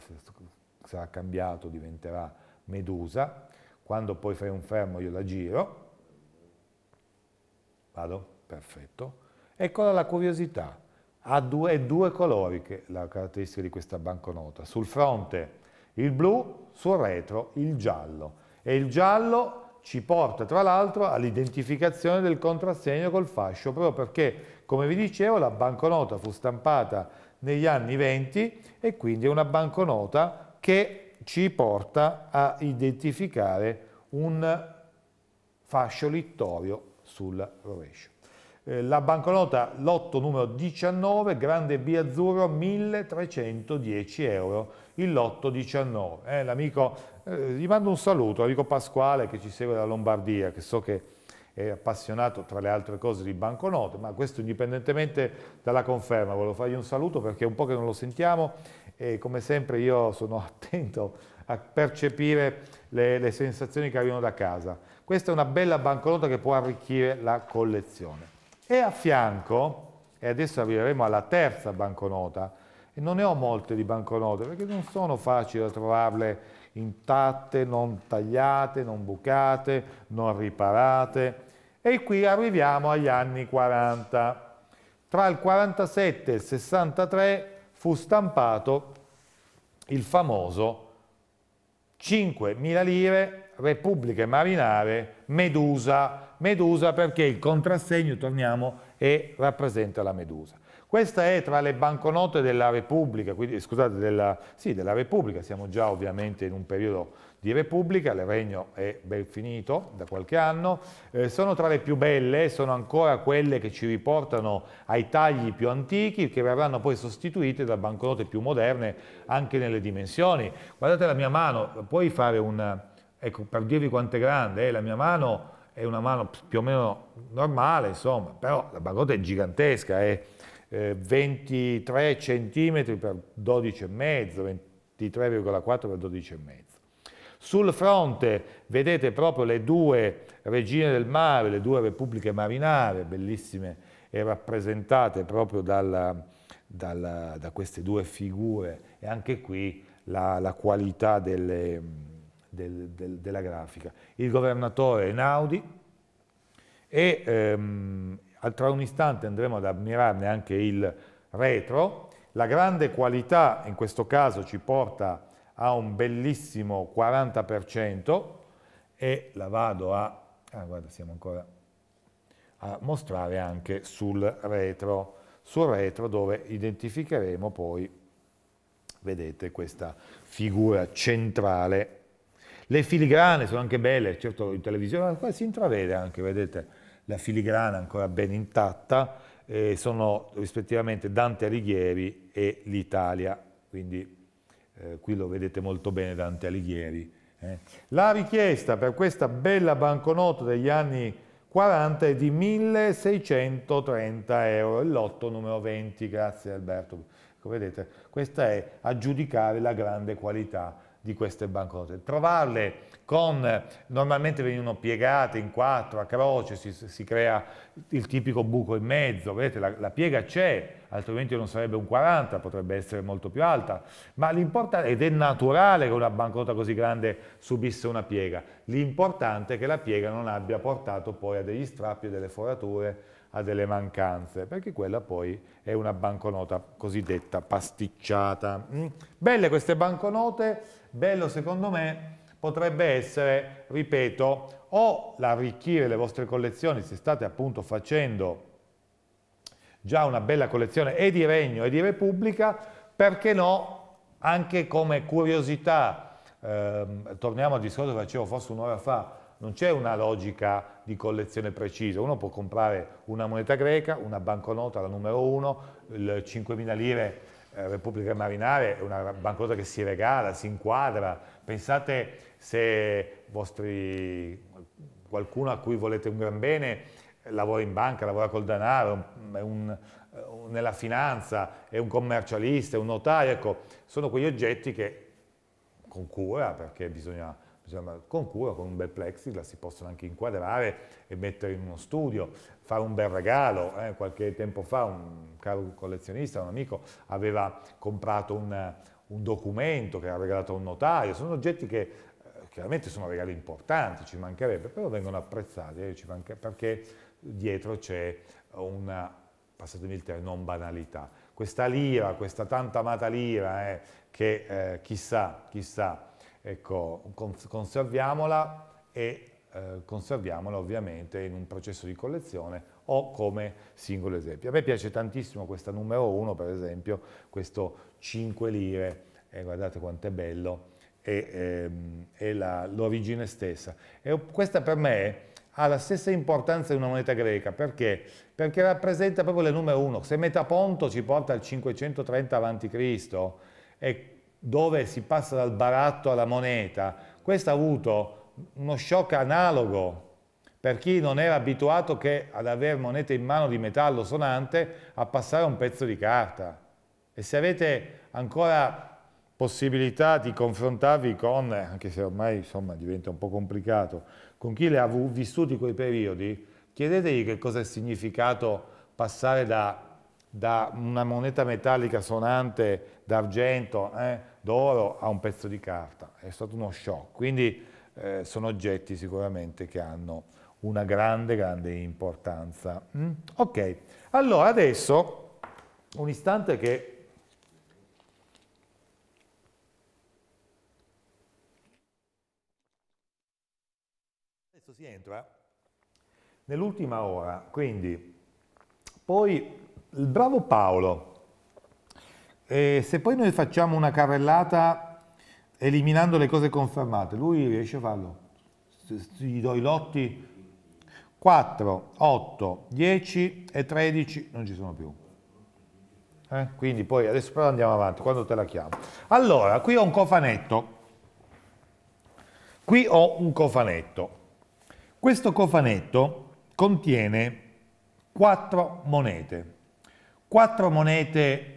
sarà cambiato, diventerà medusa. quando poi fai un fermo io la giro, vado, perfetto, eccola la curiosità, ha due, due colori che la caratteristica di questa banconota, sul fronte il blu, sul retro il giallo e il giallo ci porta tra l'altro all'identificazione del contrassegno col fascio, proprio perché, come vi dicevo, la banconota fu stampata negli anni 20 e quindi è una banconota che ci porta a identificare un fascio littorio sul rovescio. Eh, la banconota lotto numero 19, grande B azzurro, 1310 euro, il lotto 19. Eh, l'amico, eh, gli mando un saluto, l'amico Pasquale che ci segue da Lombardia, che so che è appassionato tra le altre cose di banconote, ma questo indipendentemente dalla conferma, volevo fargli un saluto perché è un po' che non lo sentiamo e come sempre io sono attento a percepire le, le sensazioni che arrivano da casa. Questa è una bella banconota che può arricchire la collezione. E a fianco, e adesso arriveremo alla terza banconota, e non ne ho molte di banconote perché non sono facili da trovarle intatte, non tagliate, non bucate, non riparate. E qui arriviamo agli anni 40. Tra il 47 e il 63 fu stampato il famoso 5.000 lire Repubbliche Marinare Medusa. Medusa perché il contrassegno, torniamo, è, rappresenta la Medusa. Questa è tra le banconote della Repubblica, quindi, scusate, della, sì, della Repubblica, siamo già ovviamente in un periodo di Repubblica, il regno è ben finito da qualche anno, eh, sono tra le più belle, sono ancora quelle che ci riportano ai tagli più antichi, che verranno poi sostituite da banconote più moderne anche nelle dimensioni. Guardate la mia mano, puoi fare un Ecco, per dirvi quanto è grande, eh, la mia mano è una mano più o meno normale, insomma, però la banconota è gigantesca, è eh, 23 cm per 12,5, 23,4 per 12,5. Sul fronte vedete proprio le due regine del mare, le due repubbliche marinare, bellissime e rappresentate proprio dalla, dalla, da queste due figure e anche qui la, la qualità delle, del, del, della grafica. Il governatore Einaudi e ehm, tra un istante andremo ad ammirarne anche il retro. La grande qualità in questo caso ci porta a un bellissimo 40% e la vado a, ah, guarda, siamo ancora a mostrare anche sul retro, sul retro dove identificheremo poi, vedete, questa figura centrale le filigrane sono anche belle, certo in televisione, ma qua si intravede anche, vedete, la filigrana ancora ben intatta, eh, sono rispettivamente Dante Alighieri e l'Italia, quindi eh, qui lo vedete molto bene Dante Alighieri. Eh. La richiesta per questa bella banconota degli anni 40 è di 1630 euro, il lotto numero 20, grazie Alberto. Ecco, vedete, questa è a giudicare la grande qualità di queste banconote. Trovarle con, normalmente vengono piegate in quattro, a croce, si, si crea il tipico buco in mezzo, vedete la, la piega c'è, altrimenti non sarebbe un 40, potrebbe essere molto più alta, ma l'importante, ed è naturale che una banconota così grande subisse una piega, l'importante è che la piega non abbia portato poi a degli strappi, a delle forature, a delle mancanze, perché quella poi è una banconota cosiddetta pasticciata. Mm. Belle queste banconote, bello secondo me potrebbe essere, ripeto, o l'arricchire le vostre collezioni se state appunto facendo già una bella collezione e di Regno e di Repubblica, perché no anche come curiosità, eh, torniamo al discorso che facevo forse un'ora fa, non c'è una logica di collezione precisa, uno può comprare una moneta greca, una banconota, la numero 1, il 5.000 lire Repubblica Marinare è una banconota che si regala, si inquadra, pensate se vostri, qualcuno a cui volete un gran bene lavora in banca, lavora col denaro, è un, un, nella finanza, è un commercialista, è un notaio, ecco, sono quegli oggetti che con cura, perché bisogna bisogna, con cura, con un bel plexiglass, si possono anche inquadrare e mettere in uno studio, fare un bel regalo. Eh, qualche tempo fa un caro collezionista, un amico, aveva comprato un, un documento che ha regalato a un notaio, sono oggetti che chiaramente sono regali importanti, ci mancherebbe, però vengono apprezzati, eh, manca, perché dietro c'è una, passatemi il termine, non banalità. Questa lira, questa tanto amata lira, eh, che eh, chissà, chissà, ecco, conserviamola e eh, conserviamola ovviamente in un processo di collezione o come singolo esempio. A me piace tantissimo questa numero 1, per esempio, questo 5 lire, e guardate quanto è bello, è, ehm, l'origine stessa. E questa per me ha la stessa importanza di una moneta greca, perché? Perché rappresenta proprio le numero 1. Se Metaponto ci porta al 530 a.C., e dove si passa dal baratto alla moneta, questo ha avuto uno shock analogo per chi non era abituato che ad avere monete in mano di metallo sonante a passare un pezzo di carta. E se avete ancora possibilità di confrontarvi con, anche se ormai insomma, diventa un po' complicato, con chi le ha vissuti quei periodi, chiedetegli che cosa è significato passare da, da una moneta metallica sonante d'argento, eh, d'oro, a un pezzo di carta. È stato uno shock. Quindi eh, sono oggetti sicuramente che hanno una grande, grande importanza. Mm? Ok, allora adesso un istante che adesso si entra nell'ultima ora, quindi poi il bravo Paolo, eh, se poi noi facciamo una carrellata eliminando le cose confermate. Lui riesce a farlo. Gli do i lotti 4, 8, 10 e 13 non ci sono più. Eh? Quindi poi adesso però andiamo avanti, quando te la chiamo. Allora, qui ho un cofanetto. Qui ho un cofanetto. Questo cofanetto contiene quattro monete. Quattro monete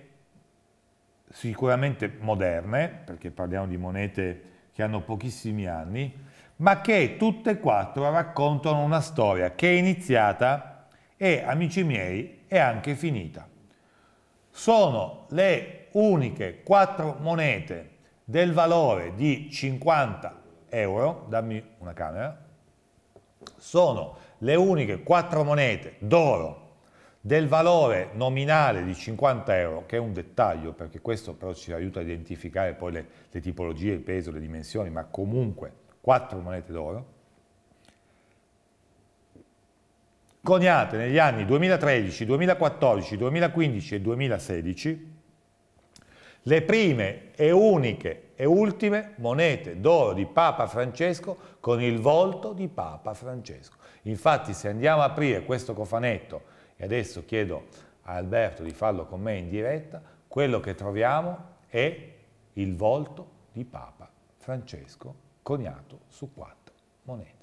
sicuramente moderne, perché parliamo di monete che hanno pochissimi anni, ma che tutte e quattro raccontano una storia che è iniziata e, amici miei, è anche finita. Sono le uniche quattro monete del valore di 50 euro, dammi una camera, sono le uniche quattro monete d'oro del valore nominale di 50 euro, che è un dettaglio, perché questo però ci aiuta a identificare poi le, le tipologie, il peso, le dimensioni, ma comunque 4 monete d'oro, coniate negli anni 2013, 2014, 2015 e 2016, le prime e uniche e ultime monete d'oro di Papa Francesco con il volto di Papa Francesco. Infatti se andiamo a aprire questo cofanetto e adesso chiedo a Alberto di farlo con me in diretta, quello che troviamo è il volto di Papa Francesco coniato su quattro monete.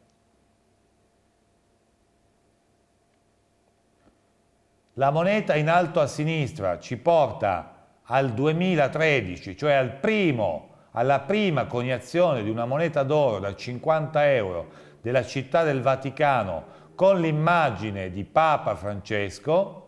La moneta in alto a sinistra ci porta al 2013, cioè al primo, alla prima coniazione di una moneta d'oro da 50 euro della città del Vaticano con l'immagine di Papa Francesco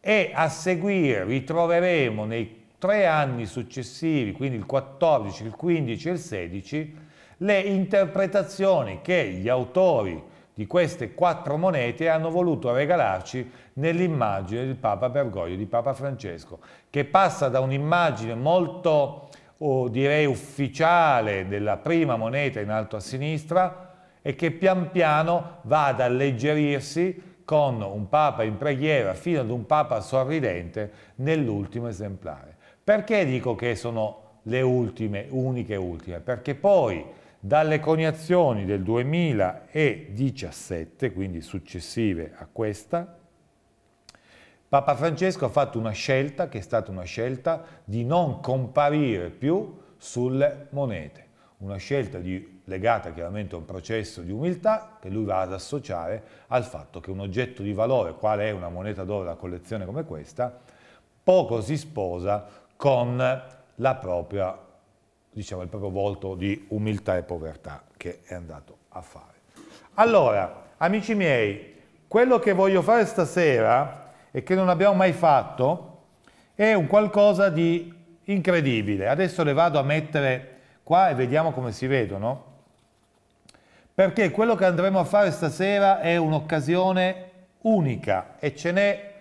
e a seguire ritroveremo nei tre anni successivi, quindi il 14, il 15 e il 16, le interpretazioni che gli autori di queste quattro monete hanno voluto regalarci nell'immagine del Papa Bergoglio, di Papa Francesco, che passa da un'immagine molto, oh, direi, ufficiale della prima moneta in alto a sinistra, e che pian piano va ad alleggerirsi con un Papa in preghiera fino ad un Papa sorridente nell'ultimo esemplare. Perché dico che sono le ultime, uniche ultime? Perché poi dalle coniazioni del 2017, quindi successive a questa, Papa Francesco ha fatto una scelta che è stata una scelta di non comparire più sulle monete, una scelta di legata chiaramente a un processo di umiltà che lui va ad associare al fatto che un oggetto di valore, quale è una moneta d'oro da collezione come questa, poco si sposa con propria, diciamo, il proprio volto di umiltà e povertà che è andato a fare. Allora, amici miei, quello che voglio fare stasera e che non abbiamo mai fatto è un qualcosa di incredibile. Adesso le vado a mettere qua e vediamo come si vedono. Perché quello che andremo a fare stasera è un'occasione unica e ce n'è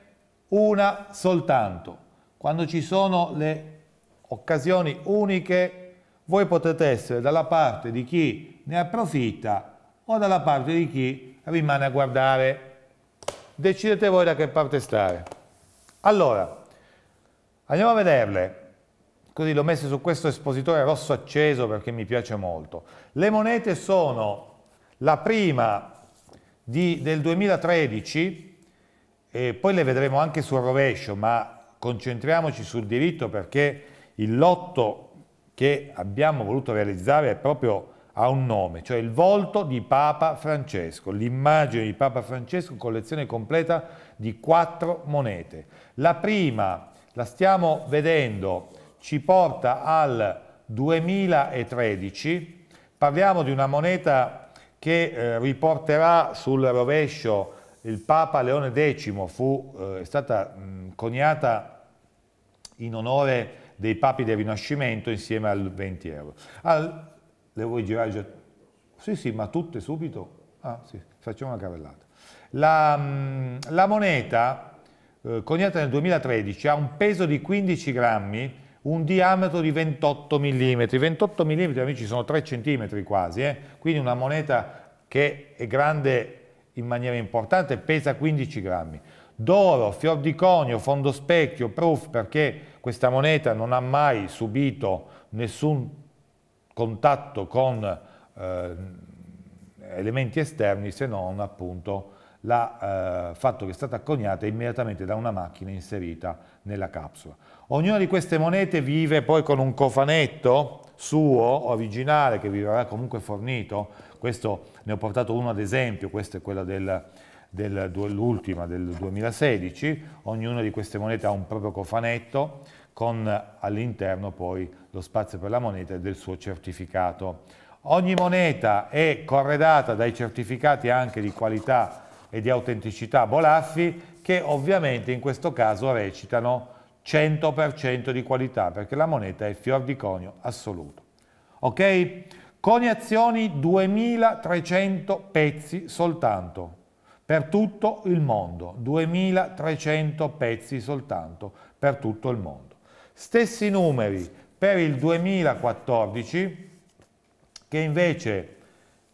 una soltanto. Quando ci sono le occasioni uniche, voi potete essere dalla parte di chi ne approfitta o dalla parte di chi rimane a guardare. Decidete voi da che parte stare. Allora, andiamo a vederle. Così l'ho messo su questo espositore rosso acceso perché mi piace molto. Le monete sono la prima di, del 2013, e poi le vedremo anche sul rovescio, ma concentriamoci sul diritto perché il lotto che abbiamo voluto realizzare è proprio ha un nome, cioè il volto di Papa Francesco, l'immagine di Papa Francesco, collezione completa di quattro monete. La prima, la stiamo vedendo, ci porta al 2013, parliamo di una moneta che eh, riporterà sul rovescio il Papa Leone X, fu, eh, è stata mh, coniata in onore dei papi del Rinascimento insieme al 20 euro. Al, le vuoi girare già? Sì, sì, ma tutte subito? Ah, sì, facciamo una cavellata. La, mm, la moneta eh, coniata nel 2013 ha un peso di 15 grammi, un diametro di 28 mm. 28 mm, amici, sono 3 cm quasi, eh? quindi una moneta che è grande in maniera importante, pesa 15 grammi. D'oro, fior di conio, fondo specchio, proof, perché questa moneta non ha mai subito nessun contatto con eh, elementi esterni se non appunto il eh, fatto che è stata coniata immediatamente da una macchina inserita nella capsula. Ognuna di queste monete vive poi con un cofanetto suo, originale, che vi verrà comunque fornito, questo ne ho portato uno ad esempio, questa è quella del, del 2016, ognuna di queste monete ha un proprio cofanetto con all'interno poi lo spazio per la moneta e del suo certificato. Ogni moneta è corredata dai certificati anche di qualità e di autenticità Bolaffi che ovviamente in questo caso recitano 100% di qualità perché la moneta è fior di conio assoluto. Ok? Coniazioni 2300 pezzi soltanto per tutto il mondo, 2300 pezzi soltanto per tutto il mondo. Stessi numeri per il 2014 che invece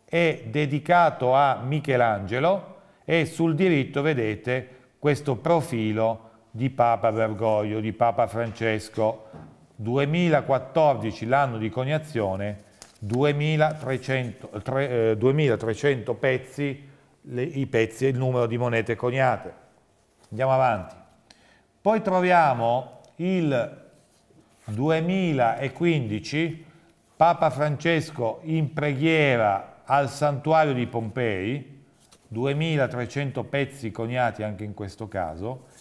è dedicato a Michelangelo e sul diritto vedete questo profilo di Papa Bergoglio, di Papa Francesco, 2014 l'anno di coniazione, 2300, eh, 2300 pezzi, le, i pezzi e il numero di monete coniate. Andiamo avanti. Poi troviamo il 2015 Papa Francesco in preghiera al santuario di Pompei, 2300 pezzi coniati anche in questo caso,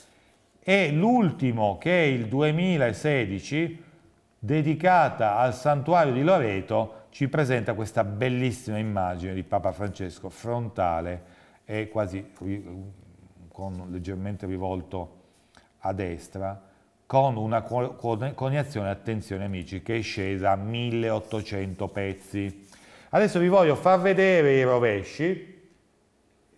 e l'ultimo che è il 2016 dedicata al santuario di Loreto ci presenta questa bellissima immagine di Papa Francesco frontale e quasi con leggermente rivolto a destra con una coniazione, attenzione amici, che è scesa a 1800 pezzi. Adesso vi voglio far vedere i rovesci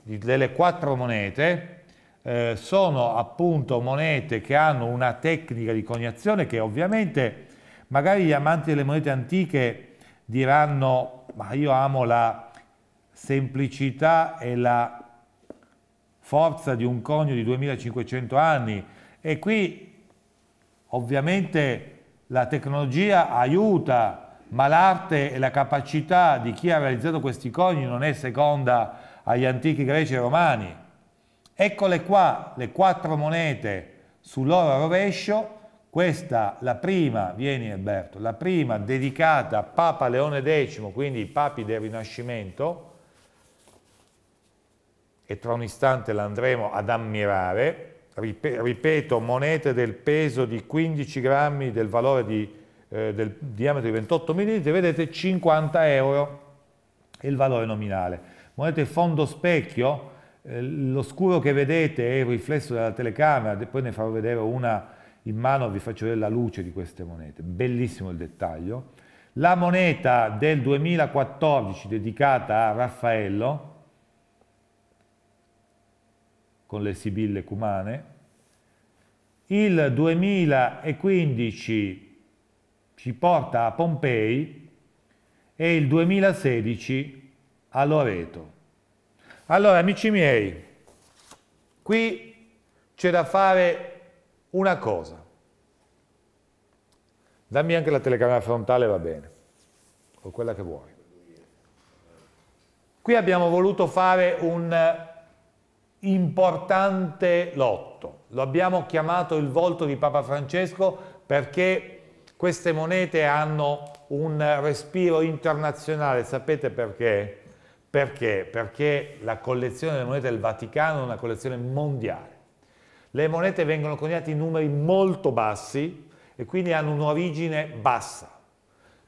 delle quattro monete, eh, sono appunto monete che hanno una tecnica di coniazione che ovviamente magari gli amanti delle monete antiche diranno ma io amo la semplicità e la forza di un conio di 2500 anni e qui ovviamente la tecnologia aiuta ma l'arte e la capacità di chi ha realizzato questi coni non è seconda agli antichi greci e romani. Eccole qua le quattro monete sull'oro rovescio, questa, la prima, vieni Alberto, la prima dedicata a Papa Leone X, quindi i papi del Rinascimento, e tra un istante l'andremo ad ammirare, ripeto, monete del peso di 15 grammi, del valore di, eh, del diametro di 28 mm, vedete 50 euro è il valore nominale. Monete fondo specchio, eh, lo scuro che vedete è il riflesso della telecamera, poi ne farò vedere una in mano, vi faccio vedere la luce di queste monete, bellissimo il dettaglio. la moneta del 2014 dedicata a Raffaello, con le sibille cumane, il 2015 ci porta a Pompei e il 2016 a Loreto. Allora, amici miei, qui c'è da fare una cosa. Dammi anche la telecamera frontale, va bene, o quella che vuoi. Qui abbiamo voluto fare un importante lotto. Lo abbiamo chiamato il volto di Papa Francesco perché queste monete hanno un respiro internazionale. Sapete perché? Perché? Perché la collezione delle monete del Vaticano è una collezione mondiale. Le monete vengono coniate in numeri molto bassi e quindi hanno un'origine bassa.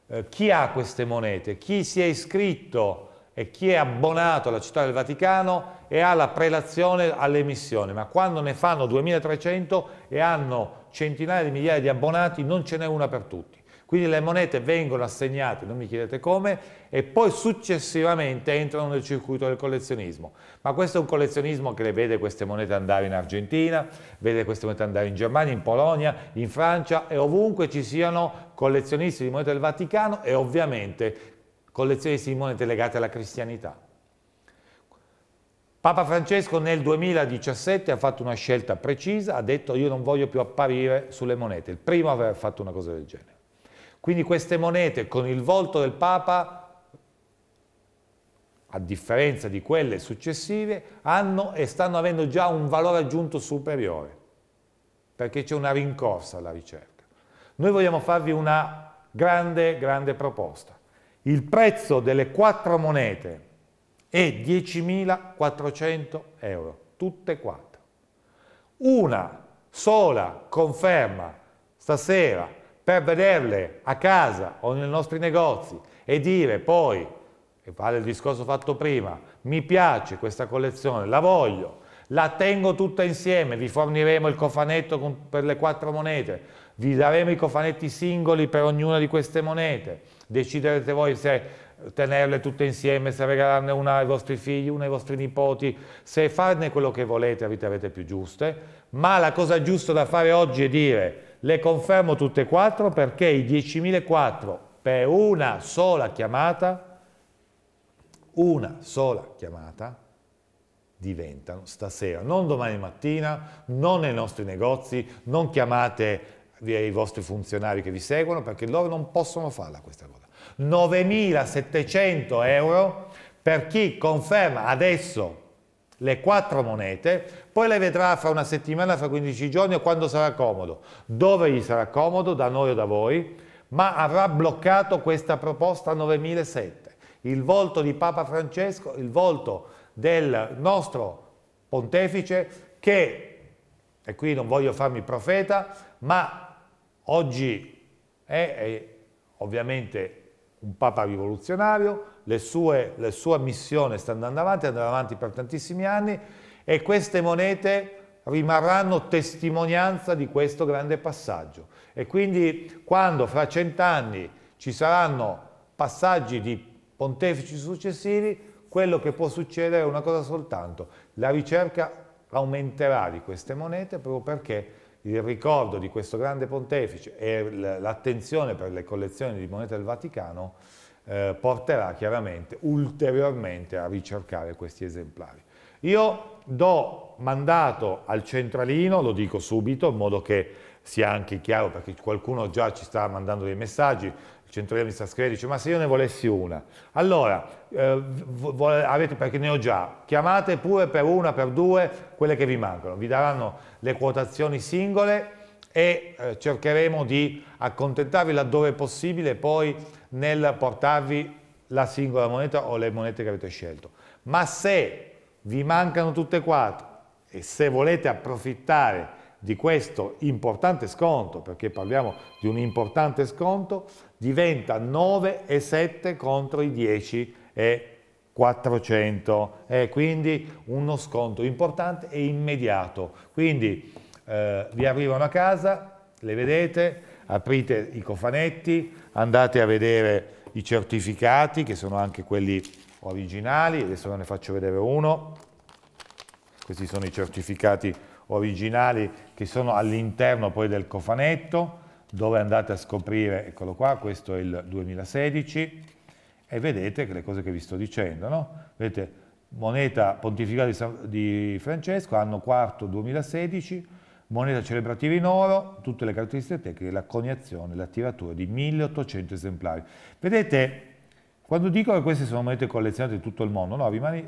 Eh, chi ha queste monete? Chi si è iscritto e chi è abbonato alla città del Vaticano e ha la prelazione all'emissione, ma quando ne fanno 2300 e hanno centinaia di migliaia di abbonati non ce n'è una per tutti. Quindi le monete vengono assegnate, non mi chiedete come, e poi successivamente entrano nel circuito del collezionismo. Ma questo è un collezionismo che vede queste monete andare in Argentina, vede queste monete andare in Germania, in Polonia, in Francia e ovunque ci siano collezionisti di monete del Vaticano e ovviamente collezionisti di monete legate alla cristianità. Papa Francesco nel 2017 ha fatto una scelta precisa, ha detto io non voglio più apparire sulle monete, il primo a aver fatto una cosa del genere. Quindi queste monete con il volto del Papa, a differenza di quelle successive, hanno e stanno avendo già un valore aggiunto superiore, perché c'è una rincorsa alla ricerca. Noi vogliamo farvi una grande, grande proposta. Il prezzo delle quattro monete è 10.400 euro, tutte e quattro. Una sola conferma stasera per vederle a casa o nei nostri negozi e dire poi, e vale il discorso fatto prima, mi piace questa collezione, la voglio, la tengo tutta insieme, vi forniremo il cofanetto con, per le quattro monete, vi daremo i cofanetti singoli per ognuna di queste monete, deciderete voi se tenerle tutte insieme, se regalarne una ai vostri figli, una ai vostri nipoti, se farne quello che volete, avete, più giuste, ma la cosa giusta da fare oggi è dire le confermo tutte e quattro perché i 10.004 per una sola chiamata, una sola chiamata, diventano stasera, non domani mattina, non nei nostri negozi, non chiamate i vostri funzionari che vi seguono perché loro non possono farla questa cosa. 9.700 euro per chi conferma adesso le quattro monete, poi le vedrà fra una settimana, fra 15 giorni o quando sarà comodo. Dove gli sarà comodo, da noi o da voi, ma avrà bloccato questa proposta a 9.007. Il volto di Papa Francesco, il volto del nostro pontefice che, e qui non voglio farmi profeta, ma oggi è, è ovviamente un Papa rivoluzionario, le sue, la sua missione sta andando avanti, andrà avanti per tantissimi anni e queste monete rimarranno testimonianza di questo grande passaggio. E quindi quando fra cent'anni ci saranno passaggi di pontefici successivi, quello che può succedere è una cosa soltanto, la ricerca aumenterà di queste monete proprio perché il ricordo di questo grande pontefice e l'attenzione per le collezioni di monete del Vaticano eh, porterà chiaramente ulteriormente a ricercare questi esemplari. Io do mandato al centralino, lo dico subito, in modo che sia anche chiaro, perché qualcuno già ci sta mandando dei messaggi, il mi sta scrivendo, dice ma se io ne volessi una, allora, eh, avete, perché ne ho già, chiamate pure per una, per due, quelle che vi mancano, vi daranno le quotazioni singole e eh, cercheremo di accontentarvi laddove è possibile poi nel portarvi la singola moneta o le monete che avete scelto. Ma se vi mancano tutte e quattro e se volete approfittare di questo importante sconto, perché parliamo di un importante sconto, diventa 9 e 7 contro i 10 e 400 e quindi uno sconto importante e immediato. Quindi eh, vi arrivano a casa, le vedete, aprite i cofanetti, andate a vedere i certificati che sono anche quelli originali, adesso ve ne faccio vedere uno, questi sono i certificati originali che sono all'interno poi del cofanetto, dove andate a scoprire, eccolo qua, questo è il 2016, e vedete che le cose che vi sto dicendo, no? Vedete, moneta pontificale di Francesco, anno quarto 2016, moneta celebrativa in oro, tutte le caratteristiche tecniche, la coniazione, la tiratura di 1800 esemplari. Vedete, quando dico che queste sono monete collezionate di tutto il mondo, no, rimani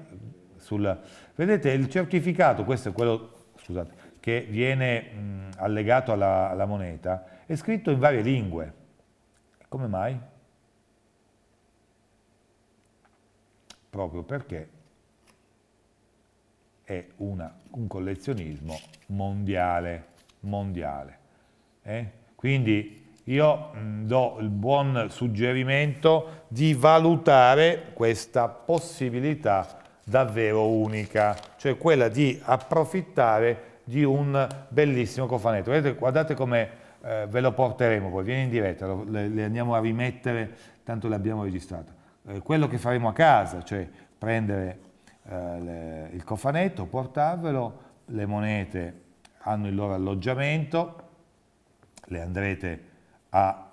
sul... Vedete, il certificato, questo è quello, scusate, che viene mh, allegato alla, alla moneta, è scritto in varie lingue. Come mai? Proprio perché è una, un collezionismo mondiale. mondiale eh? Quindi io mh, do il buon suggerimento di valutare questa possibilità davvero unica, cioè quella di approfittare di un bellissimo cofanetto. Vedete, guardate come eh, ve lo porteremo poi, viene in diretta, lo, le, le, andiamo a rimettere, tanto l'abbiamo registrato. Eh, quello che faremo a casa, cioè prendere eh, le, il cofanetto, portarvelo, le monete hanno il loro alloggiamento, le andrete a,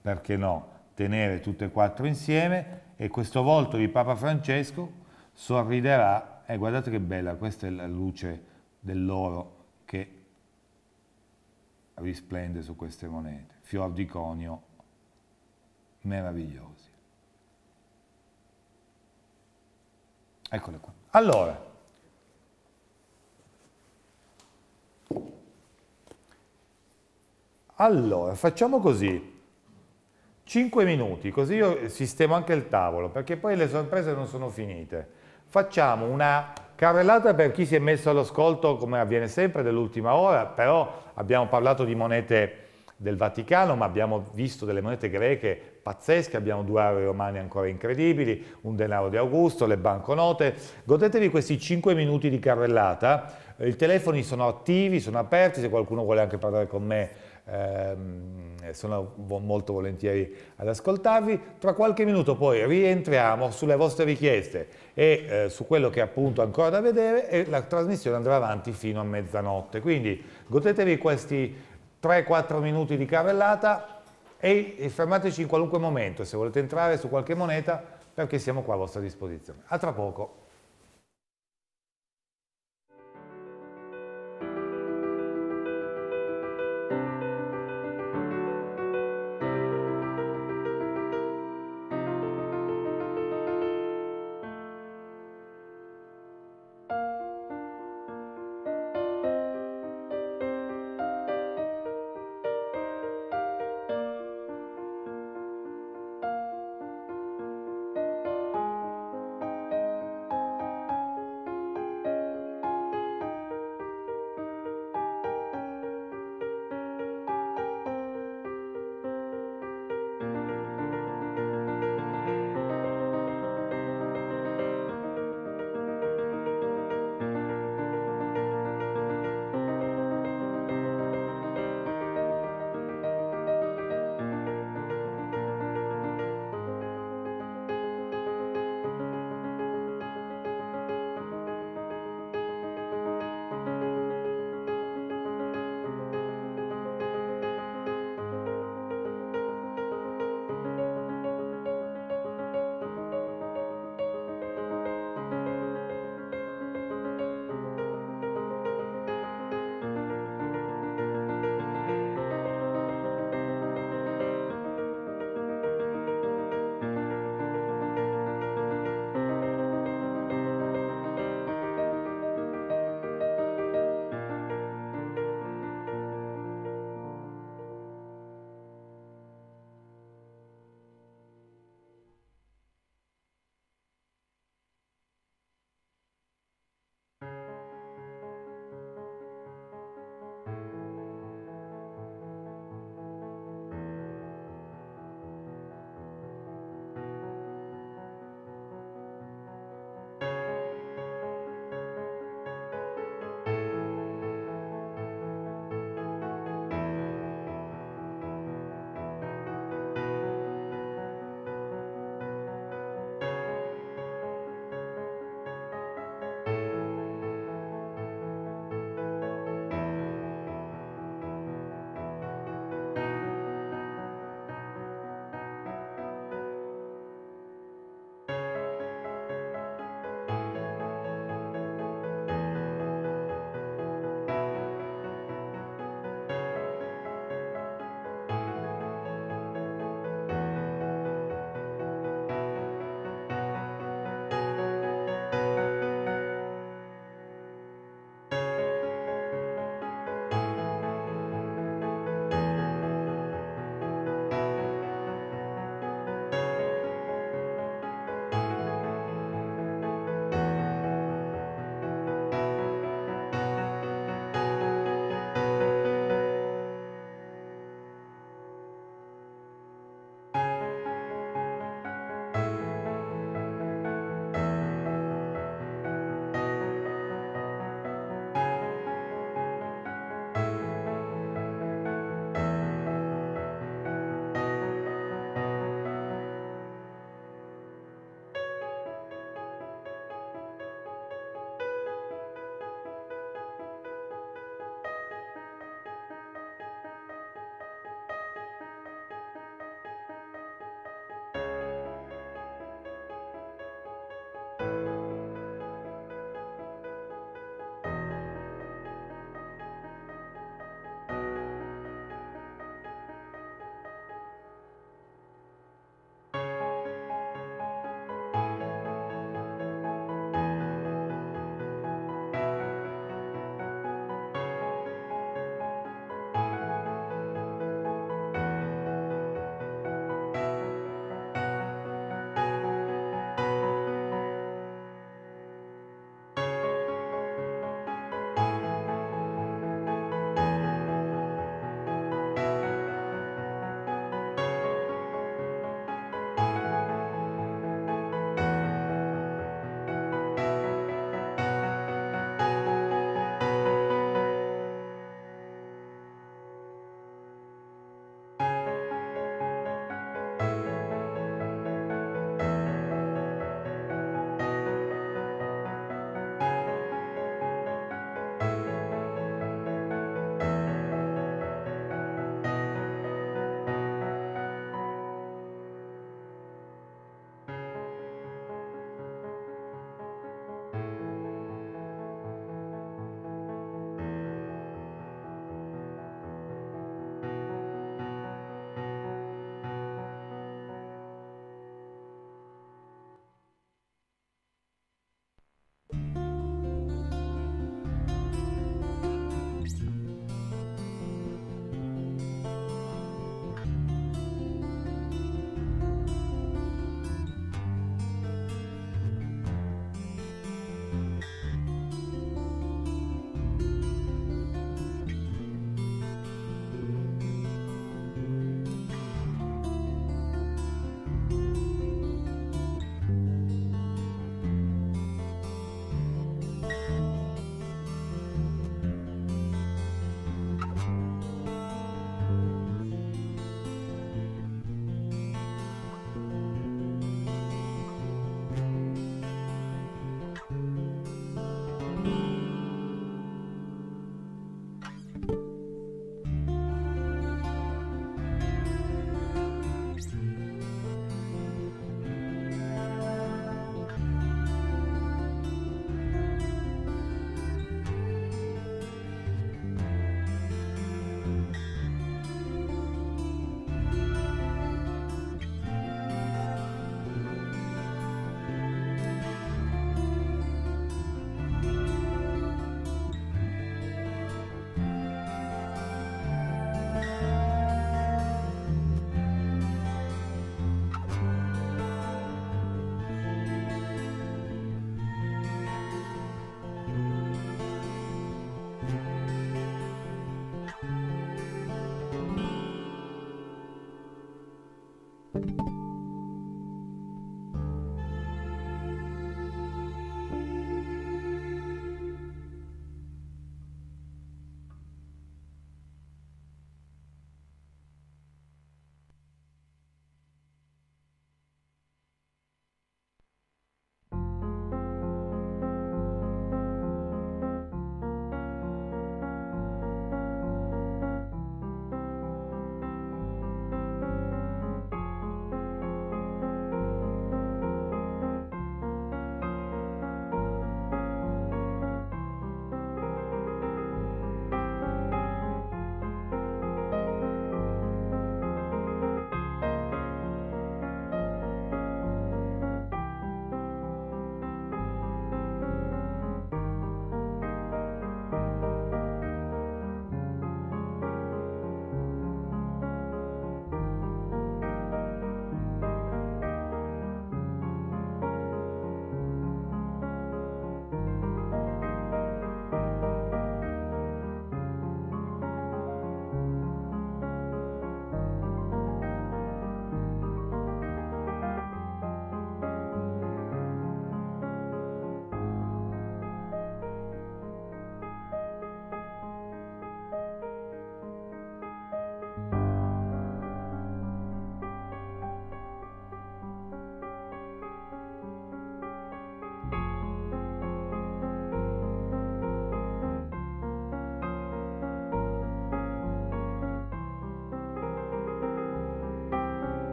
perché no, tenere tutte e quattro insieme e questo volto di Papa Francesco sorriderà e guardate che bella, questa è la luce dell'oro risplende su queste monete, fior di conio meravigliosi. Eccole qua. Allora, allora, facciamo così. 5 minuti, così io sistemo anche il tavolo, perché poi le sorprese non sono finite. Facciamo una Carrellata per chi si è messo all'ascolto, come avviene sempre, dell'ultima ora, però abbiamo parlato di monete del Vaticano, ma abbiamo visto delle monete greche pazzesche, abbiamo due aerei romani ancora incredibili, un denaro di Augusto, le banconote. Godetevi questi 5 minuti di carrellata, i telefoni sono attivi, sono aperti, se qualcuno vuole anche parlare con me sono molto volentieri ad ascoltarvi. Tra qualche minuto poi rientriamo sulle vostre richieste e eh, su quello che è appunto ancora da vedere e la trasmissione andrà avanti fino a mezzanotte. Quindi godetevi questi 3-4 minuti di carrellata e, e fermateci in qualunque momento se volete entrare su qualche moneta perché siamo qua a vostra disposizione. A tra poco.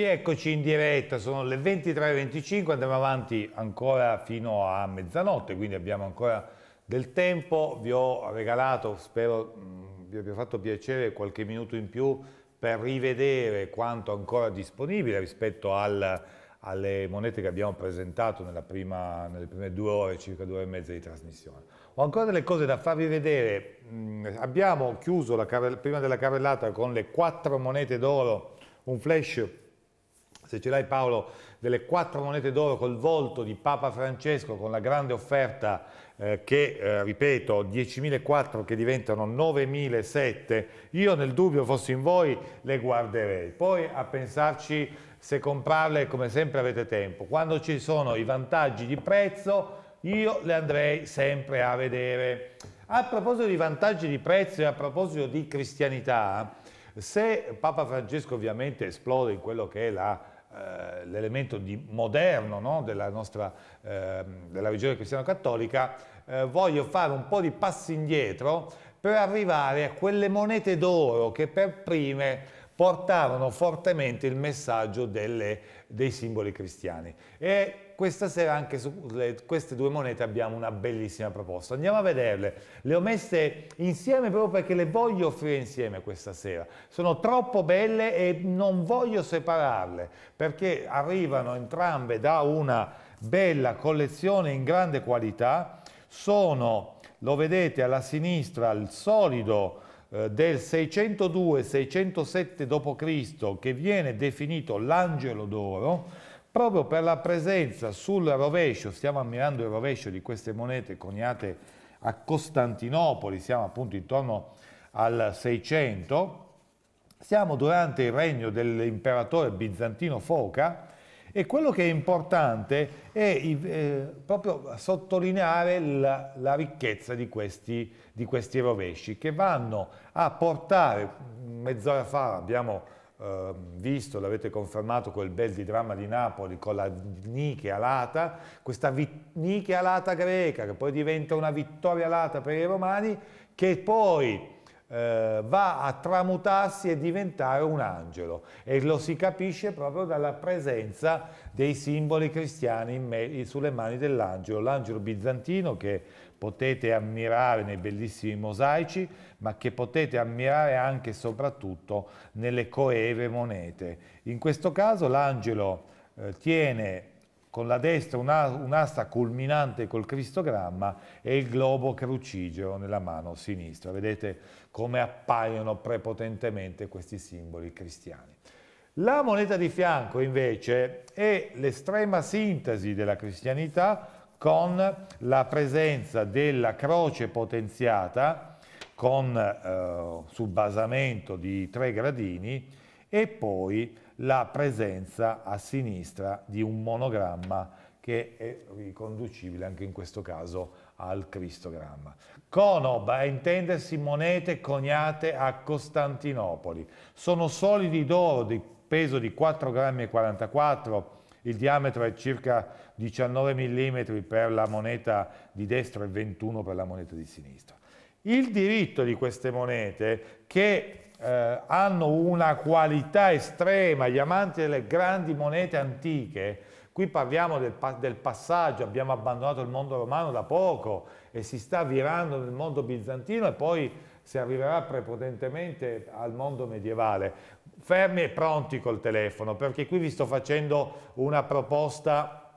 Rieccoci in diretta, sono le 23.25, andiamo avanti ancora fino a mezzanotte, quindi abbiamo ancora del tempo. Vi ho regalato, spero vi abbia fatto piacere, qualche minuto in più per rivedere quanto ancora disponibile rispetto al, alle monete che abbiamo presentato prima, nelle prime due ore, circa due ore e mezza di trasmissione. Ho ancora delle cose da farvi vedere. abbiamo chiuso prima della carrellata con le quattro monete d'oro, un flash se ce l'hai Paolo, delle quattro monete d'oro col volto di Papa Francesco con la grande offerta eh, che, eh, ripeto, 10.004 che diventano 9.007, io nel dubbio fossi in voi le guarderei. Poi a pensarci se comprarle come sempre avete tempo. Quando ci sono i vantaggi di prezzo io le andrei sempre a vedere. A proposito di vantaggi di prezzo e a proposito di cristianità, se Papa Francesco ovviamente esplode in quello che è la eh, l'elemento moderno no? della nostra eh, della religione cristiano-cattolica, eh, voglio fare un po' di passi indietro per arrivare a quelle monete d'oro che per prime portavano fortemente il messaggio delle, dei simboli cristiani. E questa sera anche su le, queste due monete abbiamo una bellissima proposta. Andiamo a vederle. Le ho messe insieme proprio perché le voglio offrire insieme questa sera. Sono troppo belle e non voglio separarle perché arrivano entrambe da una bella collezione in grande qualità. Sono, lo vedete alla sinistra, il solido eh, del 602-607 d.C. che viene definito l'angelo d'oro proprio per la presenza sul rovescio, stiamo ammirando il rovescio di queste monete coniate a Costantinopoli, siamo appunto intorno al 600, siamo durante il regno dell'imperatore bizantino Foca e quello che è importante è eh, proprio sottolineare la, la ricchezza di questi, di questi rovesci che vanno a portare, mezz'ora fa abbiamo eh, visto, l'avete confermato, quel bel di dramma di Napoli con la Nike alata, questa Nike alata greca che poi diventa una vittoria alata per i romani, che poi eh, va a tramutarsi e diventare un angelo. E lo si capisce proprio dalla presenza dei simboli cristiani sulle mani dell'angelo, l'angelo bizantino che potete ammirare nei bellissimi mosaici, ma che potete ammirare anche e soprattutto nelle coeve monete. In questo caso l'angelo eh, tiene con la destra un'asta culminante col cristogramma e il globo crucigeo nella mano sinistra. Vedete come appaiono prepotentemente questi simboli cristiani. La moneta di fianco invece è l'estrema sintesi della cristianità con la presenza della croce potenziata con eh, sul basamento di tre gradini e poi la presenza a sinistra di un monogramma che è riconducibile anche in questo caso al cristogramma. Conob, a intendersi monete coniate a Costantinopoli. Sono solidi d'oro di peso di 4,44 grammi il diametro è circa 19 mm per la moneta di destra e 21 per la moneta di sinistra. Il diritto di queste monete che eh, hanno una qualità estrema, gli amanti delle grandi monete antiche, qui parliamo del, del passaggio, abbiamo abbandonato il mondo romano da poco e si sta virando nel mondo bizantino e poi si arriverà prepotentemente al mondo medievale. Fermi e pronti col telefono perché qui vi sto facendo una proposta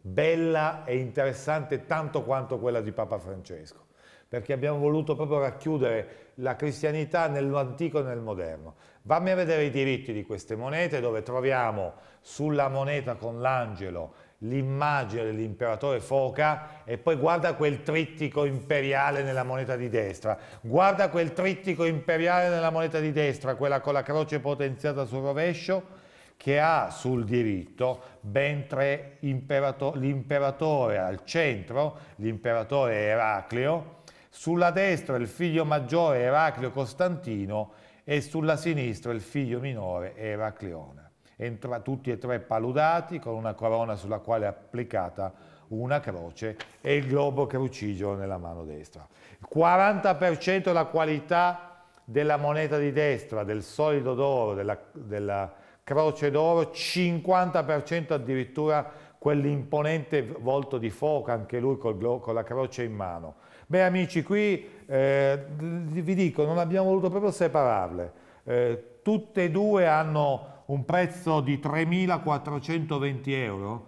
bella e interessante tanto quanto quella di Papa Francesco perché abbiamo voluto proprio racchiudere la cristianità nell'antico e nel moderno. Vammi a vedere i diritti di queste monete dove troviamo sulla moneta con l'angelo l'immagine dell'imperatore Foca e poi guarda quel trittico imperiale nella moneta di destra, guarda quel trittico imperiale nella moneta di destra, quella con la croce potenziata sul rovescio, che ha sul diritto ben tre imperatori, l'imperatore al centro, l'imperatore Eracleo, sulla destra il figlio maggiore Eracleo Costantino e sulla sinistra il figlio minore Eracleone entra, tutti e tre paludati con una corona sulla quale è applicata una croce e il globo crucigeo nella mano destra. Il 40% della qualità della moneta di destra, del solido d'oro, della, della croce d'oro, 50% addirittura quell'imponente volto di foca, anche lui col, con la croce in mano. Beh amici, qui eh, vi dico, non abbiamo voluto proprio separarle. Eh, tutte e due hanno un prezzo di 3.420 euro,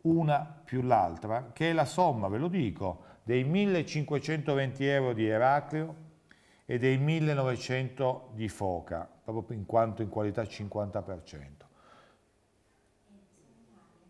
una più l'altra, che è la somma, ve lo dico, dei 1.520 euro di Eraclio e dei 1.900 di Foca, proprio in quanto in qualità 50%.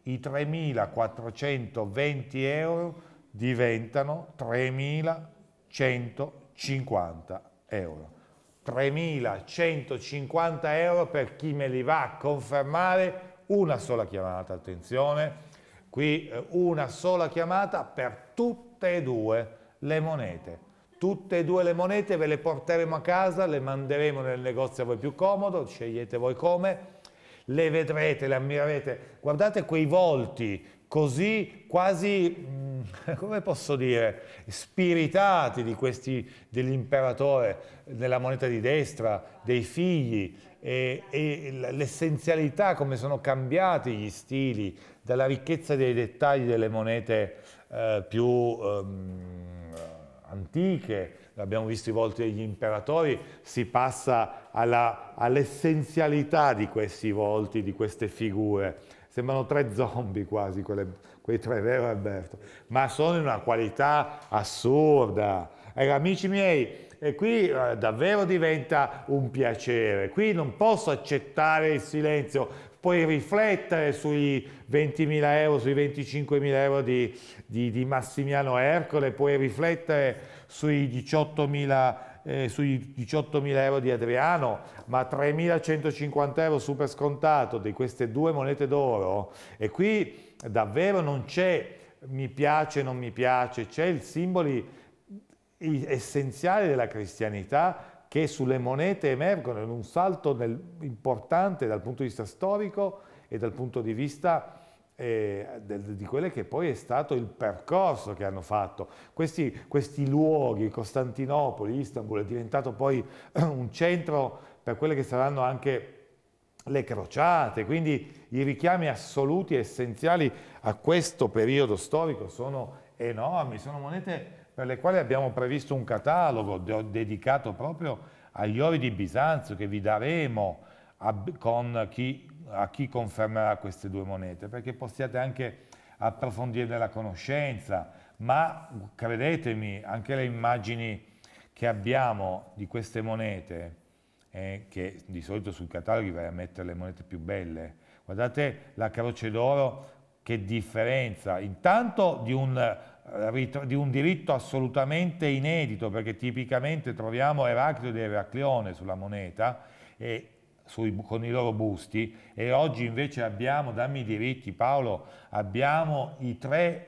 I 3.420 euro diventano 3.150 euro. 3.150 euro per chi me li va a confermare una sola chiamata, attenzione, qui eh, una sola chiamata per tutte e due le monete. Tutte e due le monete ve le porteremo a casa, le manderemo nel negozio a voi più comodo, scegliete voi come, le vedrete, le ammirerete. Guardate quei volti così quasi, mm, come posso dire, spiritati di questi dell'imperatore nella moneta di destra, dei figli e, e l'essenzialità, come sono cambiati gli stili, dalla ricchezza dei dettagli delle monete eh, più um, antiche, abbiamo visto i volti degli imperatori, si passa all'essenzialità di questi volti, di queste figure sembrano tre zombie quasi, quelle, quei tre, vero Alberto? Ma sono in una qualità assurda. Eh, amici miei, e qui eh, davvero diventa un piacere. Qui non posso accettare il silenzio, puoi riflettere sui 20.000 euro, sui 25.000 euro di, di, di Massimiano Ercole, puoi riflettere sui 18.000 eh, sui 18.000 euro di Adriano, ma 3.150 euro super scontato di queste due monete d'oro. E qui davvero non c'è mi piace, non mi piace, c'è il simboli essenziale della cristianità che sulle monete emergono in un salto nel, importante dal punto di vista storico e dal punto di vista eh, di quello che poi è stato il percorso che hanno fatto. Questi, questi luoghi, Costantinopoli, Istanbul, è diventato poi un centro per quelle che saranno anche le crociate, quindi i richiami assoluti e essenziali a questo periodo storico sono enormi, sono monete per le quali abbiamo previsto un catalogo dedicato proprio agli ori di Bisanzio che vi daremo con chi a chi confermerà queste due monete, perché possiate anche approfondire la conoscenza, ma credetemi, anche le immagini che abbiamo di queste monete, eh, che di solito sul catalogo vai a mettere le monete più belle, guardate la croce d'oro, che differenza, intanto di un, eh, di un diritto assolutamente inedito, perché tipicamente troviamo Eraclio ed Eraclione sulla moneta, e sui, con i loro busti e oggi invece abbiamo, dammi i diritti Paolo, abbiamo i tre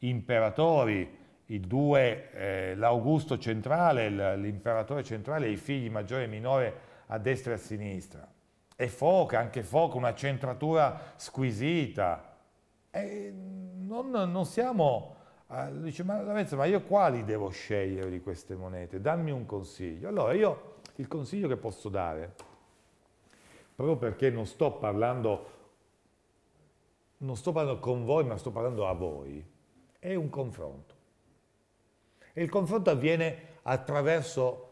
imperatori, i due, eh, l'Augusto centrale, l'imperatore centrale e i figli maggiore e minore a destra e a sinistra. E Foca, anche Foca, una centratura squisita. Non, non siamo... Dice, ma Lorenzo, ma io quali devo scegliere di queste monete? Dammi un consiglio. Allora io il consiglio che posso dare proprio perché non sto parlando, non sto parlando con voi, ma sto parlando a voi, è un confronto. E il confronto avviene attraverso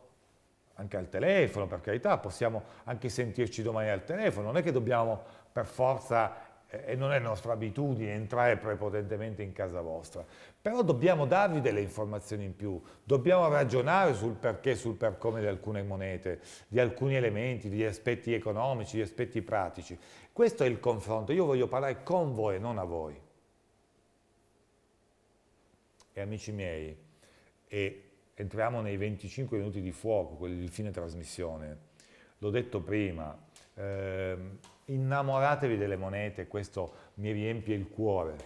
anche al telefono, per carità, possiamo anche sentirci domani al telefono, non è che dobbiamo per forza e non è nostra abitudine entrare prepotentemente in casa vostra, però dobbiamo darvi delle informazioni in più, dobbiamo ragionare sul perché, sul per come di alcune monete, di alcuni elementi, di aspetti economici, di aspetti pratici. Questo è il confronto, io voglio parlare con voi, non a voi. E amici miei, e entriamo nei 25 minuti di fuoco, quelli di fine trasmissione, l'ho detto prima, ehm, innamoratevi delle monete, questo mi riempie il cuore,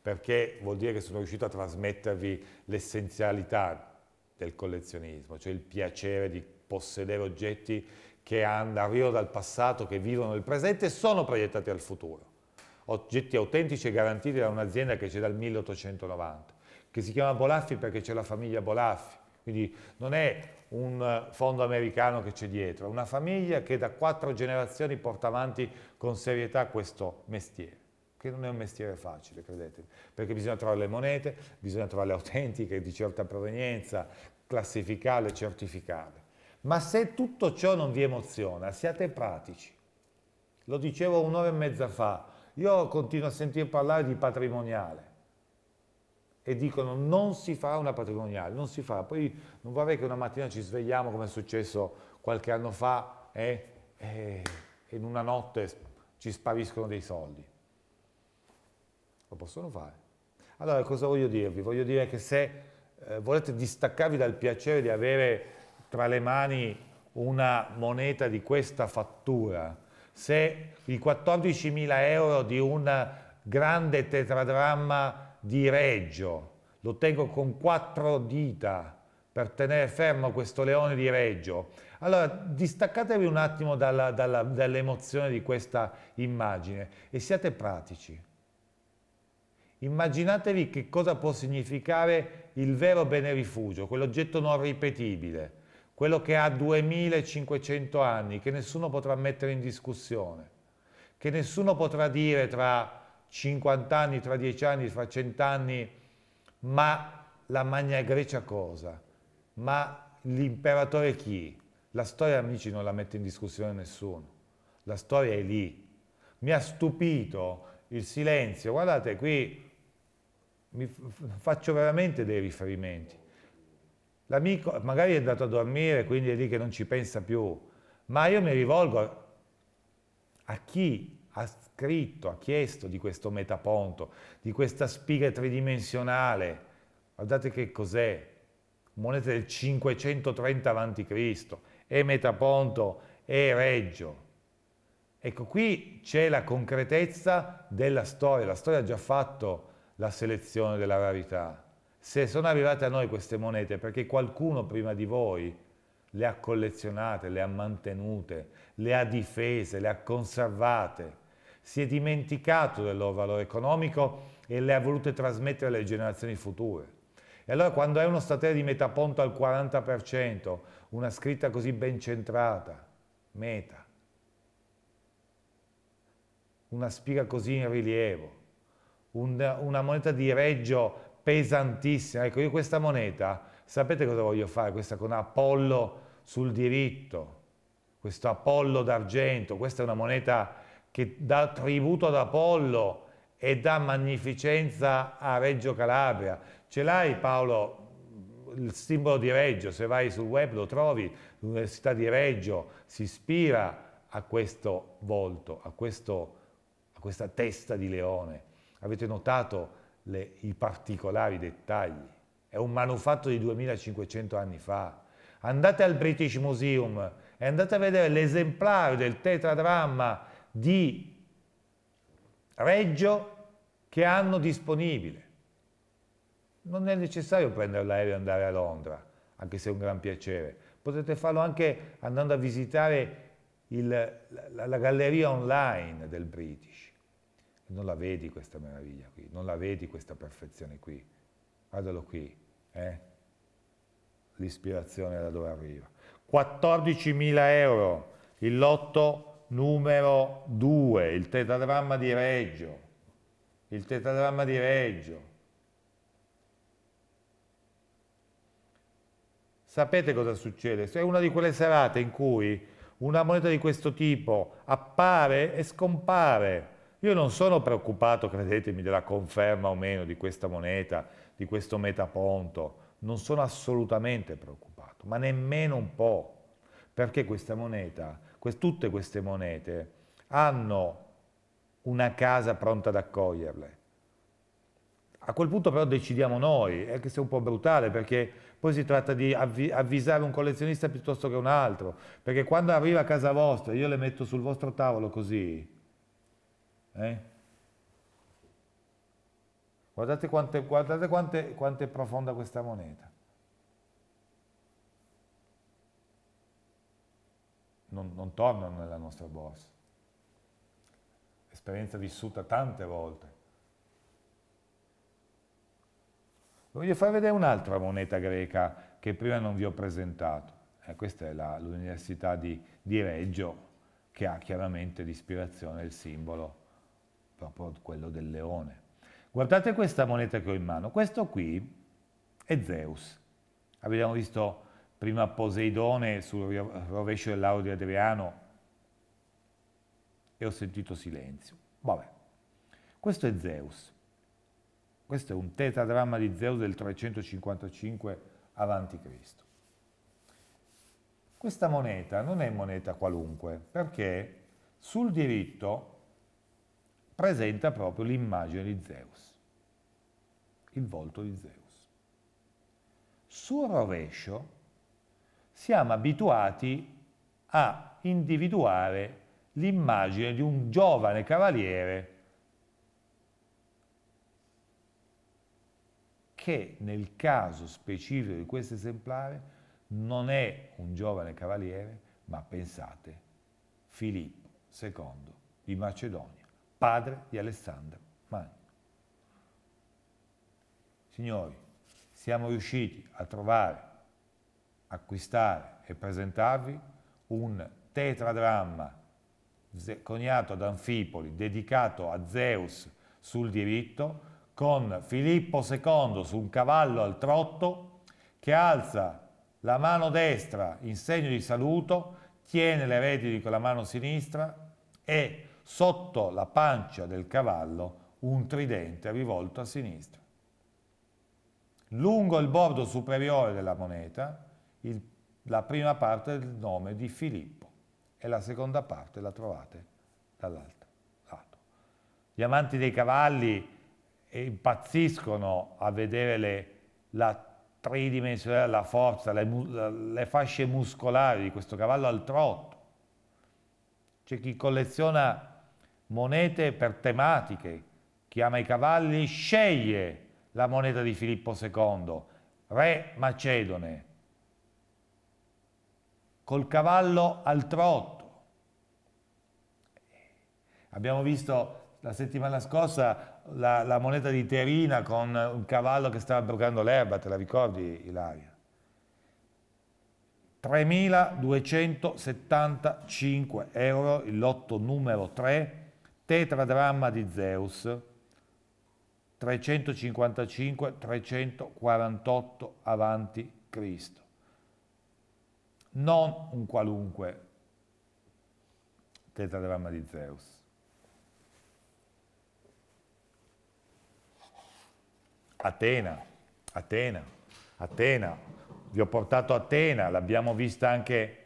perché vuol dire che sono riuscito a trasmettervi l'essenzialità del collezionismo, cioè il piacere di possedere oggetti che arrivano dal passato, che vivono nel presente e sono proiettati al futuro. Oggetti autentici e garantiti da un'azienda che c'è dal 1890, che si chiama Bolaffi perché c'è la famiglia Bolaffi, quindi non è un fondo americano che c'è dietro, una famiglia che da quattro generazioni porta avanti con serietà questo mestiere, che non è un mestiere facile, credetemi, perché bisogna trovare le monete, bisogna trovare le autentiche di certa provenienza, classificarle, certificarle. Ma se tutto ciò non vi emoziona, siate pratici. Lo dicevo un'ora e mezza fa, io continuo a sentire parlare di patrimoniale e dicono non si fa una patrimoniale, non si fa. Poi non vorrei che una mattina ci svegliamo come è successo qualche anno fa eh, e in una notte ci spariscono dei soldi. Lo possono fare. Allora cosa voglio dirvi? Voglio dire che se eh, volete distaccarvi dal piacere di avere tra le mani una moneta di questa fattura, se i 14.000 euro di un grande tetradramma di Reggio, lo tengo con quattro dita per tenere fermo questo leone di Reggio. Allora, distaccatevi un attimo dall'emozione di questa immagine e siate pratici. Immaginatevi che cosa può significare il vero bene rifugio, quell'oggetto non ripetibile, quello che ha 2500 anni, che nessuno potrà mettere in discussione, che nessuno potrà dire tra 50 anni, tra 10 anni, tra 100 anni, ma la Magna Grecia cosa? Ma l'imperatore chi? La storia, amici, non la mette in discussione nessuno. La storia è lì. Mi ha stupito il silenzio. Guardate, qui faccio veramente dei riferimenti. L'amico magari è andato a dormire, quindi è lì che non ci pensa più. Ma io mi rivolgo a chi ha scritto, ha chiesto di questo metaponto, di questa spiga tridimensionale. Guardate che cos'è, moneta del 530 a.C., è metaponto, è reggio. Ecco, qui c'è la concretezza della storia, la storia ha già fatto la selezione della rarità. Se sono arrivate a noi queste monete perché qualcuno prima di voi le ha collezionate, le ha mantenute, le ha difese, le ha conservate, si è dimenticato del loro valore economico e le ha volute trasmettere alle generazioni future. E allora quando è uno statale di metaponto al 40%, una scritta così ben centrata, meta, una spiga così in rilievo, un, una moneta di reggio pesantissima, ecco io questa moneta, sapete cosa voglio fare? Questa con Apollo sul diritto, questo Apollo d'argento, questa è una moneta che dà tributo ad Apollo e dà magnificenza a Reggio Calabria. Ce l'hai Paolo, il simbolo di Reggio, se vai sul web lo trovi, l'Università di Reggio si ispira a questo volto, a, questo, a questa testa di leone. Avete notato le, i particolari dettagli? È un manufatto di 2500 anni fa. Andate al British Museum e andate a vedere l'esemplare del tetradramma di Reggio che hanno disponibile. Non è necessario prendere l'aereo e andare a Londra, anche se è un gran piacere. Potete farlo anche andando a visitare il, la, la, galleria online del British. Non la vedi questa meraviglia qui, non la vedi questa perfezione qui. Guardalo qui, eh? l'ispirazione da dove arriva. 14.000 euro, il lotto numero 2, il tetradramma di Reggio. Il tetradramma di Reggio. Sapete cosa succede? È una di quelle serate in cui una moneta di questo tipo appare e scompare. Io non sono preoccupato, credetemi, della conferma o meno di questa moneta, di questo metaponto. Non sono assolutamente preoccupato, ma nemmeno un po', perché questa moneta tutte queste monete hanno una casa pronta ad accoglierle. A quel punto però decidiamo noi, anche se è un po' brutale, perché poi si tratta di avvisare un collezionista piuttosto che un altro, perché quando arriva a casa vostra, io le metto sul vostro tavolo così, eh? guardate, quanto è profonda questa moneta. Non, non tornano nella nostra borsa. Esperienza vissuta tante volte. Voglio far vedere un'altra moneta greca che prima non vi ho presentato. eh, questa è l'Università di, di Reggio, che ha chiaramente l'ispirazione, il simbolo, proprio quello del leone. Guardate questa moneta che ho in mano, questo qui è Zeus. Abbiamo visto prima Poseidone sul rovescio del lauro di Adriano e ho sentito silenzio. Vabbè, questo è Zeus. Questo è un tetradramma di Zeus del 355 a.C. Questa moneta non è moneta qualunque, perché sul diritto presenta proprio l'immagine di Zeus, il volto di Zeus. Sul rovescio siamo abituati a individuare l'immagine di un giovane cavaliere che nel caso specifico di questo esemplare non è un giovane cavaliere, ma pensate, Filippo II di Macedonia, padre di Alessandro Magno. Signori, siamo riusciti a trovare, acquistare e presentarvi un tetradramma coniato ad Anfipoli, dedicato a Zeus sul diritto, con Filippo II su un cavallo al trotto che alza la mano destra in segno di saluto, tiene le redini con la mano sinistra e sotto la pancia del cavallo un tridente rivolto a sinistra. Lungo il bordo superiore della moneta, il, la prima parte del nome di Filippo e la seconda parte la trovate dall'altro lato. Gli amanti dei cavalli impazziscono a vedere le, la tridimensionale la forza, le, le, fasce muscolari di questo cavallo al trotto. C'è chi colleziona monete per tematiche, chi ama i cavalli sceglie la moneta di Filippo II, re macedone, col cavallo al trotto. Abbiamo visto la settimana scorsa la, la, moneta di Terina con un cavallo che stava brucando l'erba, te la ricordi Ilaria? 3.275 euro, il lotto numero 3, tetradramma di Zeus, 355-348 avanti Cristo. Non un qualunque tetradramma di Zeus. Atena, Atena, Atena. Vi ho portato Atena, l'abbiamo vista anche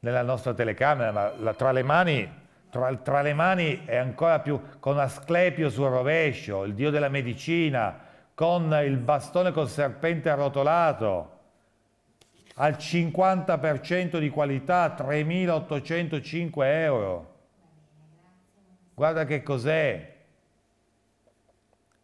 nella nostra telecamera, ma la, tra, le mani, tra, tra le mani è ancora più con Asclepio sul rovescio, il dio della medicina, con il bastone col serpente arrotolato, al 50% di qualità, 3.805 euro. Guarda che cos'è.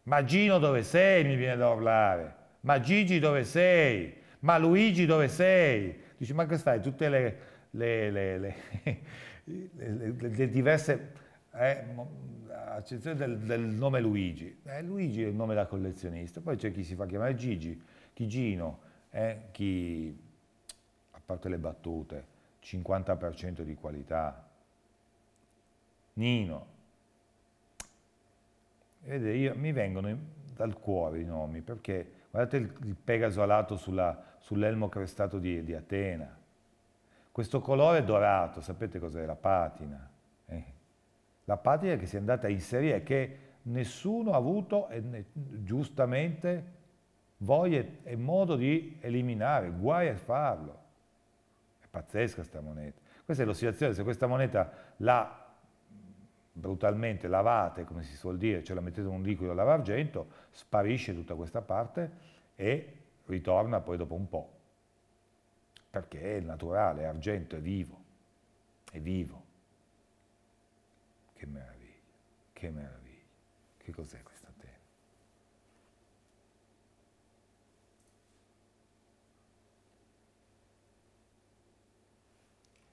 Ma Gino dove sei? Mi viene da urlare. Ma Gigi dove sei? Ma Luigi dove sei? Dici, ma che stai? Tutte le, le, le, le diverse eh, accezioni del, del, nome Luigi. Eh, Luigi è il nome da collezionista. Poi c'è chi si fa chiamare Gigi, chi Gino, eh, chi, parte le battute, 50% di qualità. Nino, Vedete, io, mi vengono dal cuore i nomi, perché guardate il, il Pegaso alato sull'elmo crestato di, di, Atena. Questo colore dorato, sapete cos'è? La patina. Eh. La patina che si è andata a inserire, che nessuno ha avuto, e giustamente, voglia e modo di eliminare, guai a farlo. Pazzesca questa moneta. Questa è l'oscillazione, se questa moneta la brutalmente lavate, come si suol dire, cioè la mettete in un liquido lavargento, sparisce tutta questa parte e ritorna poi dopo un po', perché è naturale, è argento, è vivo, è vivo. Che meraviglia, che meraviglia. Che cos'è questa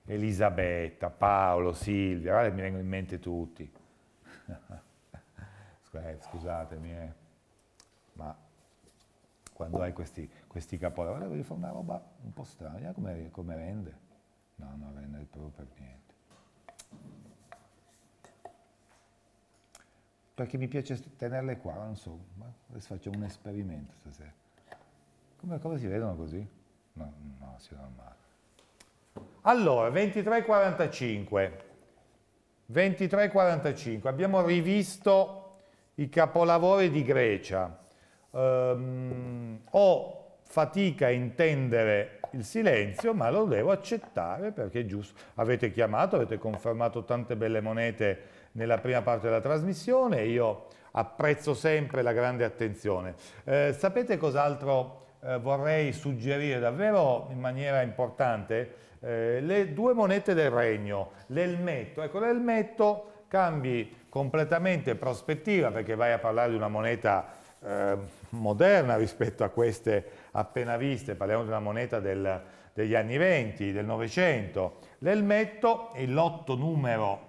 Elisabetta, Paolo, Silvia, guarda, mi vengono in mente tutti. Scusatemi, eh. ma quando hai questi, questi capolavori, devi fare una roba un po' strana, come, come rende. No, non rende proprio per niente. Perché mi piace tenerle qua, non so, adesso facciamo un esperimento stasera. Come, come si vedono così? No, no, si vedono male. Allora, 23.45. 23.45. Abbiamo rivisto i capolavori di Grecia. Um, ho fatica a intendere il silenzio, ma lo devo accettare perché è giusto. Avete chiamato, avete confermato tante belle monete nella prima parte della trasmissione, io apprezzo sempre la grande attenzione. Eh, sapete cos'altro eh, vorrei suggerire davvero in maniera importante? Eh, le due monete del regno, l'elmetto. Ecco, l'elmetto cambi completamente prospettiva perché vai a parlare di una moneta eh, moderna rispetto a queste appena viste, parliamo di una moneta del, degli anni 20, del Novecento. L'elmetto, il lotto numero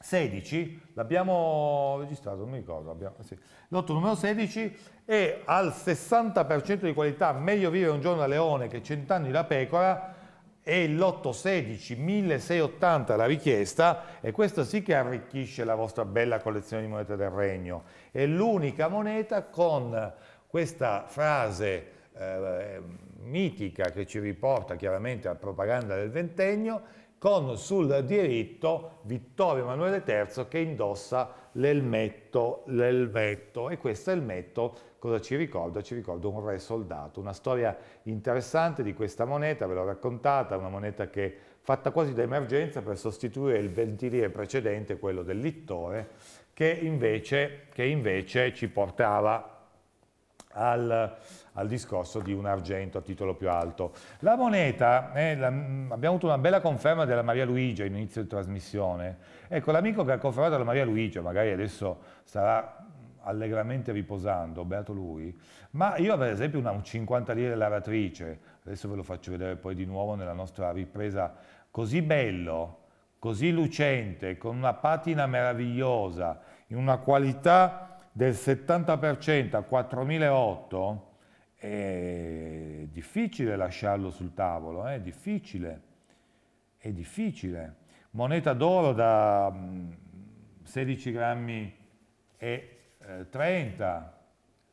16, l'abbiamo registrato, non mi ricordo, abbiamo, sì. lotto numero 16 è al 60% di qualità, meglio vivere un giorno da leone che cent'anni da pecora, e il lotto 16 1680 la richiesta e questo sì che arricchisce la vostra bella collezione di monete del regno. È l'unica moneta con questa frase eh, mitica che ci riporta chiaramente alla propaganda del ventennio con sul diritto Vittorio Emanuele III che indossa l'elmetto, l'elmetto e questo elmetto cosa ci ricorda? Ci ricorda un re soldato, una storia interessante di questa moneta, ve l'ho raccontata, una moneta che fatta quasi da emergenza per sostituire il ventiliere precedente, quello del littore, che invece, che invece ci portava al, al, discorso di un argento a titolo più alto. La moneta, eh, la, abbiamo avuto una bella conferma della Maria Luigia inizio di trasmissione. Ecco, l'amico che ha confermato la Maria Luigia, magari adesso sarà allegramente riposando, beato lui, ma io per esempio una 50 lire lavatrice, adesso ve lo faccio vedere poi di nuovo nella nostra ripresa, così bello, così lucente, con una patina meravigliosa, in una qualità del 70% a 4008, è difficile lasciarlo sul tavolo, è difficile, è difficile. Moneta d'oro da 16 mm, grammi e 30,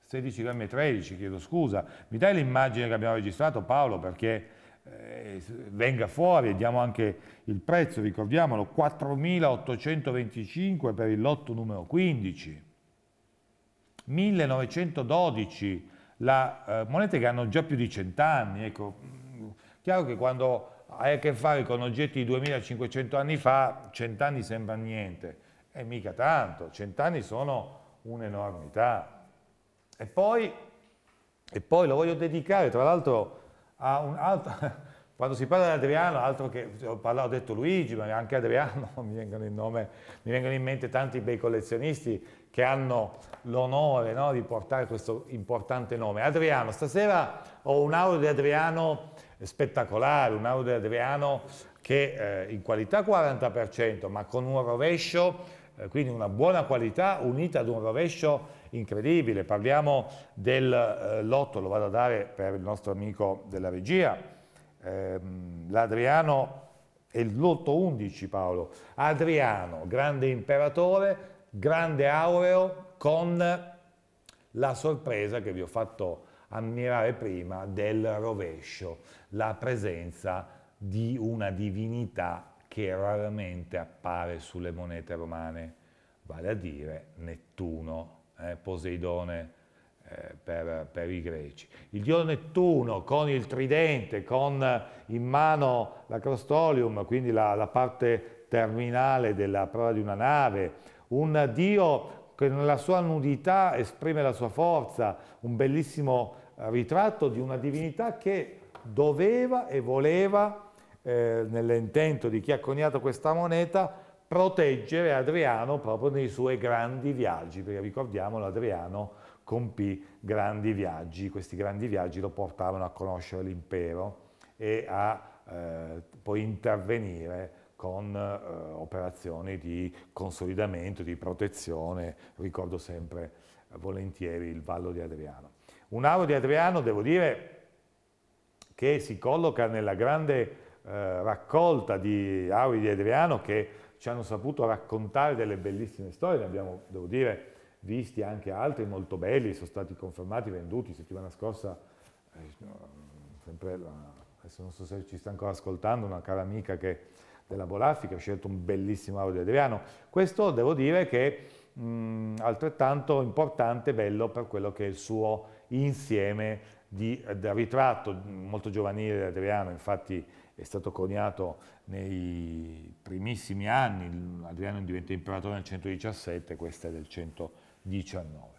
16 grammi e 13, chiedo scusa. Mi dai l'immagine che abbiamo registrato Paolo perché eh, venga fuori e diamo anche il prezzo, ricordiamolo, 4.825 per il lotto numero 15, 1912, la, eh, monete che hanno già più di cent'anni, ecco, chiaro che quando hai a che fare con oggetti di 2500 anni fa, cent'anni sembra niente, e mica tanto, cent'anni sono un'enormità. E poi, e poi lo voglio dedicare, tra l'altro, a un altro, quando si parla di Adriano, altro che, ho, parlato, ho detto Luigi, ma anche Adriano, mi vengono in, nome, mi vengono in mente tanti bei collezionisti che hanno l'onore no, di portare questo importante nome. Adriano, stasera ho un audio di Adriano spettacolare, un audio di Adriano che eh, in qualità 40%, ma con un rovescio quindi una buona qualità unita ad un rovescio incredibile. Parliamo del eh, lotto, lo vado a dare per il nostro amico della regia, ehm, l'Adriano è il lotto 11 Paolo, Adriano, grande imperatore, grande aureo con la sorpresa che vi ho fatto ammirare prima del rovescio, la presenza di una divinità che raramente appare sulle monete romane, vale a dire Nettuno, eh, Poseidone eh, per, per, i greci. Il dio Nettuno con il tridente, con in mano l'acrostolium, quindi la, la parte terminale della prova di una nave, un dio che nella sua nudità esprime la sua forza, un bellissimo ritratto di una divinità che doveva e voleva eh, nell'intento di chi ha coniato questa moneta, proteggere Adriano proprio nei suoi grandi viaggi, perché ricordiamolo, Adriano compì grandi viaggi, questi grandi viaggi lo portavano a conoscere l'impero e a eh, poi intervenire con eh, operazioni di consolidamento, di protezione, ricordo sempre volentieri il Vallo di Adriano. Un auro di Adriano, devo dire, che si colloca nella grande eh, raccolta di auri di Adriano che ci hanno saputo raccontare delle bellissime storie, ne abbiamo, devo dire, visti anche altri molto belli, sono stati confermati, venduti settimana scorsa, eh, sempre, adesso non so se ci sta ancora ascoltando, una cara amica che, della Bolaffi che ha scelto un bellissimo audio di Adriano. Questo devo dire che è altrettanto importante e bello per quello che è il suo insieme di, del ritratto molto giovanile di Adriano, infatti è stato coniato nei primissimi anni, Adriano diventa imperatore nel 117, questa è del 119.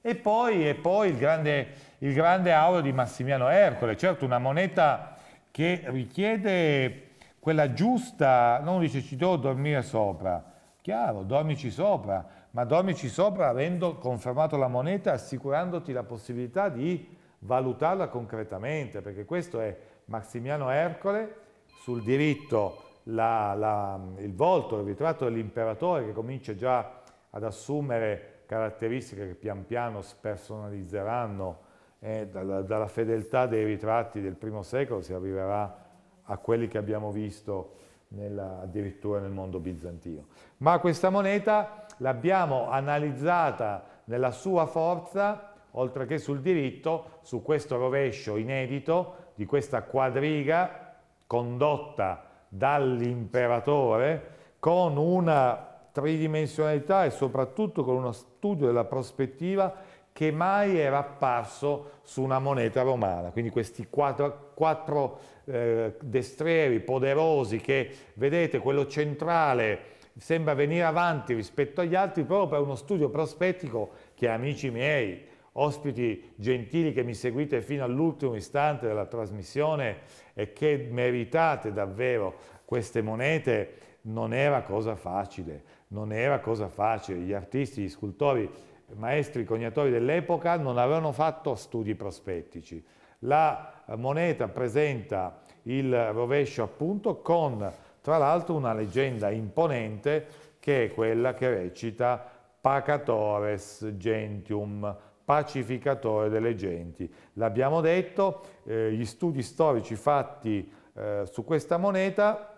E poi, e poi il, grande, il grande auro di Massimiano Ercole, certo una moneta che richiede quella giusta, non dice ci devo dormire sopra, chiaro, dormici sopra, ma dormici sopra avendo confermato la moneta, assicurandoti la possibilità di valutarla concretamente, perché questo è Massimiano Ercole, sul diritto la, la, il volto, il ritratto dell'imperatore che comincia già ad assumere caratteristiche che pian piano spersonalizzeranno eh, dalla, dalla, fedeltà dei ritratti del primo secolo si arriverà a quelli che abbiamo visto nella, addirittura nel mondo bizantino. Ma questa moneta l'abbiamo analizzata nella sua forza, oltre che sul diritto, su questo rovescio inedito di questa quadriga condotta dall'imperatore con una tridimensionalità e soprattutto con uno studio della prospettiva che mai era apparso su una moneta romana. Quindi questi quattro, quattro eh, destrieri poderosi che, vedete, quello centrale sembra venire avanti rispetto agli altri proprio per uno studio prospettico che, amici miei, ospiti gentili che mi seguite fino all'ultimo istante della trasmissione e che meritate davvero. Queste monete, non era cosa facile non era cosa facile, gli artisti, gli scultori, maestri, cognatori dell'epoca non avevano fatto studi prospettici. La moneta presenta il rovescio appunto con tra l'altro una leggenda imponente che è quella che recita Pacatores Gentium, pacificatore delle genti. L'abbiamo detto, eh, gli studi storici fatti eh, su questa moneta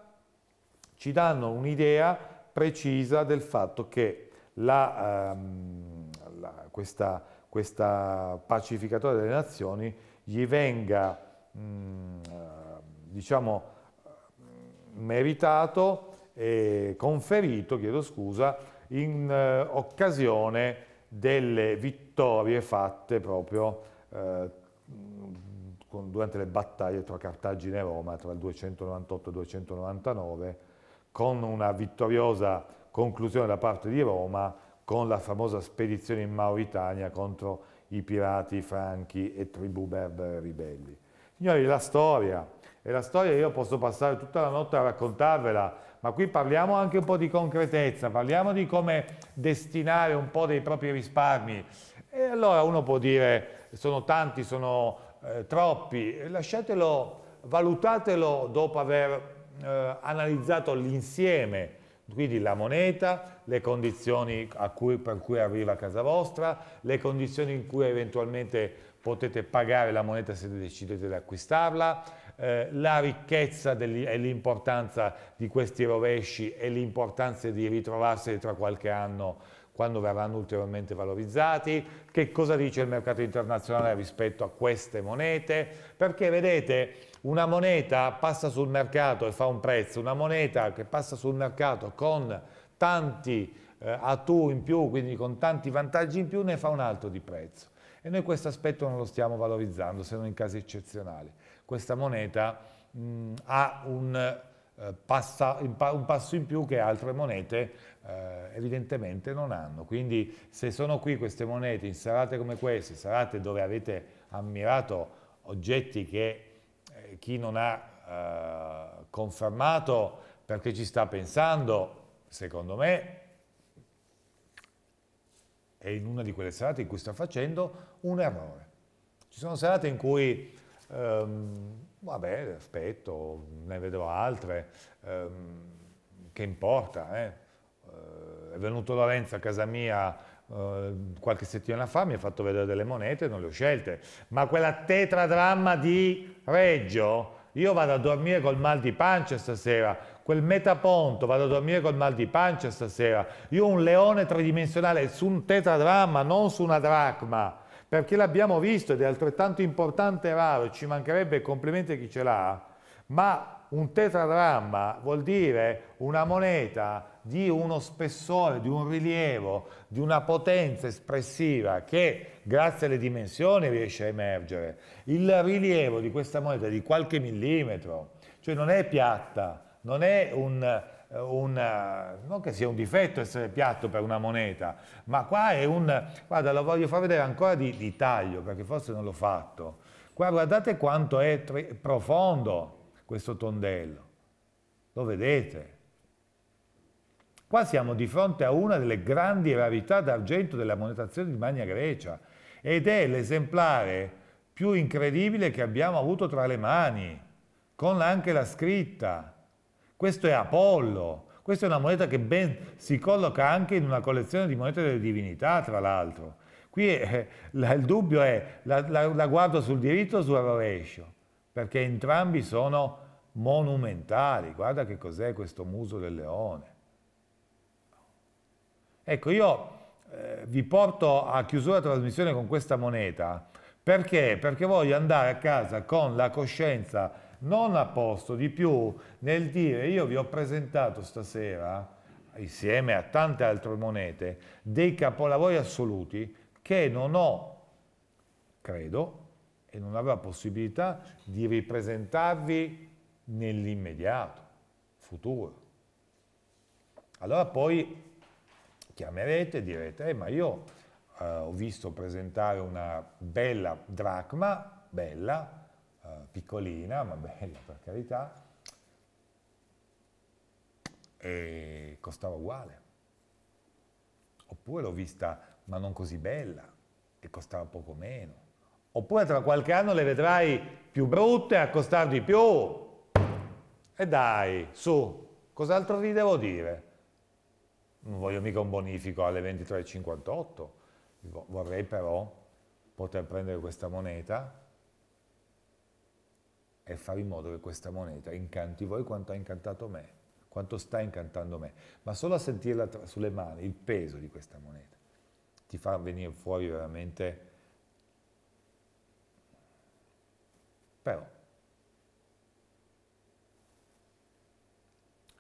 ci danno un'idea precisa del fatto che la, ehm, la, questa, questa, pacificatore delle nazioni gli venga mh, mm, diciamo meritato e conferito, chiedo scusa, in eh, occasione delle vittorie fatte proprio eh, durante le battaglie tra Cartagine e Roma tra il 298 e il 299 con una vittoriosa conclusione da parte di Roma con la famosa spedizione in Mauritania contro i pirati franchi e tribù berbere ribelli. Signori, la storia, e la storia io posso passare tutta la notte a raccontarvela, ma qui parliamo anche un po' di concretezza, parliamo di come destinare un po' dei propri risparmi. E allora uno può dire, sono tanti, sono eh, troppi, lasciatelo, valutatelo dopo aver eh, analizzato l'insieme, quindi la moneta, le condizioni cui, per cui arriva a casa vostra, le condizioni in cui eventualmente potete pagare la moneta se decidete di acquistarla, eh, la ricchezza e l'importanza di questi rovesci e l'importanza di ritrovarseli tra qualche anno quando verranno ulteriormente valorizzati, che cosa dice il mercato internazionale rispetto a queste monete, perché vedete una moneta passa sul mercato e fa un prezzo, una moneta che passa sul mercato con tanti eh, atu in più, quindi con tanti vantaggi in più, ne fa un altro di prezzo. E noi questo aspetto non lo stiamo valorizzando, se non in casi eccezionali. Questa moneta mh, ha un, eh, passa, un passo in più che altre monete evidentemente non hanno. Quindi se sono qui queste monete in serate come queste, serate dove avete ammirato oggetti che eh, chi non ha eh, confermato perché ci sta pensando, secondo me, è in una di quelle serate in cui sta facendo un errore. Ci sono serate in cui, ehm, vabbè, aspetto, ne vedrò altre, ehm, che importa, eh? È venuto Lorenzo a casa mia eh, qualche settimana fa mi ha fatto vedere delle monete, non le ho scelte, ma quella tetradramma di Reggio, io vado a dormire col mal di pancia stasera, quel metaponto vado a dormire col mal di pancia stasera, io un leone tridimensionale su un tetradramma, non su una dracma, perché l'abbiamo visto ed è altrettanto importante e raro, ci mancherebbe complimenti a chi ce l'ha, ma un tetradramma vuol dire una moneta di uno spessore, di un rilievo, di una potenza espressiva che grazie alle dimensioni riesce a emergere. Il rilievo di questa moneta è di qualche millimetro, cioè non è piatta, non è un, un, non che sia un difetto essere piatto per una moneta, ma qua è un, guarda lo voglio far vedere ancora di, di taglio perché forse non l'ho fatto. Qua guardate quanto è profondo questo tondello. Lo vedete? Qua siamo di fronte a una delle grandi rarità d'argento della monetazione di Magna Grecia ed è l'esemplare più incredibile che abbiamo avuto tra le mani, con anche la scritta. Questo è Apollo, questa è una moneta che ben si colloca anche in una collezione di monete delle divinità, tra l'altro. Qui è, la, il dubbio è, la, la, la guardo sul diritto o sul rovescio? Perché entrambi sono monumentali. Guarda che cos'è questo muso del leone. Ecco, io eh, vi porto a chiusura la trasmissione con questa moneta. Perché? Perché voglio andare a casa con la coscienza non a posto, di più nel dire io vi ho presentato stasera, insieme a tante altre monete, dei capolavori assoluti che non ho, credo, e non avrò possibilità di ripresentarvi nell'immediato futuro. Allora poi chiamerete e direte, eh, ma io eh, ho visto presentare una bella dracma, bella, eh, piccolina, ma bella per carità, e costava uguale. Oppure l'ho vista, ma non così bella, e costava poco meno. Oppure tra qualche anno le vedrai più brutte a costare di più. E dai, su, cos'altro vi devo dire? Non voglio mica un bonifico alle 23,58, vorrei però poter prendere questa moneta e fare in modo che questa moneta incanti voi quanto ha incantato me, quanto sta incantando me, ma solo a sentirla sulle mani, il peso di questa moneta, ti fa venire fuori veramente... Però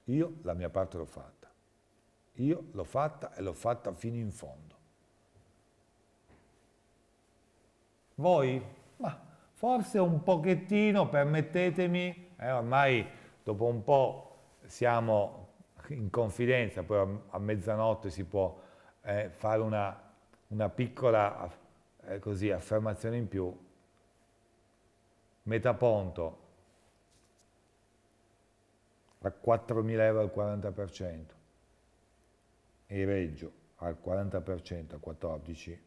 io la mia parte l'ho fatta. Io l'ho fatta e l'ho fatta fino in fondo. Voi? Ma forse un pochettino, permettetemi, eh, ormai dopo un po' siamo in confidenza, poi a, mezzanotte si può eh, fare una, una piccola eh, così, affermazione in più. Metaponto a 4.000 euro al 40% e Reggio al 40% a 14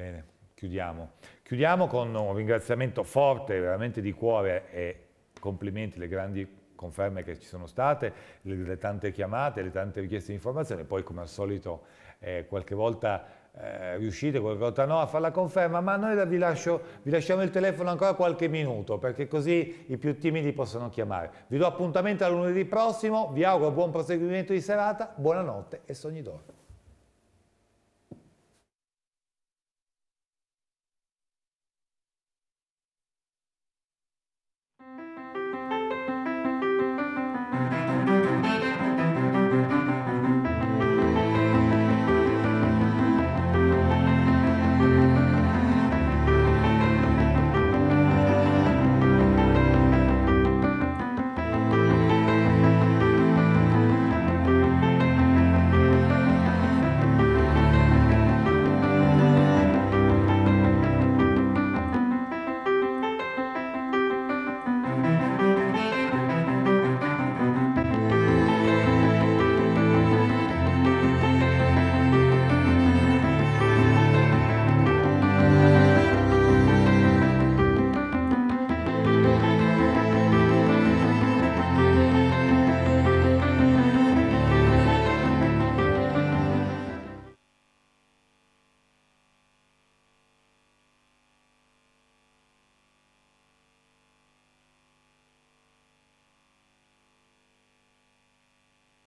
Bene, chiudiamo. Chiudiamo con un ringraziamento forte, veramente di cuore e complimenti, le grandi conferme che ci sono state, le, le tante chiamate, le tante richieste di informazione, poi come al solito eh, qualche volta eh, riuscite qualche volta no a fare la conferma, ma noi vi, lascio, vi lasciamo il telefono ancora qualche minuto perché così i più timidi possono chiamare. Vi do appuntamento a lunedì prossimo, vi auguro buon proseguimento di serata, buonanotte e sogni d'oro.